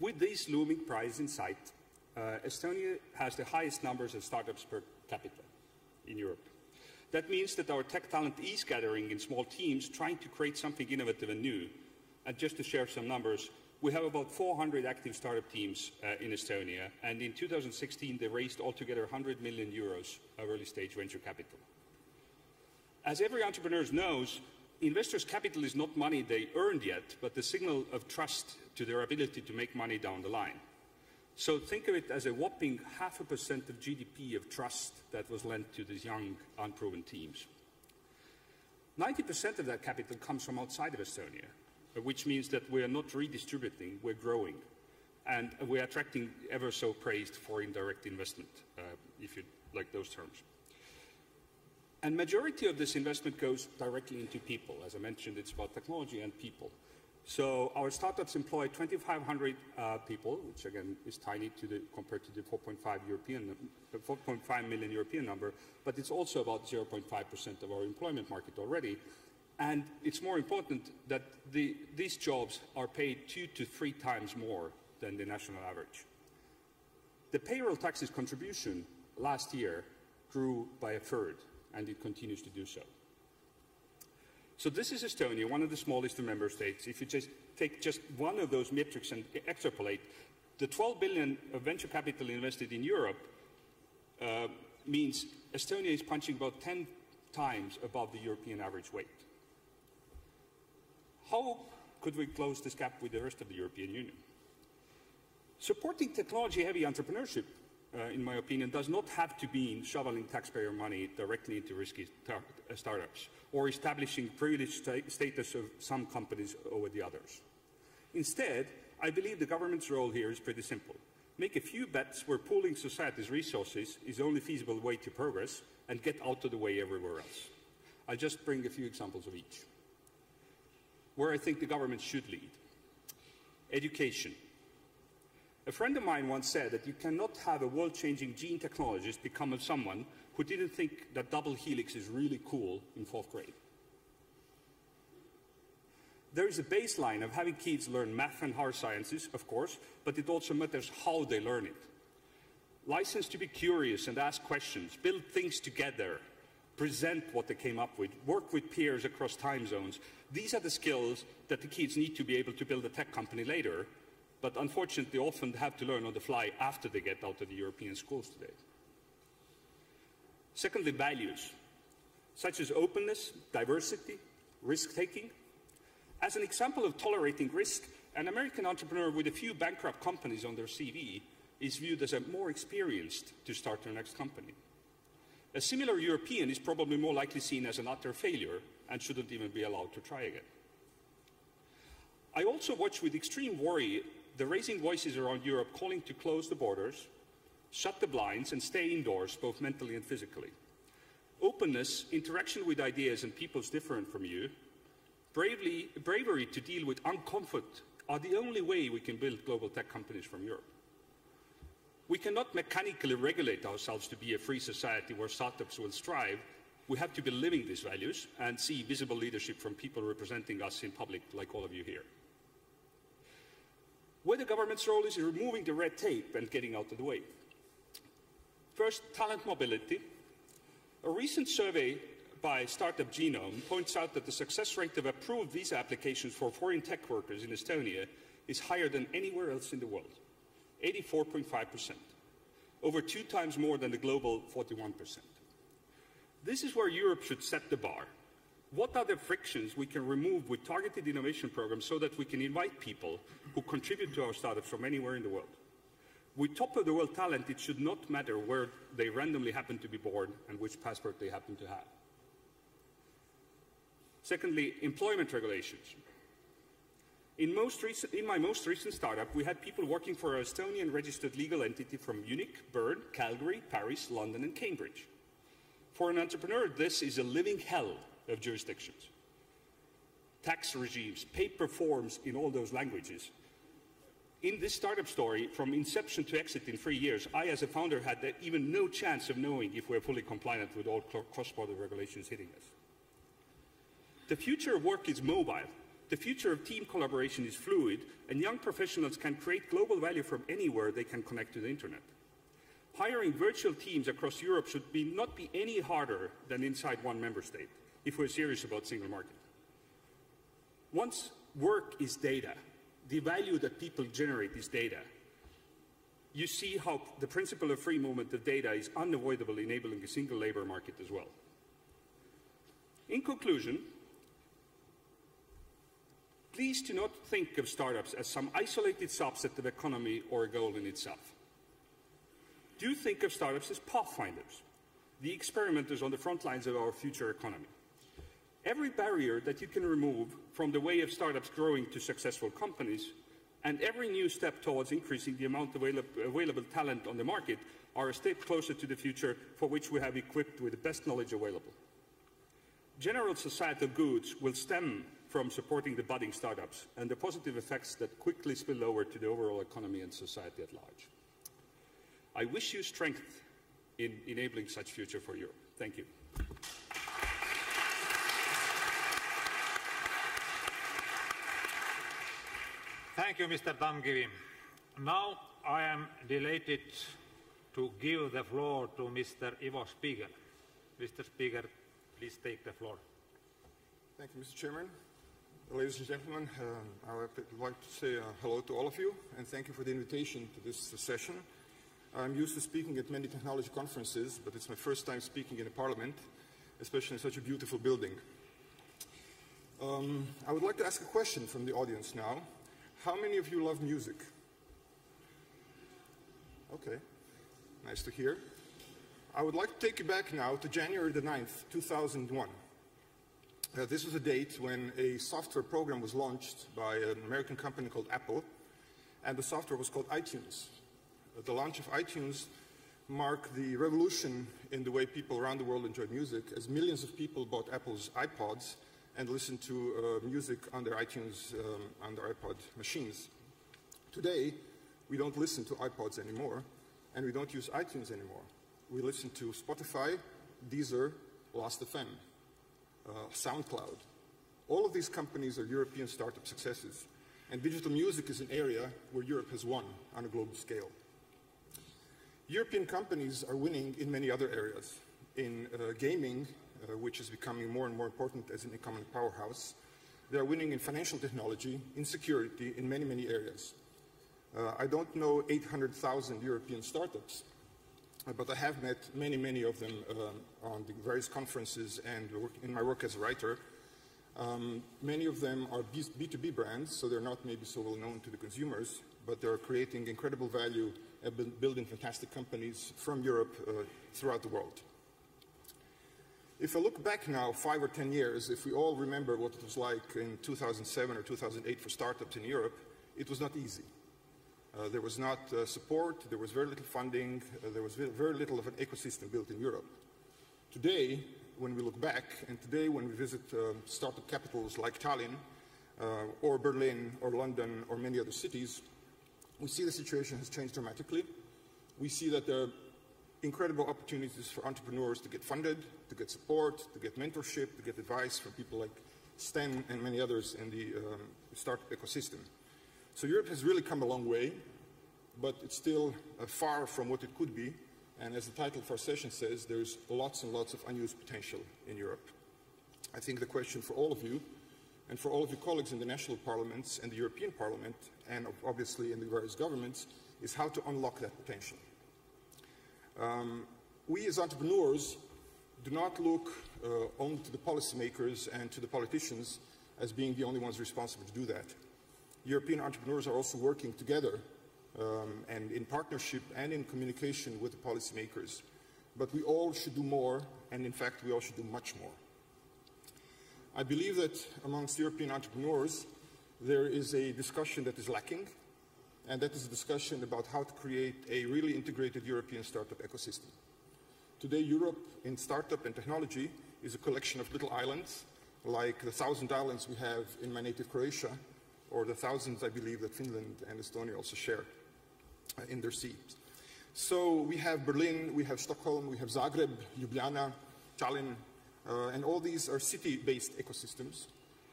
With this looming prize in sight, uh, Estonia has the highest numbers of startups per capita in Europe. That means that our tech talent is gathering in small teams trying to create something innovative and new. And just to share some numbers, we have about 400 active startup teams uh, in Estonia, and in 2016 they raised altogether 100 million euros of early stage venture capital. As every entrepreneur knows, investors' capital is not money they earned yet, but the signal of trust to their ability to make money down the line. So think of it as a whopping half a percent of GDP of trust that was lent to these young, unproven teams. 90% of that capital comes from outside of Estonia, which means that we are not redistributing, we're growing. And we're attracting ever so praised foreign direct investment, uh, if you like those terms. And majority of this investment goes directly into people. As I mentioned, it's about technology and people. So our startups employ 2,500 uh, people, which again is tiny to the, compared to the 4.5 European, 4.5 million European number, but it's also about 0.5% of our employment market already. And it's more important that the, these jobs are paid two to three times more than the national average. The payroll taxes contribution last year grew by a third, and it continues to do so. So this is Estonia, one of the smallest member states. If you just take just one of those metrics and extrapolate, the 12 billion of venture capital invested in Europe uh, means Estonia is punching about 10 times above the European average weight. How could we close this gap with the rest of the European Union? Supporting technology-heavy entrepreneurship uh, in my opinion, does not have to mean shoveling taxpayer money directly into risky uh, startups or establishing privileged sta- status of some companies over the others. Instead, I believe the government's role here is pretty simple. Make a few bets where pooling society's resources is the only feasible way to progress and get out of the way everywhere else. I'll just bring a few examples of each. Where I think the government should lead. Education. A friend of mine once said that you cannot have a world-changing gene technologist become someone who didn't think that double helix is really cool in fourth grade. There is a baseline of having kids learn math and hard sciences, of course, but it also matters how they learn it. License to be curious and ask questions, build things together, present what they came up with, work with peers across time zones. These are the skills that the kids need to be able to build a tech company later, but unfortunately often have to learn on the fly after they get out of the European schools today. Secondly, values, such as openness, diversity, risk-taking. As an example of tolerating risk, an American entrepreneur with a few bankrupt companies on their CV is viewed as a more experienced to start their next company. A similar European is probably more likely seen as an utter failure and shouldn't even be allowed to try again. I also watch with extreme worry the raising voices around Europe calling to close the borders, shut the blinds, and stay indoors, both mentally and physically. Openness, interaction with ideas and peoples different from you, bravely, bravery to deal with uncomfort are the only way we can build global tech companies from Europe. We cannot mechanically regulate ourselves to be a free society where startups will strive. We have to be living these values and see visible leadership from people representing us in public, like all of you here. Where the government's role is in removing the red tape and getting out of the way. First, talent mobility. A recent survey by Startup Genome points out that the success rate of approved visa applications for foreign tech workers in Estonia is higher than anywhere else in the world, 84.5%, over two times more than the global 41%. This is where Europe should set the bar. What are the frictions we can remove with targeted innovation programs so that we can invite people who contribute to our startups from anywhere in the world? With top of the world talent, it should not matter where they randomly happen to be born and which passport they happen to have. Secondly, employment regulations. In, recent, in, my most recent startup, we had people working for an Estonian registered legal entity from Munich, Bern, Calgary, Paris, London, and Cambridge. For an entrepreneur, this is a living hell of jurisdictions. Tax regimes, paper forms in all those languages. In this startup story, from inception to exit in three years, I, as a founder, had even no chance of knowing if we're fully compliant with all cross-border regulations hitting us. The future of work is mobile. The future of team collaboration is fluid, and young professionals can create global value from anywhere they can connect to the internet. Hiring virtual teams across Europe should be, not be any harder than inside one member state if we're serious about single market. Once work is data, the value that people generate is data. You see how the principle of free movement of data is unavoidable enabling a single labor market as well. In conclusion, Please do not think of startups as some isolated subset of economy or a goal in itself. Do think of startups as pathfinders, the experimenters on the front lines of our future economy. Every barrier that you can remove from the way of startups growing to successful companies and every new step towards increasing the amount of available talent on the market are a step closer to the future for which we have equipped with the best knowledge available. General societal goods will stem from supporting the budding startups and the positive effects that quickly spill over to the overall economy and society at large. I wish you strength in enabling such future for Europe. Thank you. Thank you, Mr. Tamkivi. Now I am delighted to give the floor to Mr. Ivo Spigel. Mr. Spigel, please take the floor. Thank you, Mr. Chairman. Ladies and gentlemen, uh, I would like to say uh, hello to all of you and thank you for the invitation to this uh, session. I'm used to speaking at many technology conferences, but it's my first time speaking in a parliament, especially in such a beautiful building. Um, I would like to ask a question from the audience now. How many of you love music? Okay, nice to hear. I would like to take you back now to January the 9th, 2001. Uh, this was a date when a software program was launched by an American company called Apple, and the software was called iTunes. Uh, the launch of iTunes marked the revolution in the way people around the world enjoy music, as millions of people bought Apple's iPods and listen to uh, music on their iTunes, um, on their iPod machines. Today, we don't listen to iPods anymore, and we don't use iTunes anymore. We listen to Spotify, Deezer, Last.fm uh, SoundCloud. All of these companies are European startup successes. And digital music is an area where Europe has won on a global scale. European companies are winning in many other areas. In uh, gaming, uh, which is becoming more and more important as an economic powerhouse, they are winning in financial technology, in security, in many, many areas. Uh, I don't know 800,000 European startups, uh, but I have met many, many of them uh, on the various conferences and in my work as a writer. Um, many of them are B2B brands, so they're not maybe so well known to the consumers, but they're creating incredible value and building fantastic companies from Europe uh, throughout the world. If I look back now, five or 10 years, if we all remember what it was like in 2007 or 2008 for startups in Europe, it was not easy. Uh, there was not uh, support, there was very little funding, uh, there was very little of an ecosystem built in Europe. Today, when we look back, and today when we visit uh, startup capitals like Tallinn, uh, or Berlin, or London, or many other cities, we see the situation has changed dramatically. we see that there are incredible opportunities for entrepreneurs to get funded, to get support, to get mentorship, to get advice from people like Sten and many others in the um, startup ecosystem. So Europe has really come a long way, but it's still uh, far from what it could be. And as the title of our session says, there's lots and lots of unused potential in Europe. I think the question for all of you, and for all of your colleagues in the national parliaments and the European Parliament, and obviously in the various governments, is how to unlock that potential. Um, we as entrepreneurs do not look uh, only to the policymakers and to the politicians as being the only ones responsible to do that. European entrepreneurs are also working together um, and in partnership and in communication with the policymakers. But we all should do more, and in fact, we all should do much more. I believe that amongst European entrepreneurs, there is a discussion that is lacking, and that is a discussion about how to create a really integrated European startup ecosystem. Today, Europe in startup and technology is a collection of little islands, like the thousand islands we have in my native Croatia, or the thousands, I believe, that Finland and Estonia also share uh, in their seas. So we have Berlin, we have Stockholm, we have Zagreb, Ljubljana, Tallinn, uh, and all these are city-based ecosystems.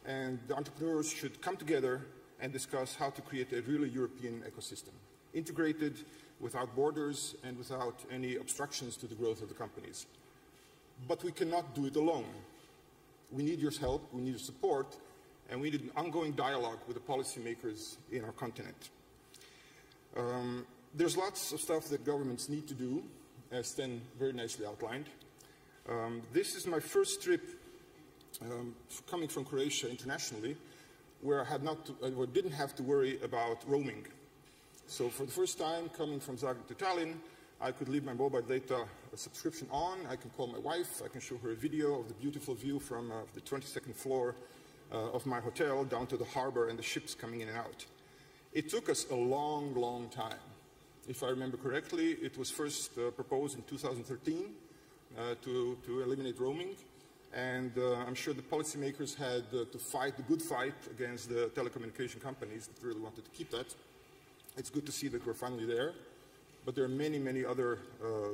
And the entrepreneurs should come together and discuss how to create a really European ecosystem, integrated without borders and without any obstructions to the growth of the companies. But we cannot do it alone. We need your help, we need your support, and we need an ongoing dialogue with the policymakers in our continent. Um, there's lots of stuff that governments need to do, as Sten very nicely outlined. Um, this is my first trip um, coming from Croatia internationally, where I had not to, uh, didn't have to worry about roaming. So for the first time, coming from Zagreb to Tallinn, I could leave my mobile data subscription on. I can call my wife. I can show her a video of the beautiful view from uh, the 22nd floor uh, of my hotel down to the harbor and the ships coming in and out. It took us a long, long time. If I remember correctly, it was first uh, proposed in 2013 uh, to, to eliminate roaming. And uh, I'm sure the policymakers had uh, to fight the good fight against the telecommunication companies that really wanted to keep that. It's good to see that we're finally there. But there are many, many other uh,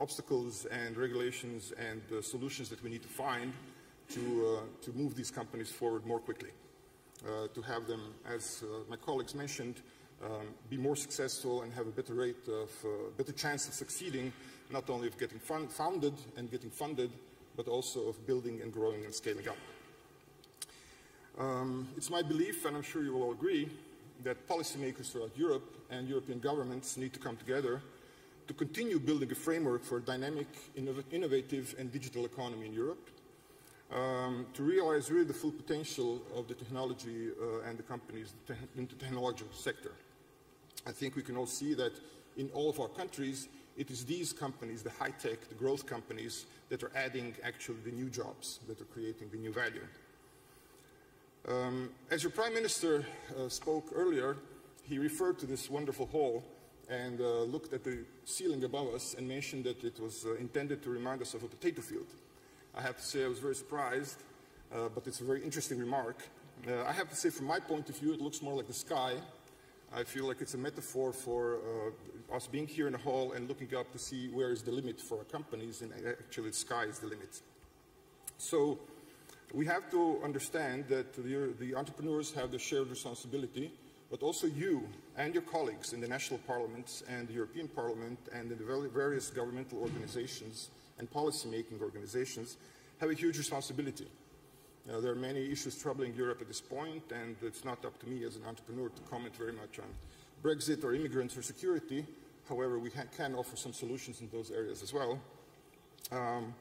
obstacles and regulations and uh, solutions that we need to find to, uh, to move these companies forward more quickly. to have them, as my colleagues mentioned, um, be more successful and have a better rate of, better chance of succeeding not only of getting founded and getting funded, but also of building and growing and scaling up. Um, it's my belief, and I'm sure you will all agree, that policymakers throughout Europe and European governments need to come together to continue building a framework for a dynamic, innov innovative, and digital economy in Europe, um, to realize really the full potential of the technology uh, and the companies in the technological sector. I think we can all see that in all of our countries, it is these companies, the high-tech, the growth companies, that are adding actually the new jobs, that are creating the new value. Um, as your Prime Minister uh, spoke earlier, he referred to this wonderful hall and uh, looked at the ceiling above us and mentioned that it was uh, intended to remind us of a potato field. I have to say I was very surprised, uh, but it's a very interesting remark. Uh, I have to say from my point of view, it looks more like the sky. I feel like it's a metaphor for uh, us being here in the hall and looking up to see where is the limit for our companies, and actually the sky is the limit. So we have to understand that the, the entrepreneurs have the shared responsibility, but also you and your colleagues in the national parliaments and the European Parliament and in the various governmental organizations and policy-making organizations have a huge responsibility. There are many issues troubling Europe at this point, and it's not up to me as an entrepreneur to comment very much on Brexit or immigrants or security. However, we can offer some solutions in those areas as well. Um,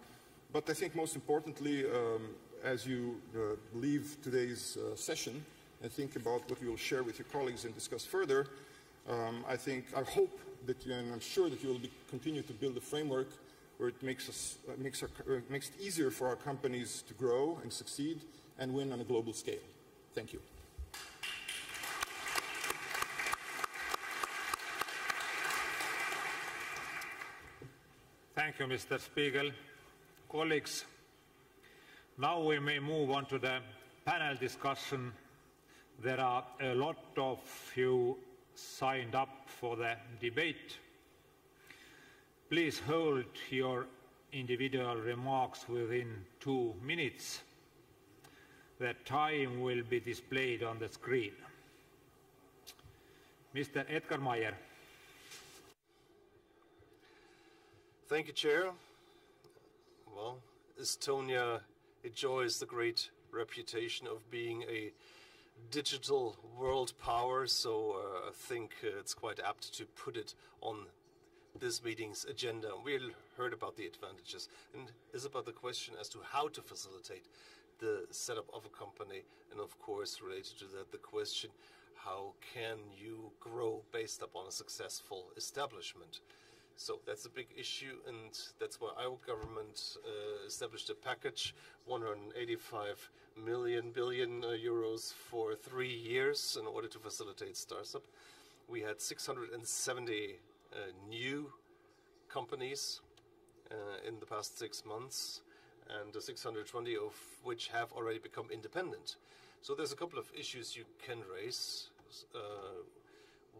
but I think most importantly, um, as you uh, leave today's uh, session and think about what you will share with your colleagues and discuss further, um, I think, I hope that you, and I'm sure that you will be, continue to build a framework where it makes, us, uh, makes, our, uh, makes it easier for our companies to grow and succeed and win on a global scale. Thank you. Thank you, Mr. Spigel. Colleagues, now we may move on to the panel discussion. There are a lot of you signed up for the debate, Please hold your individual remarks within two minutes. The time will be displayed on the screen. Mr. Edgar Mayer. Thank you, Chair. Well, Estonia enjoys the great reputation of being a digital world power, so uh, I think uh, it's quite apt to put it on this meeting's agenda. We heard about the advantages, and it's about the question as to how to facilitate the setup of a company, and of course, related to that, the question how can you grow based upon a successful establishment? So that's a big issue, and that's why our government uh, established a package, 185 million billion uh, euros for three years in order to facilitate startup. We had 670 uh, new companies uh, in the past six months, and 620 of which have already become independent. So there's a couple of issues you can raise.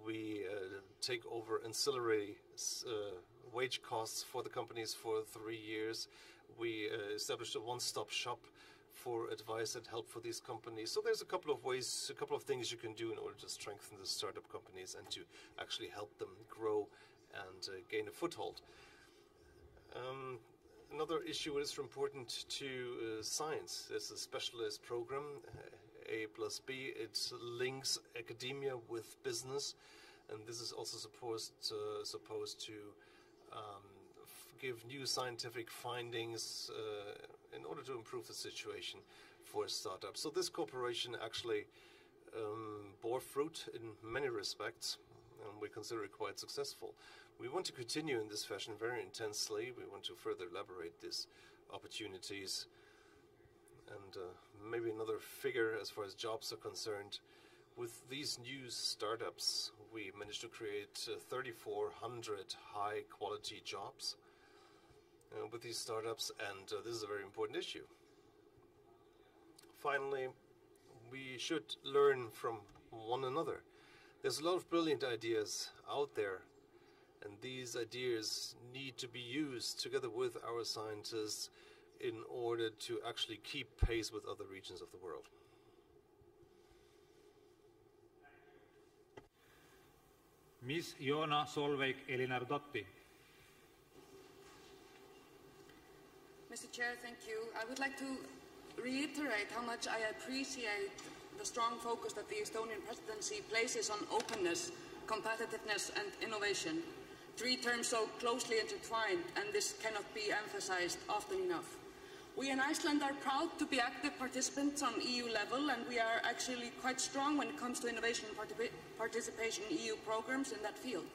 Uh, we uh, take over ancillary uh, wage costs for the companies for three years. We uh, established a one-stop shop for advice and help for these companies. So there's a couple of ways, a couple of things you can do in order to strengthen the startup companies and to actually help them grow and uh, gain a foothold. Um, another issue is important to uh, science. There's a specialist program, A plus B. It links academia with business, and this is also supposed uh, supposed to um, give new scientific findings uh, in order to improve the situation for startups. So this cooperation actually um, bore fruit in many respects, and we consider it quite successful. We want to continue in this fashion very intensely. We want to further elaborate these opportunities. And uh, maybe another figure as far as jobs are concerned. With these new startups, we managed to create uh, 3,400 high quality jobs uh, with these startups, and uh, this is a very important issue. Finally, we should learn from one another. There's a lot of brilliant ideas out there, and these ideas need to be used together with our scientists in order to actually keep pace with other regions of the world. Ms. Jóna Sólveig Elínardóttir. Mr. Chair, thank you. I would like to reiterate how much I appreciate the strong focus that the Estonian presidency places on openness, competitiveness and innovation. Three terms so closely intertwined, and this cannot be emphasized often enough. We in Iceland are proud to be active participants on EU level, and we are actually quite strong when it comes to innovation and participation in EU programs in that field.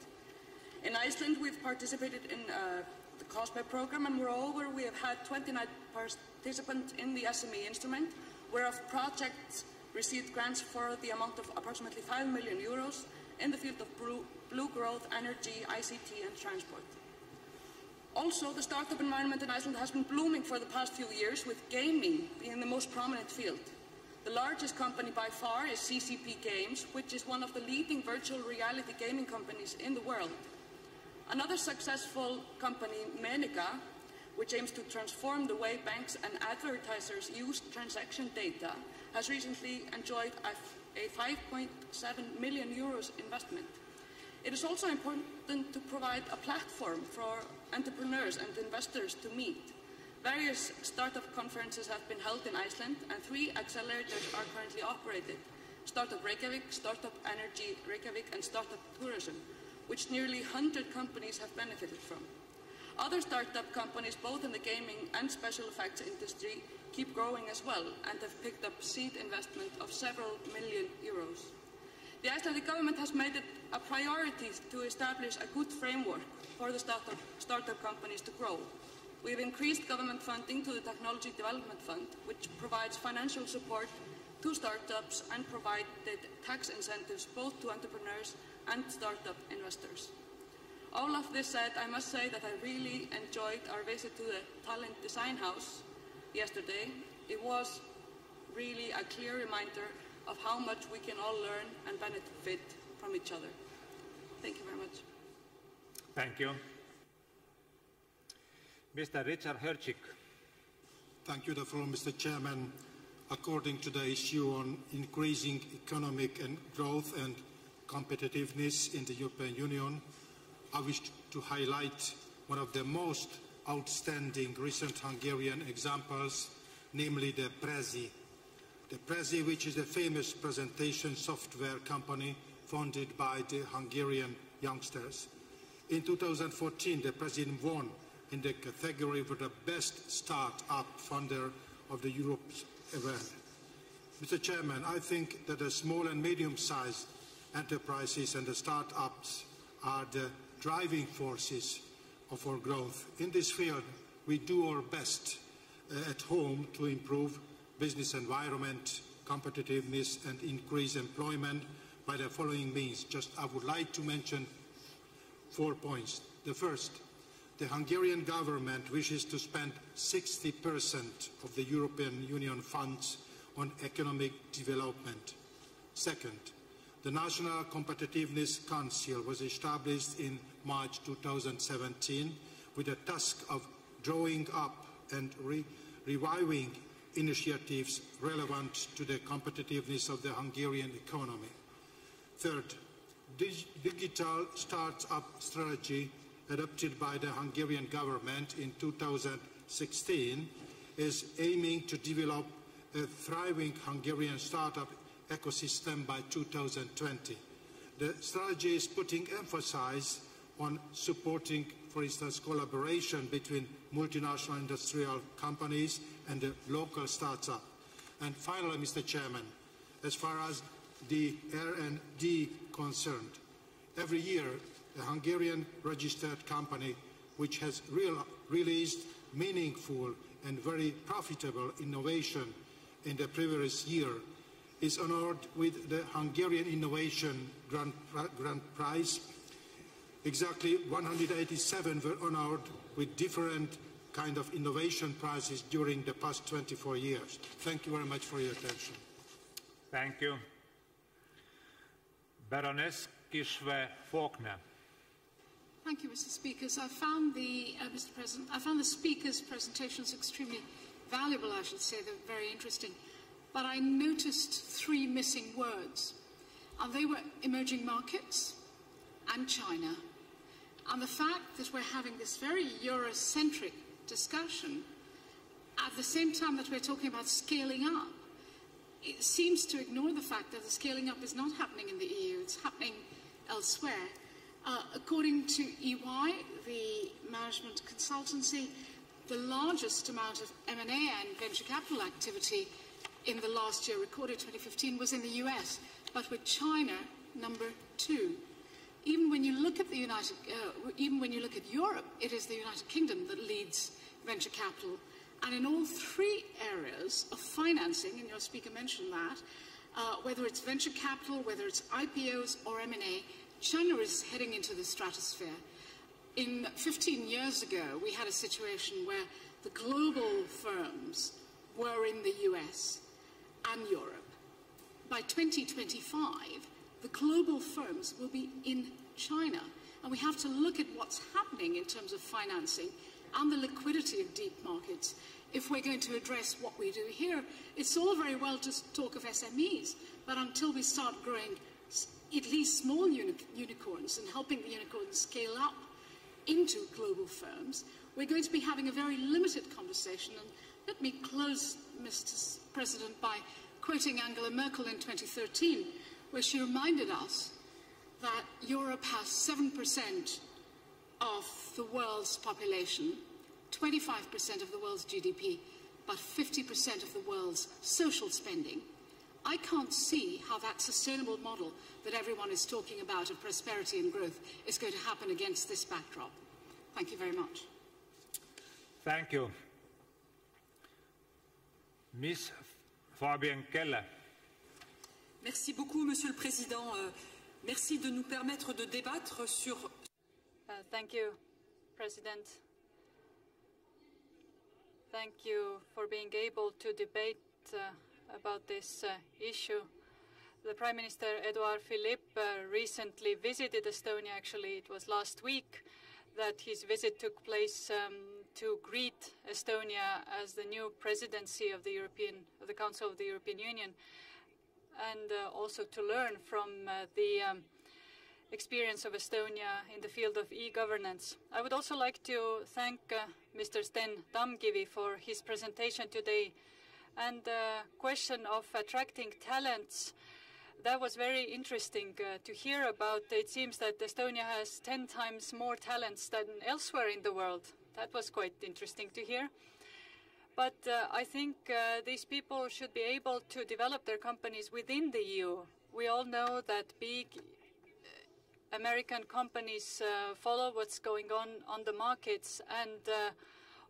In Iceland, we've participated in uh, the COSME program, and moreover, we have had 29 participants in the SME instrument, whereof projects received grants for the amount of approximately 5 million euros in the field of blue, blue growth, energy, ICT, and transport. Also, the startup environment in Iceland has been blooming for the past few years, with gaming being the most prominent field. The largest company by far is CCP Games, which is one of the leading virtual reality gaming companies in the world. Another successful company, Meniga, which aims to transform the way banks and advertisers use transaction data, has recently enjoyed a, a 5.7 million euros investment. It is also important to provide a platform for entrepreneurs and investors to meet. Various startup conferences have been held in Iceland and three accelerators are currently operated. Startup Reykjavik, Startup Energy Reykjavik and Startup Tourism, which nearly 100 companies have benefited from. Other startup companies, both in the gaming and special effects industry, keep growing as well and have picked up seed investment of several million euros. The Icelandic government has made it a priority to establish a good framework for the startup, startup companies to grow. We have increased government funding to the Technology Development Fund, which provides financial support to startups and provided tax incentives both to entrepreneurs and startup investors. All of this said, I must say that I really enjoyed our visit to the Talent Design House yesterday. It was really a clear reminder of how much we can all learn and benefit from each other. Thank you very much. Thank you. Mr. Richard Hörcsik. Thank you, the floor, Mr. Chairman. According to the issue on increasing economic and growth and competitiveness in the European Union, I wish to highlight one of the most outstanding recent Hungarian examples, namely the Prezi. The Prezi, which is a famous presentation software company founded by the Hungarian youngsters. In 2014, the President won in the category for the best start-up funder of the Europe's event. Mr. Chairman, I think that the small and medium-sized enterprises and the start-ups are the driving forces of our growth. In this field, we do our best uh, at home to improve business environment, competitiveness and increase employment by the following means. Just I would like to mention four points. The first, the Hungarian government wishes to spend 60% of the European Union funds on economic development. Second, the National Competitiveness Council was established in March 2017 with the task of drawing up and re reviving initiatives relevant to the competitiveness of the Hungarian economy. Third, digital startup strategy adopted by the Hungarian government in 2016 is aiming to develop a thriving Hungarian startup ecosystem by 2020. The strategy is putting emphasis on supporting, for instance, collaboration between multinational industrial companies and the local startup. And finally, Mr. Chairman, as far as the R&D concerned, every year a Hungarian registered company which has real, released meaningful and very profitable innovation in the previous year is honored with the Hungarian Innovation Grand, Grand Prize. Exactly 187 were honored with different kind of innovation prizes during the past 24 years. Thank you very much for your attention. Thank you. Baroness Kishwer Falkner. Thank you, Mr. Speakers. I found the, uh, Mr. President, I found the speakers' presentations extremely valuable, I should say. They're very interesting. But I noticed three missing words. And they were emerging markets and China. And the fact that we're having this very Eurocentric discussion at the same time that we're talking about scaling up, it seems to ignore the fact that the scaling up is not happening in the EU, it's happening elsewhere. Uh, according to EY, the management consultancy, the largest amount of M&A and venture capital activity in the last year recorded 2015 was in the US, but with China number two. Even when you look at the United, uh, even when you look at Europe, it is the United Kingdom that leads venture capital. And in all three areas of financing, and your speaker mentioned that, uh, whether it's venture capital, whether it's IPOs or M&A, China is heading into the stratosphere. In 15 years ago, we had a situation where the global firms were in the US and Europe. By 2025, the global firms will be in China. And we have to look at what's happening in terms of financing and the liquidity of deep markets if we're going to address what we do here. It's all very well to talk of SMEs, but until we start growing at least small uni unicorns and helping the unicorns scale up into global firms, we're going to be having a very limited conversation. And let me close, Mr. President, by quoting Angela Merkel in 2013, where she reminded us that Europe has 7% of the world's population, 25% of the world's GDP, but 50% of the world's social spending. I can't see how that sustainable model that everyone is talking about of prosperity and growth is going to happen against this backdrop. Thank you very much. Thank you. Miss Fabienne Keller. Merci beaucoup, Monsieur le Président. Euh, merci de nous permettre de débattre sur. Uh, thank you, President. Thank you for being able to debate uh, about this uh, issue. The Prime Minister Edouard Philippe recently visited Estonia. Actually, it was last week that his visit took place um, to greet Estonia as the new presidency of the European, of the Council of the European Union, and uh, also to learn from uh, the um, experience of Estonia in the field of e-governance. I would also like to thank uh, Mr. Sten Tamkivi for his presentation today and the question of attracting talents that was very interesting uh, to hear about. It seems that Estonia has 10 times more talents than elsewhere in the world. That was quite interesting to hear. But uh, I think uh, these people should be able to develop their companies within the EU. We all know that big uh, American companies uh, follow what's going on on the markets and uh,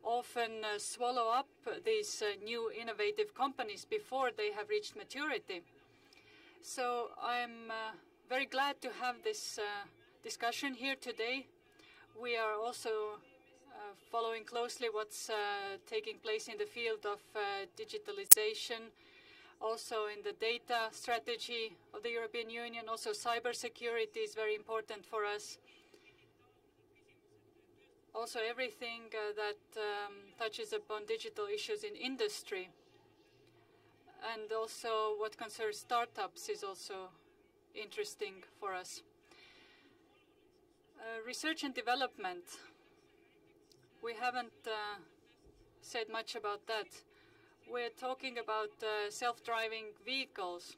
often swallow up these new innovative companies before they have reached maturity. So I'm uh, very glad to have this uh, discussion here today. We are also uh, following closely what's uh, taking place in the field of uh, digitalization, also in the data strategy of the European Union. Also, cybersecurity is very important for us. Also, everything uh, that um, touches upon digital issues in industry and also what concerns startups is also interesting for us. Uh, research and development. We haven't uh, said much about that. We're talking about uh, self-driving vehicles.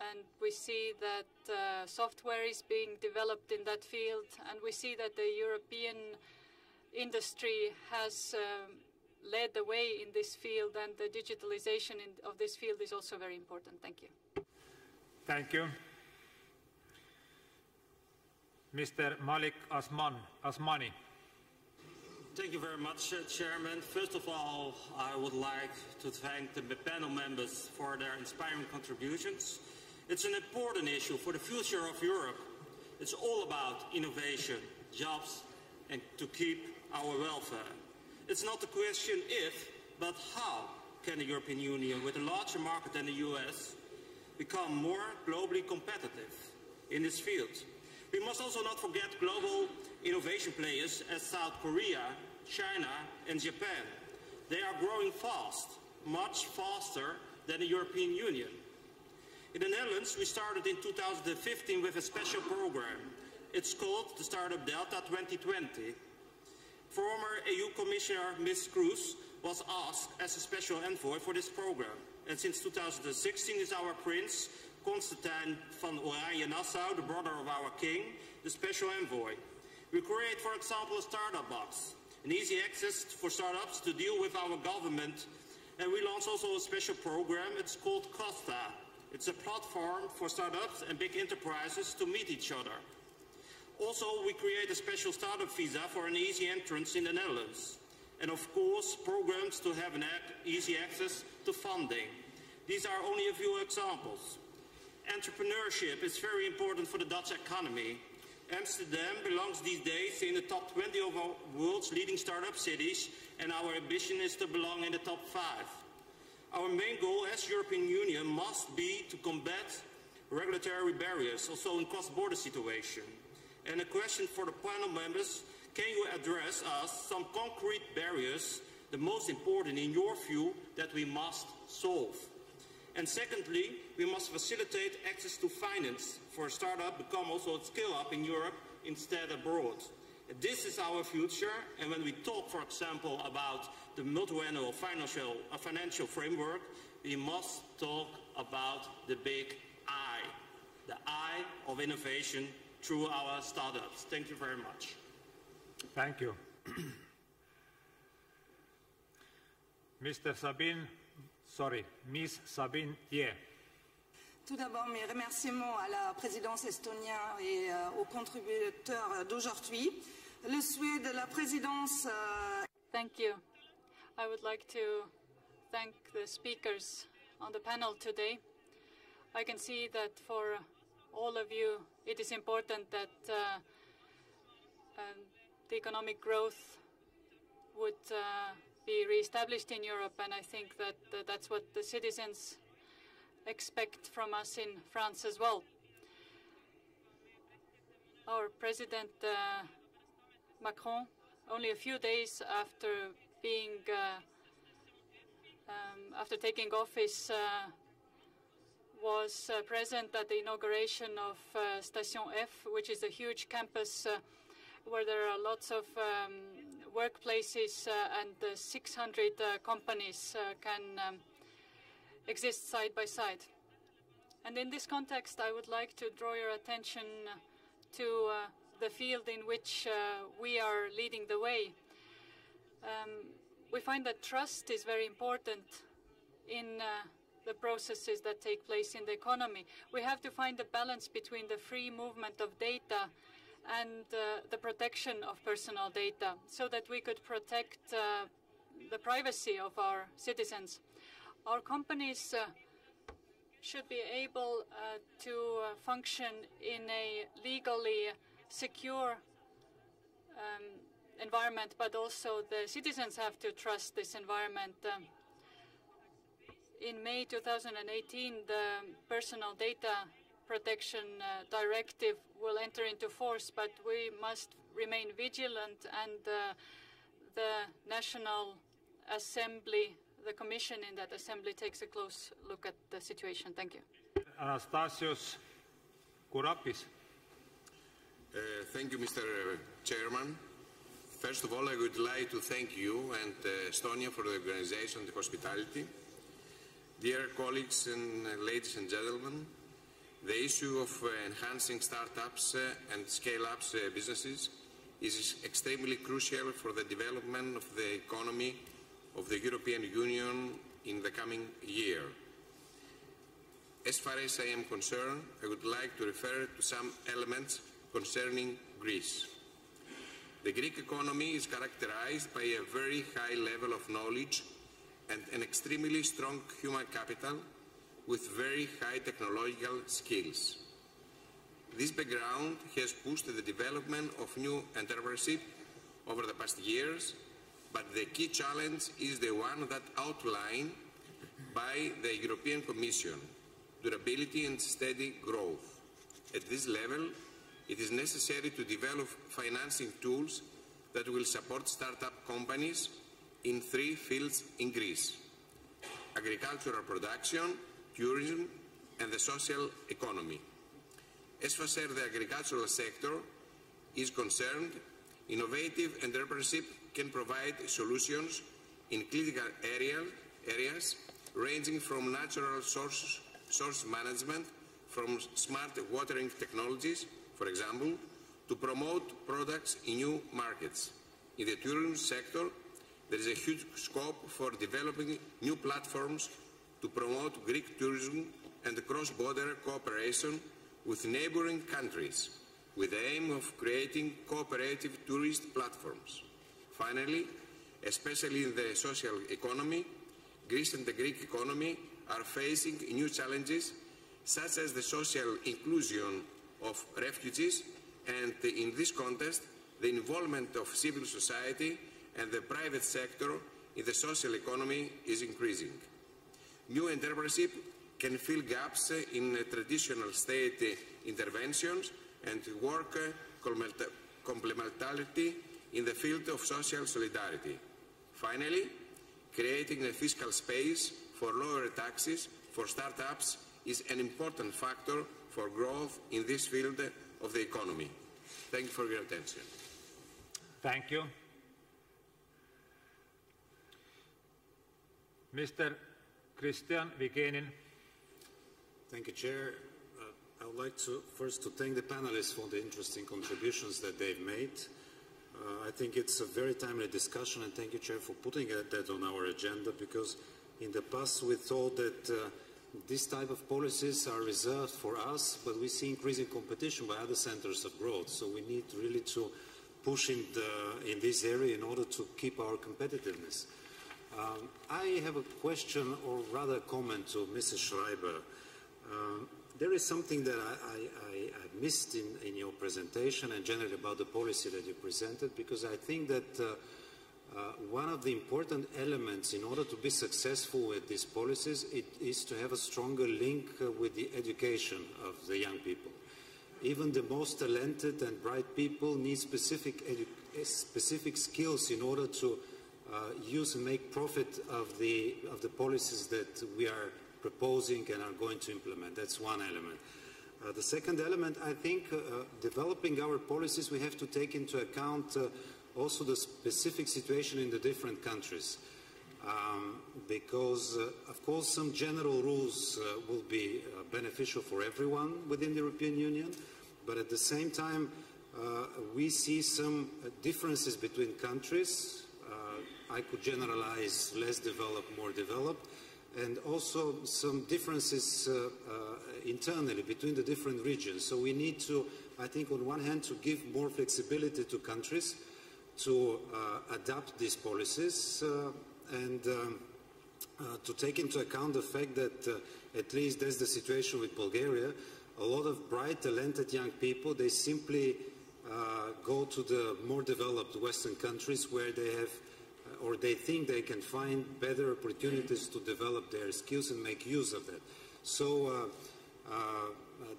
And we see that uh, software is being developed in that field, and we see that the European industry has um, led the way in this field, and the digitalization in, of this field is also very important. Thank you. Thank you. Mr. Malik Asman, Azmani. Thank you very much, uh, Chairman. First of all, I would like to thank the panel members for their inspiring contributions. It's an important issue for the future of Europe. It's all about innovation, jobs, and to keep our welfare. It's not a question if, but how can the European Union, with a larger market than the US, become more globally competitive in this field? We must also not forget global innovation players as South Korea, China and Japan. They are growing fast, much faster than the European Union. In the Netherlands, we started in 2015 with a special program. It's called the Startup Delta 2020 Former EU Commissioner Ms. Kroes was asked as a special envoy for this program. And since 2016 is our Prince, Constantijn van Oranje-Nassau, the brother of our king, the special envoy. We create, for example, a startup box, an easy access for startups to deal with our government. And we launch also a special program, it's called Costa. It's a platform for startups and big enterprises to meet each other. Also, we create a special startup visa for an easy entrance in the Netherlands. And of course, programs to have an easy access to funding. These are only a few examples. Entrepreneurship is very important for the Dutch economy. Amsterdam belongs these days in the top 20 of the world's leading startup cities, and our ambition is to belong in the top five. Our main goal as European Union must be to combat regulatory barriers, also in cross-border situations. And a question for the panel members, can you address us some concrete barriers, the most important in your view, that we must solve? And secondly, we must facilitate access to finance for a startup become also a scale up in Europe instead abroad. This is our future, and when we talk, for example, about the multi-annual financial, uh, financial framework, we must talk about the big I, the I of innovation through our startups. Thank you very much. Thank you. Mr. Sabine, sorry, Miss Sabine Yeah. Tout d'abord, mes remerciements à la présidence estonienne et euh, aux contributeurs d'aujourd'hui. Le souhait de la présidence. Euh... Thank you. I would like to thank the speakers on the panel today. I can see that for all of you, it is important that uh, um, the economic growth would uh, be reestablished in Europe, and I think that uh, that's what the citizens expect from us in France as well. our President uh, Macron, only a few days after being uh, um, after taking office, uh, was uh, present at the inauguration of uh, Station F, which is a huge campus where there are lots of um, workplaces and 600 companies can um, exist side by side. And in this context, I would like to draw your attention to uh, the field in which uh, we are leading the way. Um, we find that trust is very important in uh, the processes that take place in the economy. We have to find a balance between the free movement of data and uh, the protection of personal data so that we could protect uh, the privacy of our citizens. Our companies uh, should be able to function in a legally secure um, environment, but also the citizens have to trust this environment. Um, in May 2018, the Personal Data Protection uh, Directive will enter into force, but we must remain vigilant and uh, the National Assembly, the Commission in that assembly takes a close look at the situation. Thank you. Anastasios Kourapis. Uh, thank you, Mr. Chairman. First of all, I would like to thank you and uh, Estonia for the organization and the hospitality. Dear colleagues and uh, ladies and gentlemen, the issue of uh, enhancing startups uh, and scale-ups uh, businesses is extremely crucial for the development of the economy of the European Union in the coming year. As far as I am concerned, I would like to refer to some elements concerning Greece. The Greek economy is characterized by a very high level of knowledge and an extremely strong human capital with very high technological skills. This background has pushed the development of new entrepreneurship over the past years, but the key challenge is the one that outlined by the European Commission, durability and steady growth. At this level, it is necessary to develop financing tools that will support startup companies in three fields in Greece agricultural production, tourism, and the social economy. As far as the agricultural sector is concerned, innovative entrepreneurship can provide solutions in critical area, areas ranging from natural source, source management, from smart watering technologies, for example, to promote products in new markets. In the tourism sector, there is a huge scope for developing new platforms to promote Greek tourism and cross-border cooperation with neighboring countries with the aim of creating cooperative tourist platforms. Finally, especially in the social economy, Greece and the Greek economy are facing new challenges such as the social inclusion of refugees and in this context the involvement of civil society and the private sector in the social economy is increasing. New entrepreneurship can fill gaps in traditional state interventions and work complementarity in the field of social solidarity. Finally, creating a fiscal space for lower taxes for startups is an important factor for growth in this field of the economy. Thank you for your attention. Thank you. Mr. Kristian Vigenin. Thank you, Chair. Uh, I would like to first to thank the panelists for the interesting contributions that they've made. Uh, I think it's a very timely discussion and thank you, Chair, for putting that on our agenda because in the past we thought that uh, this type of policies are reserved for us, but we see increasing competition by other centers of growth. So we need really to push in, the, in this area in order to keep our competitiveness. Um, I have a question, or rather comment to Mrs. Schreiber. Um, there is something that I, I, I missed in, in, your presentation and generally about the policy that you presented, because I think that uh, uh, one of the important elements in order to be successful with these policies is to have a stronger link uh, with the education of the young people. even the most talented and bright people need specific, specific skills in order to uh, use and make profit of the, of the policies that we are proposing and are going to implement. That's one element. Uh, the second element, I think, uh, developing our policies, we have to take into account uh, also the specific situation in the different countries. Um, because, uh, of course, some general rules uh, will be uh, beneficial for everyone within the European Union, but at the same time, we see some differences between countries. I could generalize less developed, more developed, and also some differences uh, uh, internally between the different regions. So we need to, I think, on one hand, to give more flexibility to countries to uh, adapt these policies and um, to take into account the fact that, at least that's the situation with Bulgaria, a lot of bright, talented young people, they simply uh, go to the more developed Western countries where they have or they think they can find better opportunities to develop their skills and make use of that. So uh, uh,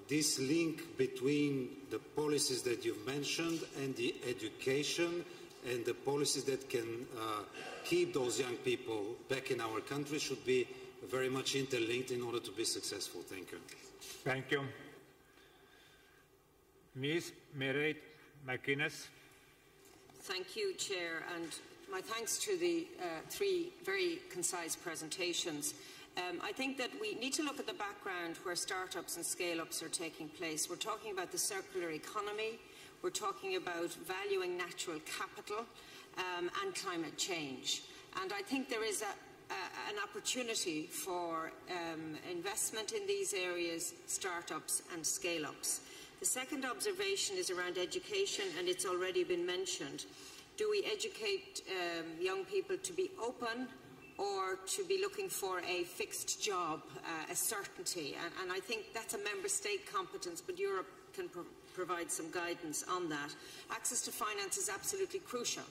this link between the policies that you've mentioned and the education and the policies that can uh, keep those young people back in our country should be very much interlinked in order to be successful. Thank you. Thank you. Ms. Mairead McGuinness. Thank you, Chair, and my thanks to the uh, three very concise presentations. Um, I think that we need to look at the background where startups and scale-ups are taking place. We're talking about the circular economy, we're talking about valuing natural capital um, and climate change. And I think there is a, an opportunity for um, investment in these areas, startups and scale-ups. The second observation is around education, and it's already been mentioned do we educate um, young people to be open or to be looking for a fixed job, uh, a certainty? And, and, I think that's a member state competence, but Europe can pro provide some guidance on that. Access to finance is absolutely crucial.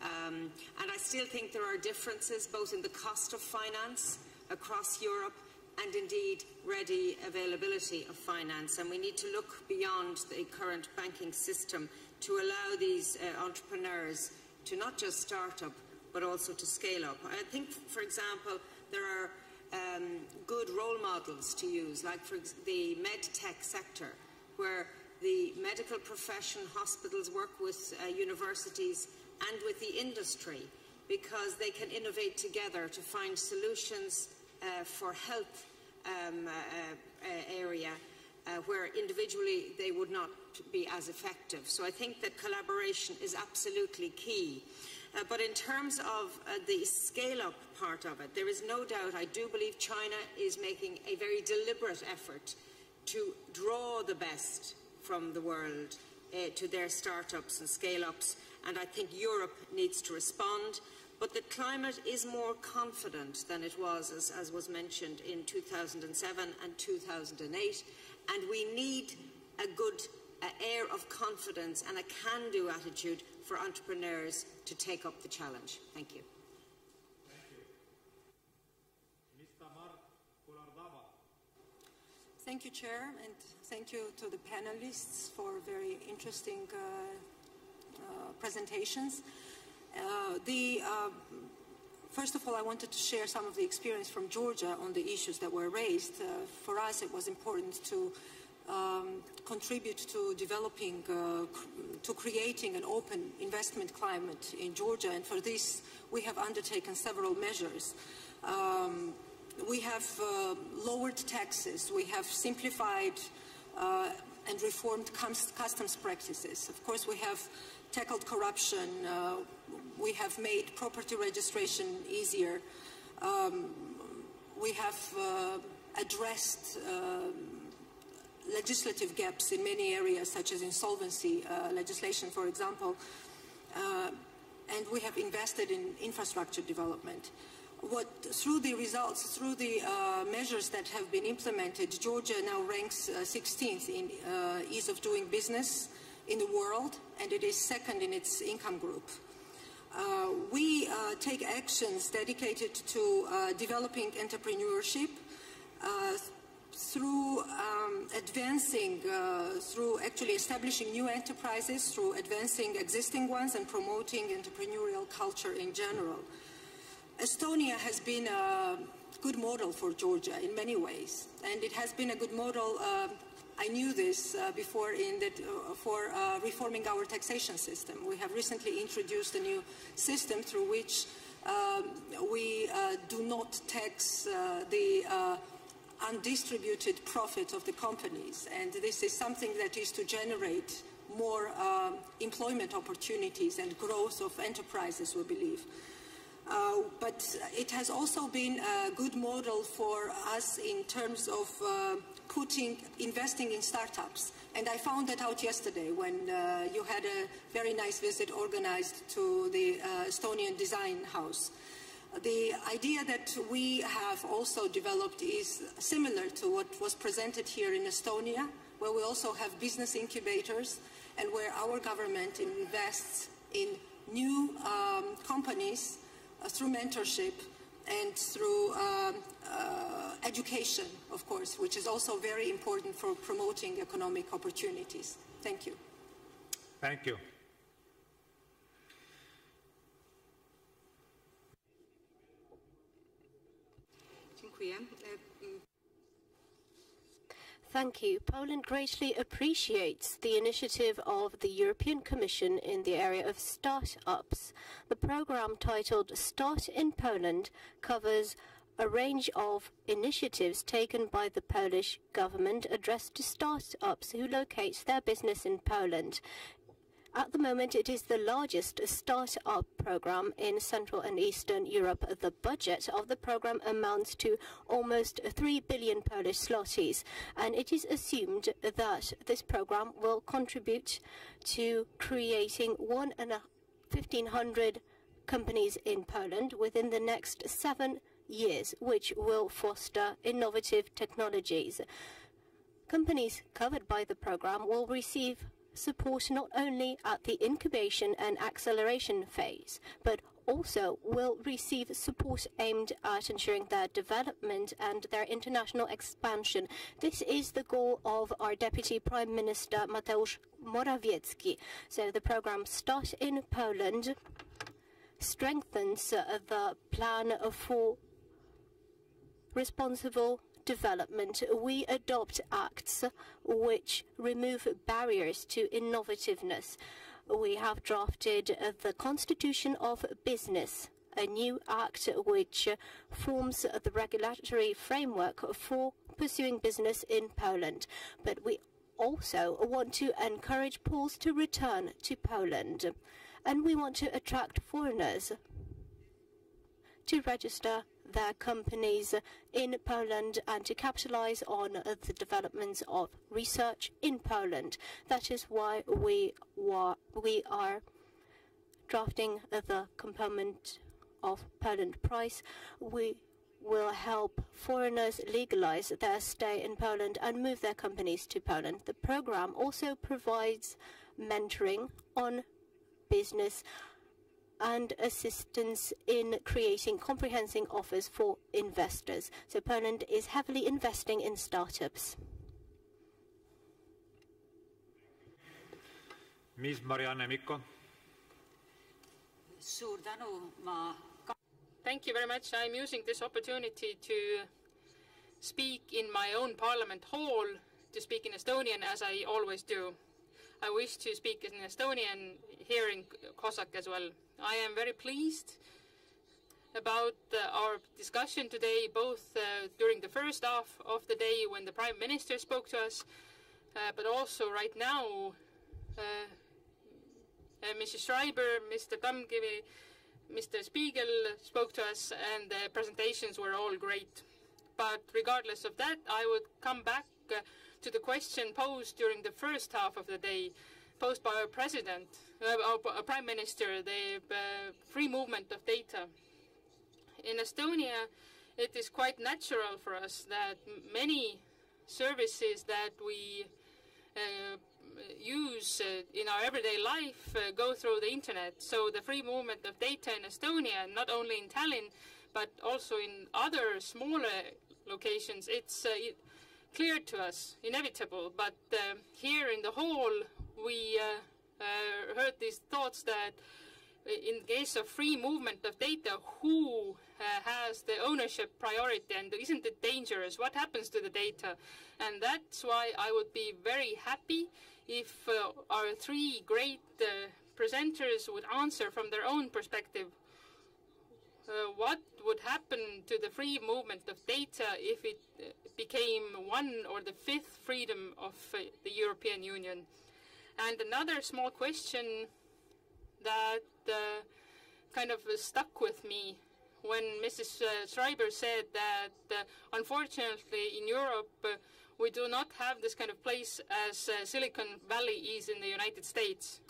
Um, and I still think there are differences both in the cost of finance across Europe and indeed ready availability of finance. And we need to look beyond the current banking system to allow these uh, entrepreneurs to not just start up, but also to scale up. I think, for example, there are um, good role models to use, like for the med tech sector, where the medical profession, hospitals work with uh, universities and with the industry because they can innovate together to find solutions uh, for health um, uh, uh area uh, where individually they would not be as effective. So I think that collaboration is absolutely key. Uh, but in terms of uh, the scale-up part of it, there is no doubt, I do believe China is making a very deliberate effort to draw the best from the world uh, to their startups and scale-ups, and I think Europe needs to respond. But the climate is more confident than it was, as, as was mentioned, in 2007 and 2008, and we need a good uh, air of confidence and a can-do attitude for entrepreneurs to take up the challenge. Thank you. Thank you, Chair, and thank you to the panelists for very interesting uh, uh, presentations. Uh, the, uh, first of all, I wanted to share some of the experience from Georgia on the issues that were raised. Uh, for us, it was important to um, contribute to developing, uh, to creating an open investment climate in Georgia. And for this, we have undertaken several measures. Um, we have uh, lowered taxes. We have simplified uh, and reformed customs practices. Of course, we have tackled corruption. Uh, we have made property registration easier. Um, we have uh, addressed uh, legislative gaps in many areas, such as insolvency uh, legislation, for example, uh, and we have invested in infrastructure development. What, through the results, through the uh, measures that have been implemented, Georgia now ranks 16th uh, in uh, ease of doing business in the world, and it is second in its income group. Uh, we take actions dedicated to developing entrepreneurship through um, advancing, uh, through actually establishing new enterprises, through advancing existing ones and promoting entrepreneurial culture in general. Estonia has been a good model for Georgia in many ways, and it has been a good model. Uh, I knew this uh, before in that, uh, for uh, reforming our taxation system. We have recently introduced a new system through which um, we uh, do not tax the undistributed profit of the companies, and this is something that is to generate more employment opportunities and growth of enterprises, we believe. Uh, but it has also been a good model for us in terms of uh, putting, investing in startups. And I found that out yesterday when uh, you had a very nice visit organized to the uh, Estonian Design House. The idea that we have also developed is similar to what was presented here in Estonia, where we also have business incubators and where our government invests in new um, companies uh, through mentorship and through um, uh, education, of course, which is also very important for promoting economic opportunities. Thank you. Thank you. Dziękuję. Thank you. Poland greatly appreciates the initiative of the European Commission in the area of start-ups. The program titled Start in Poland covers a range of initiatives taken by the Polish government addressed to start-ups who locate their business in Poland. At the moment, it is the largest start-up program in Central and Eastern Europe. The budget of the program amounts to almost 3 billion Polish zlotys, and it is assumed that this program will contribute to creating one and a 1,500 companies in Poland within the next seven years, which will foster innovative technologies. Companies covered by the program will receive support not only at the incubation and acceleration phase, but also will receive support aimed at ensuring their development and their international expansion. This is the goal of our Deputy Prime Minister Mateusz Morawiecki. So the program Start in Poland strengthens the plan for responsible development, we adopt acts which remove barriers to innovativeness. We have drafted the Constitution of Business, a new act which forms the regulatory framework for pursuing business in Poland. But we also want to encourage Poles to return to Poland. And we want to attract foreigners to register their companies in Poland and to capitalize on the developments of research in Poland. That is why we, we are drafting the component of Poland Prize. We will help foreigners legalize their stay in Poland and move their companies to Poland. The program also provides mentoring on business and assistance in creating comprehensive offers for investors. So Poland is heavily investing in startups. Ms. Marianne Mikko. Thank you very much. I'm using this opportunity to speak in my own parliament hall, to speak in Estonian as I always do. I wish to speak in Estonian here in COSAC as well. I am very pleased about uh, our discussion today, both uh, during the first half of the day when the Prime Minister spoke to us, uh, but also right now. Uh, uh, Mrs. Schreiber, Mr. Tamkivi, Mr. Spigel spoke to us, and the presentations were all great. But regardless of that, I would come back uh, to the question posed during the first half of the day posed by our president, our prime minister, the uh, free movement of data. In Estonia, it is quite natural for us that many services that we uh, use uh, in our everyday life uh, go through the internet. So the free movement of data in Estonia, not only in Tallinn, but also in other smaller locations, it's uh, clear to us, inevitable. But uh, here in the hall, we uh, heard these thoughts that in case of free movement of data, who uh, has the ownership priority and isn't it dangerous? What happens to the data? And that's why I would be very happy if uh, our three great uh, presenters would answer from their own perspective uh, what would happen to the free movement of data if it uh, became one or the fifth freedom of uh, the European Union? And another small question that uh, kind of stuck with me when Mrs. Uh, Schreiber said that uh, unfortunately in Europe we do not have this kind of place as Silicon Valley is in the United States.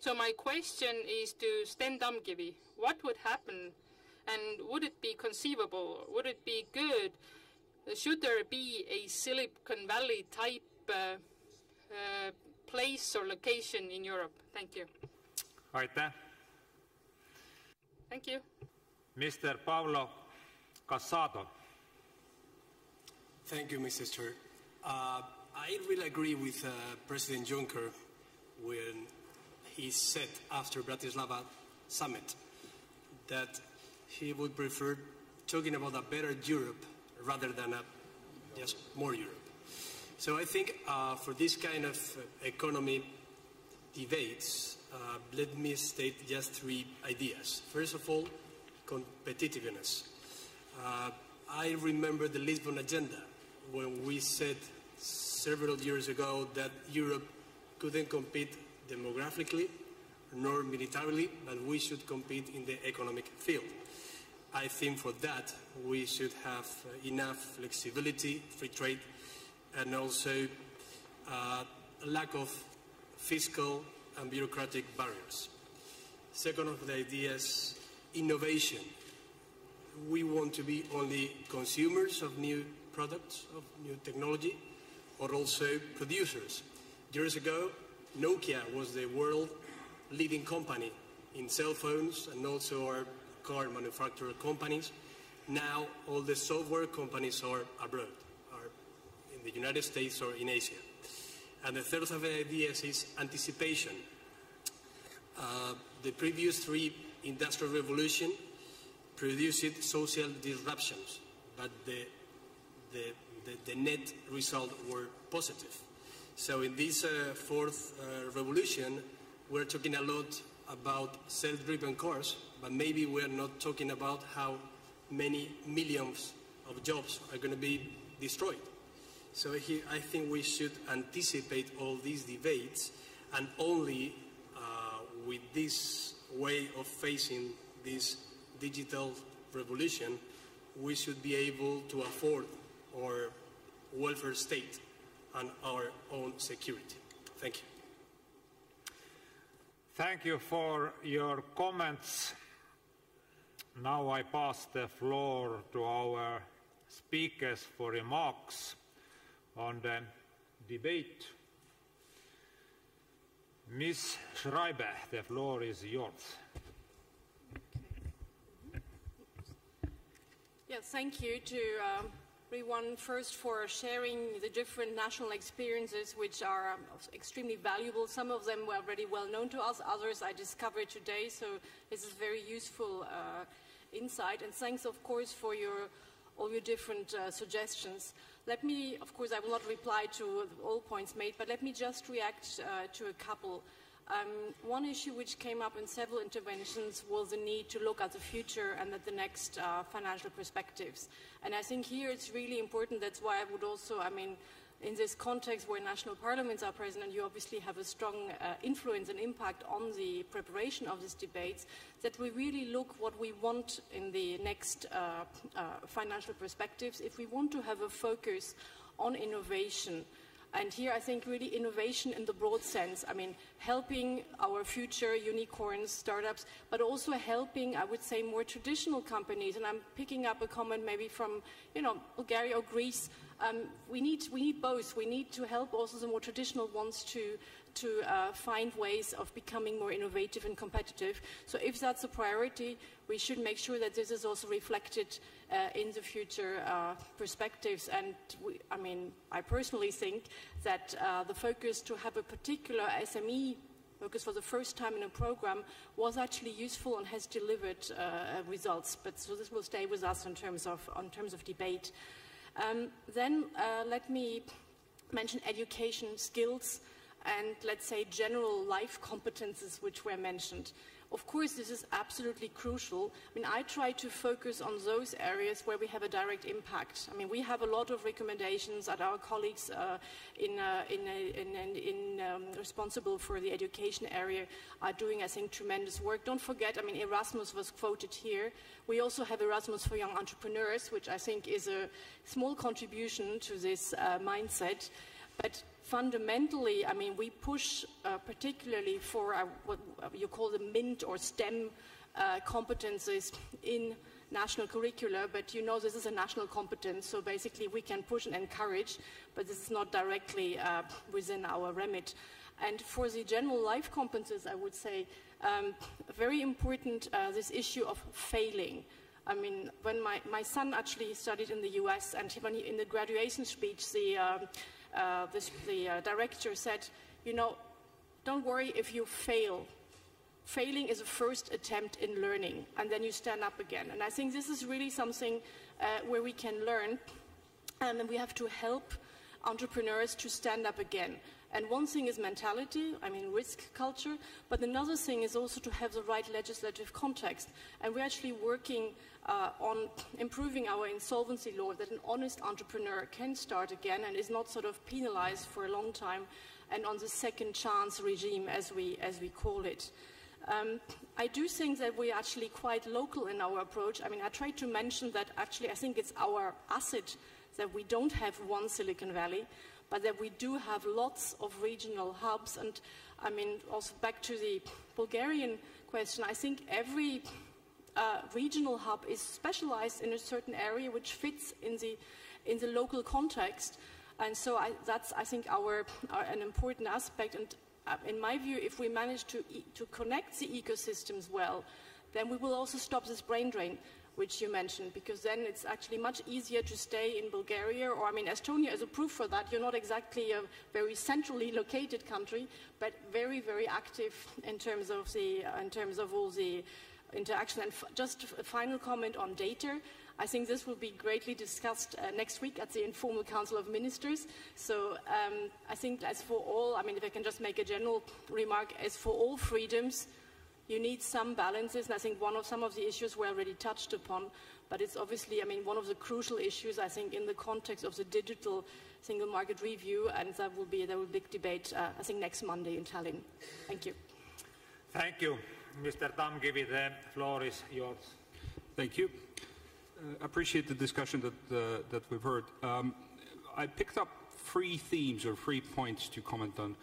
So my question is to Sten Tamkivi, what would happen and would it be conceivable, would it be good, should there be a Silicon Valley type uh, uh, place or location in Europe? Thank you. Aitäh. Thank you. Mr. Pablo Casado. Thank you, Mr. Chair. Uh, I really agree with uh, President Juncker when he said after Bratislava summit that he would prefer talking about a better Europe rather than a, just more Europe. So I think uh, for this kind of uh, economy debates, uh, let me state just three ideas. First of all, competitiveness. Uh, I remember the Lisbon Agenda when we said several years ago that Europe couldn't compete demographically nor militarily, but we should compete in the economic field. I think for that we should have uh, enough flexibility, free trade, and also uh, lack of fiscal and bureaucratic barriers. Second of the ideas, innovation. We want to be only consumers of new products, of new technology, or also producers. Years ago, Nokia was the world leading company in cell phones and also our car manufacturer companies. Now all the software companies are abroad, in the United States or in Asia. And the third of the ideas is anticipation. Uh, the previous three industrial revolution produced social disruptions, but the, the, the, the net result were positive. So in this uh, fourth uh, revolution, we're talking a lot about self-driven cars, but maybe we're not talking about how many millions of jobs are going to be destroyed. So he, I think we should anticipate all these debates and only uh, with this way of facing this digital revolution, we should be able to afford our welfare state and our own security. Thank you. Thank you for your comments. Now I pass the floor to our speakers for remarks on the debate. Ms. Schreiber, the floor is yours. Yeah, thank you to um, everyone first for sharing the different national experiences which are um, extremely valuable. Some of them were already well known to us, others I discovered today, so this is very useful uh, insight. And thanks, of course, for your all your different uh, suggestions. Let me, of course, I will not reply to all points made, but let me just react uh, to a couple. Um, one issue which came up in several interventions was the need to look at the future and at the next uh, financial perspectives. And I think here it's really important, that's why I would also, I mean, in this context where national parliaments are present and you obviously have a strong uh, influence and impact on the preparation of these debates, that we really look what we want in the next uh, uh, financial perspectives. If we want to have a focus on innovation, and here I think really innovation in the broad sense, I mean, helping our future unicorns, startups, but also helping, I would say, more traditional companies. And I'm picking up a comment maybe from, you know, Bulgaria or Greece. Um, we, need, we need both. We need to help also the more traditional ones to, to uh, find ways of becoming more innovative and competitive. So if that's a priority, we should make sure that this is also reflected uh, in the future uh, perspectives. And we, I mean, I personally think that uh, the focus to have a particular SME focus for the first time in a program was actually useful and has delivered uh, results. But so this will stay with us in terms of, in terms of debate. Um, then uh, let me mention education skills and let's say general life competences which were mentioned. Of course, this is absolutely crucial. I mean, I try to focus on those areas where we have a direct impact. I mean, we have a lot of recommendations that our colleagues uh, in, uh, in, in, in um, responsible for the education area are doing, I think, tremendous work. Don't forget, I mean, Erasmus was quoted here. We also have Erasmus for Young Entrepreneurs, which I think is a small contribution to this uh, mindset. But fundamentally, I mean, we push uh, particularly for uh, what you call the MINT or STEM uh, competences in national curricula, but you know this is a national competence, so basically we can push and encourage, but this is not directly uh, within our remit. And for the general life competences, I would say, um, very important, uh, this issue of failing. I mean, when my, my son actually studied in the US, and when he, in the graduation speech, the um, uh, this, the uh, director said, you know, don't worry if you fail. Failing is a first attempt in learning, and then you stand up again. And I think this is really something uh, where we can learn, and we have to help entrepreneurs to stand up again. And one thing is mentality, I mean risk culture, but another thing is also to have the right legislative context. And we're actually working uh, on improving our insolvency law that an honest entrepreneur can start again and is not sort of penalized for a long time, and on the second chance regime, as we, as we call it. Um, I do think that we're actually quite local in our approach. I mean, I tried to mention that actually I think it's our asset that we don't have one Silicon Valley, but that we do have lots of regional hubs. And I mean, also back to the Bulgarian question, I think every uh, regional hub is specialized in a certain area which fits in the, in the local context. And so I, that's, I think, our, our, an important aspect. And uh, in my view, if we manage to, e to connect the ecosystems well, then we will also stop this brain drain which you mentioned, because then it's actually much easier to stay in Bulgaria, or I mean, Estonia is a proof for that. You're not exactly a very centrally located country, but very, very active in terms of the, in terms of all the interaction. And just a final comment on data. I think this will be greatly discussed uh, next week at the informal Council of Ministers. So um, I think as for all, I mean, if I can just make a general remark, as for all freedoms, you need some balances, and I think one of some of the issues were already touched upon, but it's obviously, I mean, one of the crucial issues, I think, in the context of the digital single market review, and that will be, there will be a big debate, uh, I think, next Monday in Tallinn. Thank you. Thank you. Mr. Tamkivi, the floor is yours. Thank you. Uh, appreciate the discussion that, uh, that we've heard. Um, I picked up three themes or three points to comment on.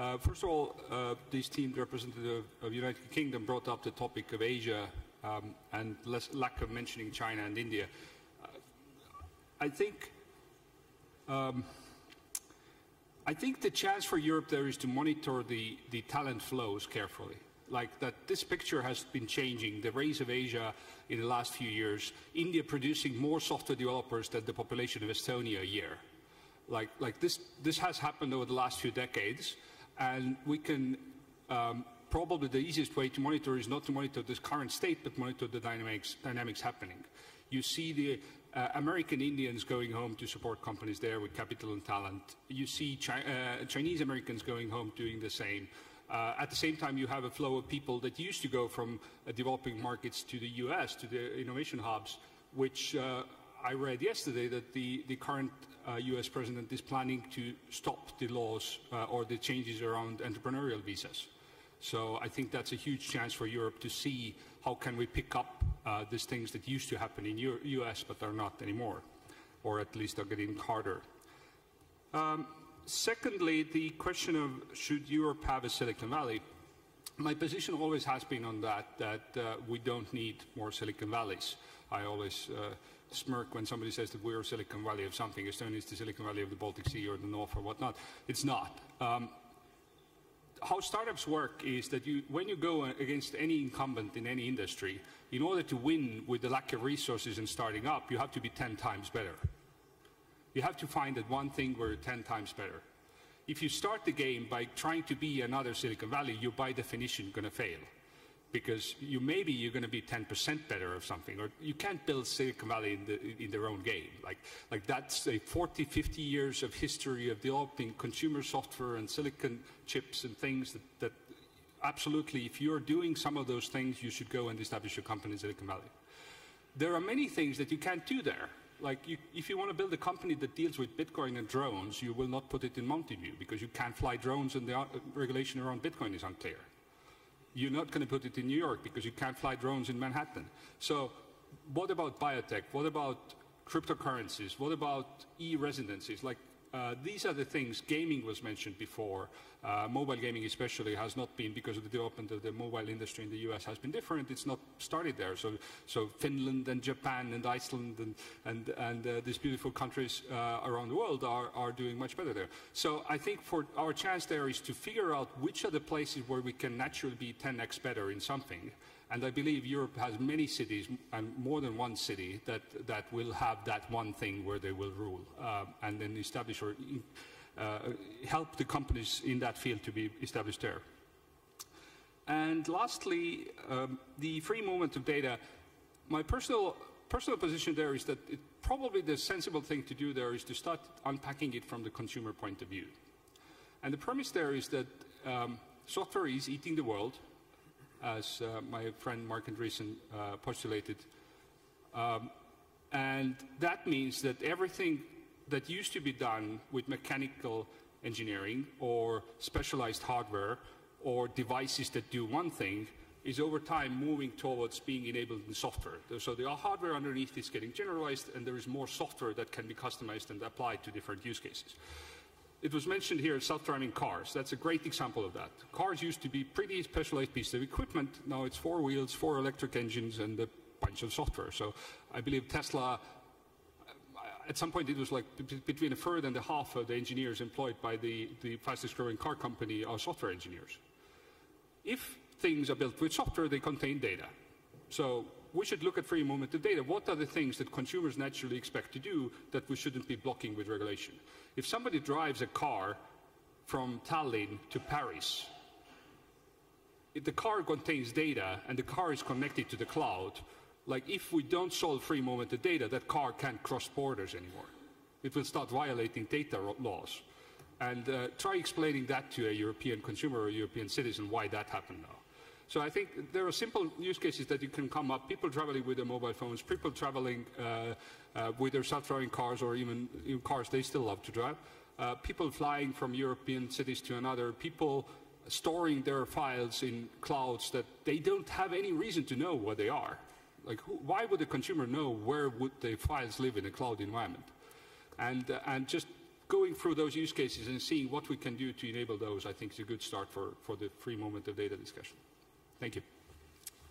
Uh, first of all, uh, the esteemed representative of the United Kingdom brought up the topic of Asia um, and less, lack of mentioning China and India. Uh, I think um, I think the chance for Europe there is to monitor the, the talent flows carefully like that this picture has been changing, the rise of Asia in the last few years, India producing more software developers than the population of Estonia a year. Like, like this, this has happened over the last few decades, and we can, um, probably the easiest way to monitor is not to monitor this current state, but monitor the dynamics, dynamics happening. You see the uh, American Indians going home to support companies there with capital and talent. You see Chi uh, Chinese Americans going home doing the same. Uh, at the same time, you have a flow of people that used to go from uh, developing markets to the US, to the innovation hubs, which uh, I read yesterday that the, the current US uh, president is planning to stop the laws uh, or the changes around entrepreneurial visas. So I think that's a huge chance for Europe to see how can we pick up uh, these things that used to happen in U US but are not anymore, or at least are getting harder. Um, secondly, the question of should Europe have a Silicon Valley? My position always has been on that, that uh, we don't need more Silicon Valleys. I always uh, smirk when somebody says that we're Silicon Valley of something. Estonia is the Silicon Valley of the Baltic Sea or the North or whatnot. It's not. Um, how startups work is that you, when you go against any incumbent in any industry, in order to win with the lack of resources and starting up, you have to be 10 times better. You have to find that one thing where you're 10 times better. If you start the game by trying to be another Silicon Valley, you're by definition going to fail because you maybe you're going to be 10% better or something, or you can't build Silicon Valley in, the, in their own game. Like, like that's a 40, 50 years of history of developing consumer software and silicon chips and things that, that absolutely, if you're doing some of those things, you should go and establish your company in Silicon Valley. There are many things that you can't do there. Like, you, if you want to build a company that deals with Bitcoin and drones, you will not put it in Mountain View because you can't fly drones and the uh, regulation around Bitcoin is unclear you're not going to put it in New York because you can't fly drones in Manhattan. So what about biotech? What about cryptocurrencies? What about e-residencies? Like uh, these are the things, gaming was mentioned before, uh, mobile gaming especially has not been, because of the development of the mobile industry in the US has been different, it's not started there. So, so Finland and Japan and Iceland and, and, and uh, these beautiful countries uh, around the world are, are doing much better there. So I think for our chance there is to figure out which are the places where we can naturally be 10x better in something, and I believe Europe has many cities, and more than one city, that, that will have that one thing where they will rule uh, and then establish or uh, help the companies in that field to be established there. And lastly, um, the free movement of data. My personal, personal position there is that it, probably the sensible thing to do there is to start unpacking it from the consumer point of view. And the premise there is that um, software is eating the world, as uh, my friend Marc Andreessen uh, postulated. Um, and that means that everything that used to be done with mechanical engineering or specialized hardware or devices that do one thing is over time moving towards being enabled in software. So the hardware underneath is getting generalized and there is more software that can be customized and applied to different use cases. It was mentioned here self-driving cars. That's a great example of that. Cars used to be pretty specialized piece of equipment. Now it's four wheels, four electric engines, and a bunch of software. So I believe Tesla, uh, at some point it was like between a third and a half of the engineers employed by the, the fastest growing car company are software engineers. If things are built with software, they contain data. So we should look at free movement of data. What are the things that consumers naturally expect to do that we shouldn't be blocking with regulation? If somebody drives a car from Tallinn to Paris, if the car contains data and the car is connected to the cloud, like if we don't solve free movement of data, that car can't cross borders anymore. It will start violating data laws. And uh, try explaining that to a European consumer or a European citizen why that happened now. So I think there are simple use cases that you can come up. People traveling with their mobile phones, people traveling uh, uh, with their self-driving cars or even, even, cars they still love to drive. Uh, people flying from European cities to another. People storing their files in clouds that they don't have any reason to know where they are. Like, who, why would the consumer know where would the files live in a cloud environment? And, uh, and just going through those use cases and seeing what we can do to enable those, I think is a good start for, for the free moment of data discussion. Thank you.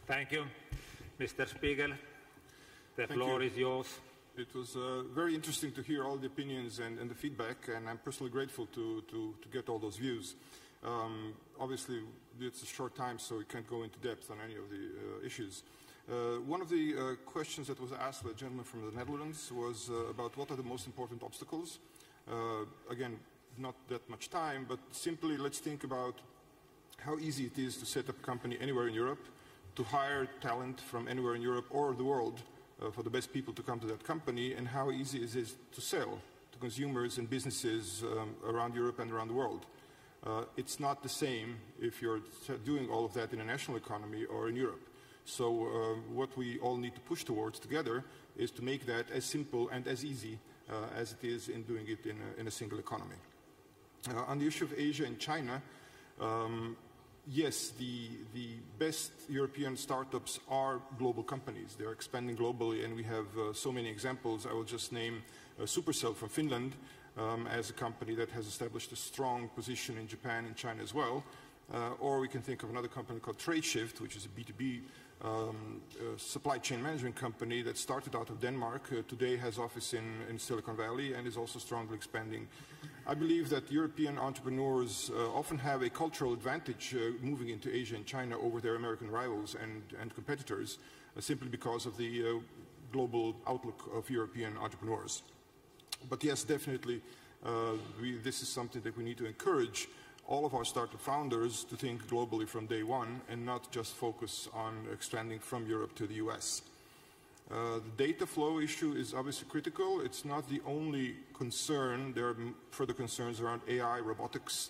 Thank you. Mr. Spigel, the Thank floor you. is yours. It was uh, very interesting to hear all the opinions and, and, the feedback, and I'm personally grateful to, to, to get all those views. Um, obviously, it's a short time, so we can't go into depth on any of the uh, issues. Uh, one of the uh, questions that was asked by a gentleman from the Netherlands was uh, about what are the most important obstacles. Uh, again, not that much time, but simply let's think about how easy it is to set up a company anywhere in Europe, to hire talent from anywhere in Europe or the world uh, for the best people to come to that company, and how easy it is to sell to consumers and businesses um, around Europe and around the world. Uh, it's not the same if you're doing all of that in a national economy or in Europe. So uh, what we all need to push towards together is to make that as simple and as easy uh, as it is in doing it in a, in a single economy. Uh, on the issue of Asia and China, um, yes, the, the best European startups are global companies. They're expanding globally, and we have uh, so many examples. I will just name uh, Supercell from Finland um, as a company that has established a strong position in Japan and China as well. Uh, or we can think of another company called Tradeshift, which is a B2B um, supply chain management company that started out of Denmark. Uh, today has office in, in Silicon Valley and is also strongly expanding I believe that European entrepreneurs uh, often have a cultural advantage uh, moving into Asia and China over their American rivals and, and competitors uh, simply because of the uh, global outlook of European entrepreneurs. But yes, definitely, uh, we, this is something that we need to encourage all of our startup founders to think globally from day one and not just focus on expanding from Europe to the US. Uh, the data flow issue is obviously critical. It's not the only concern. There are further concerns around AI, robotics,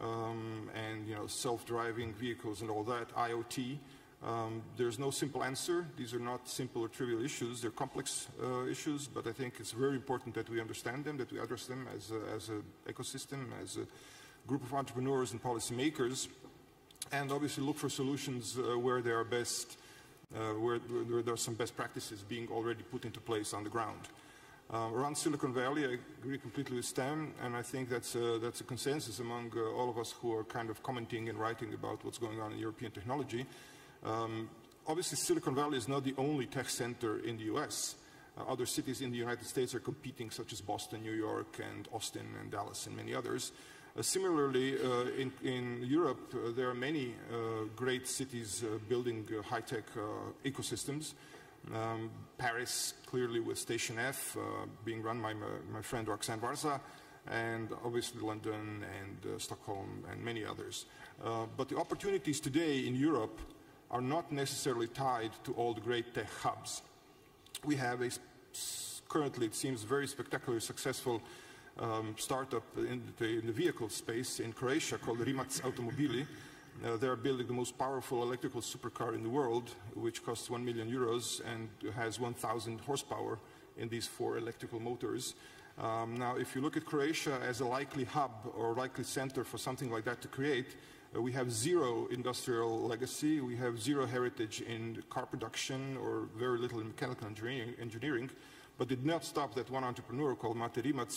um, and you know, self-driving vehicles and all that, IoT. Um, there's no simple answer. These are not simple or trivial issues. They're complex uh, issues, but I think it's very important that we understand them, that we address them as an as a ecosystem, as a group of entrepreneurs and policymakers, and obviously look for solutions uh, where they are best where, where, there are some best practices being already put into place on the ground. Uh, around Silicon Valley, I agree completely with Sten, and I think that's a, that's a consensus among uh, all of us who are kind of commenting and writing about what's going on in European technology. Um, obviously, Silicon Valley is not the only tech center in the US. Uh, other cities in the United States are competing, such as Boston, New York, and Austin, and Dallas, and many others. Uh, similarly, uh, in, in, Europe, uh, there are many great cities building high-tech ecosystems. Um, Paris, clearly with Station F, being run by my, my, friend Roxanne Varza, and obviously London and Stockholm and many others. but the opportunities today in Europe are not necessarily tied to all the great tech hubs. We have a currently, it seems, very spectacularly successful um, startup in the, in the, vehicle space in Croatia called Rimac Automobili. Uh, they're building the most powerful electrical supercar in the world, which costs 1 million euros and has 1,000 horsepower in these four electrical motors. Um, now, if you look at Croatia as a likely hub or likely center for something like that to create, uh, we have zero industrial legacy, we have zero heritage in car production or very little in mechanical engineering, engineering but did not stop that one entrepreneur called Mate Rimac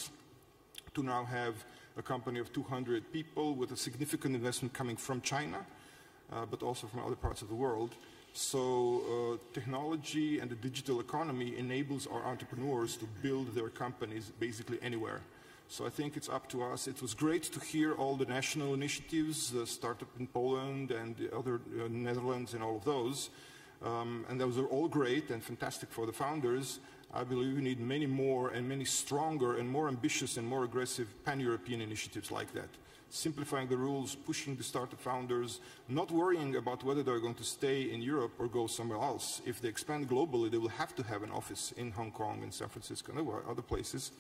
to now have a company of 200 people with a significant investment coming from China, uh, but also from other parts of the world. So uh, technology and the digital economy enables our entrepreneurs to build their companies basically anywhere. So I think it's up to us. It was great to hear all the national initiatives, uh, Startup in Poland and the other uh, Netherlands and all of those. Um, and those are all great and fantastic for the founders. I believe we need many more and many stronger and more ambitious and more aggressive pan-European initiatives like that. Simplifying the rules, pushing the startup founders, not worrying about whether they're going to stay in Europe or go somewhere else. If they expand globally, they will have to have an office in Hong Kong and San Francisco and other places.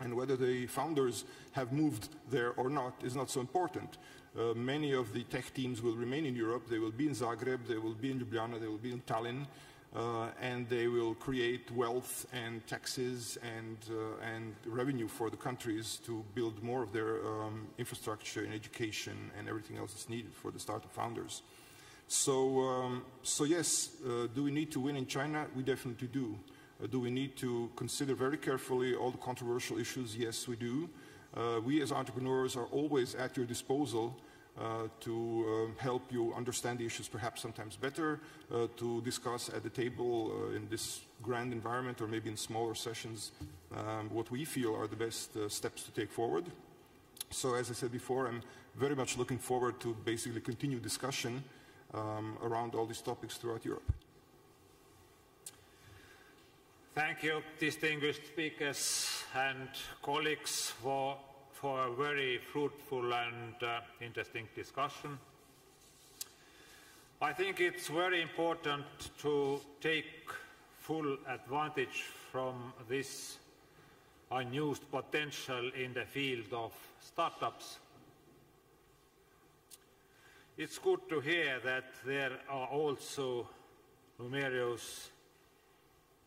And whether the founders have moved there or not is not so important. Uh, many of the tech teams will remain in Europe. They will be in Zagreb, they will be in Ljubljana, they will be in Tallinn uh, and they will create wealth and taxes and, uh, and revenue for the countries to build more of their um, infrastructure and education and everything else that's needed for the startup founders. So, um, so yes, uh, do we need to win in China? We definitely do. Uh, do we need to consider very carefully all the controversial issues? Yes, we do. Uh, we as entrepreneurs are always at your disposal uh, to um, help you understand the issues perhaps sometimes better, uh, to discuss at the table uh, in this grand environment or maybe in smaller sessions um, what we feel are the best steps to take forward. So as I said before, I'm very much looking forward to basically continue discussion um, around all these topics throughout Europe. Thank you, distinguished speakers and colleagues, for for a very fruitful and uh, interesting discussion. I think it's very important to take full advantage from this unused potential in the field of startups. It's good to hear that there are also numerous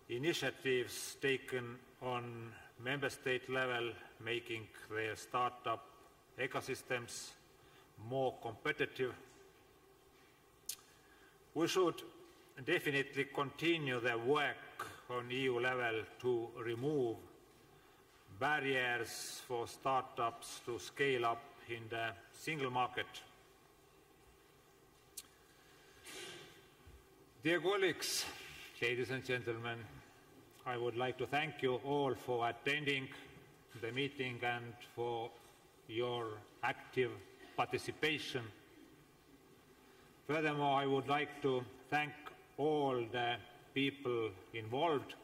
initiatives taken on member state level making their startup ecosystems more competitive. We should definitely continue the work on EU level to remove barriers for startups to scale up in the single market. Dear colleagues, ladies and gentlemen, I would like to thank you all for attending the meeting and for your active participation. Furthermore, I would like to thank all the people involved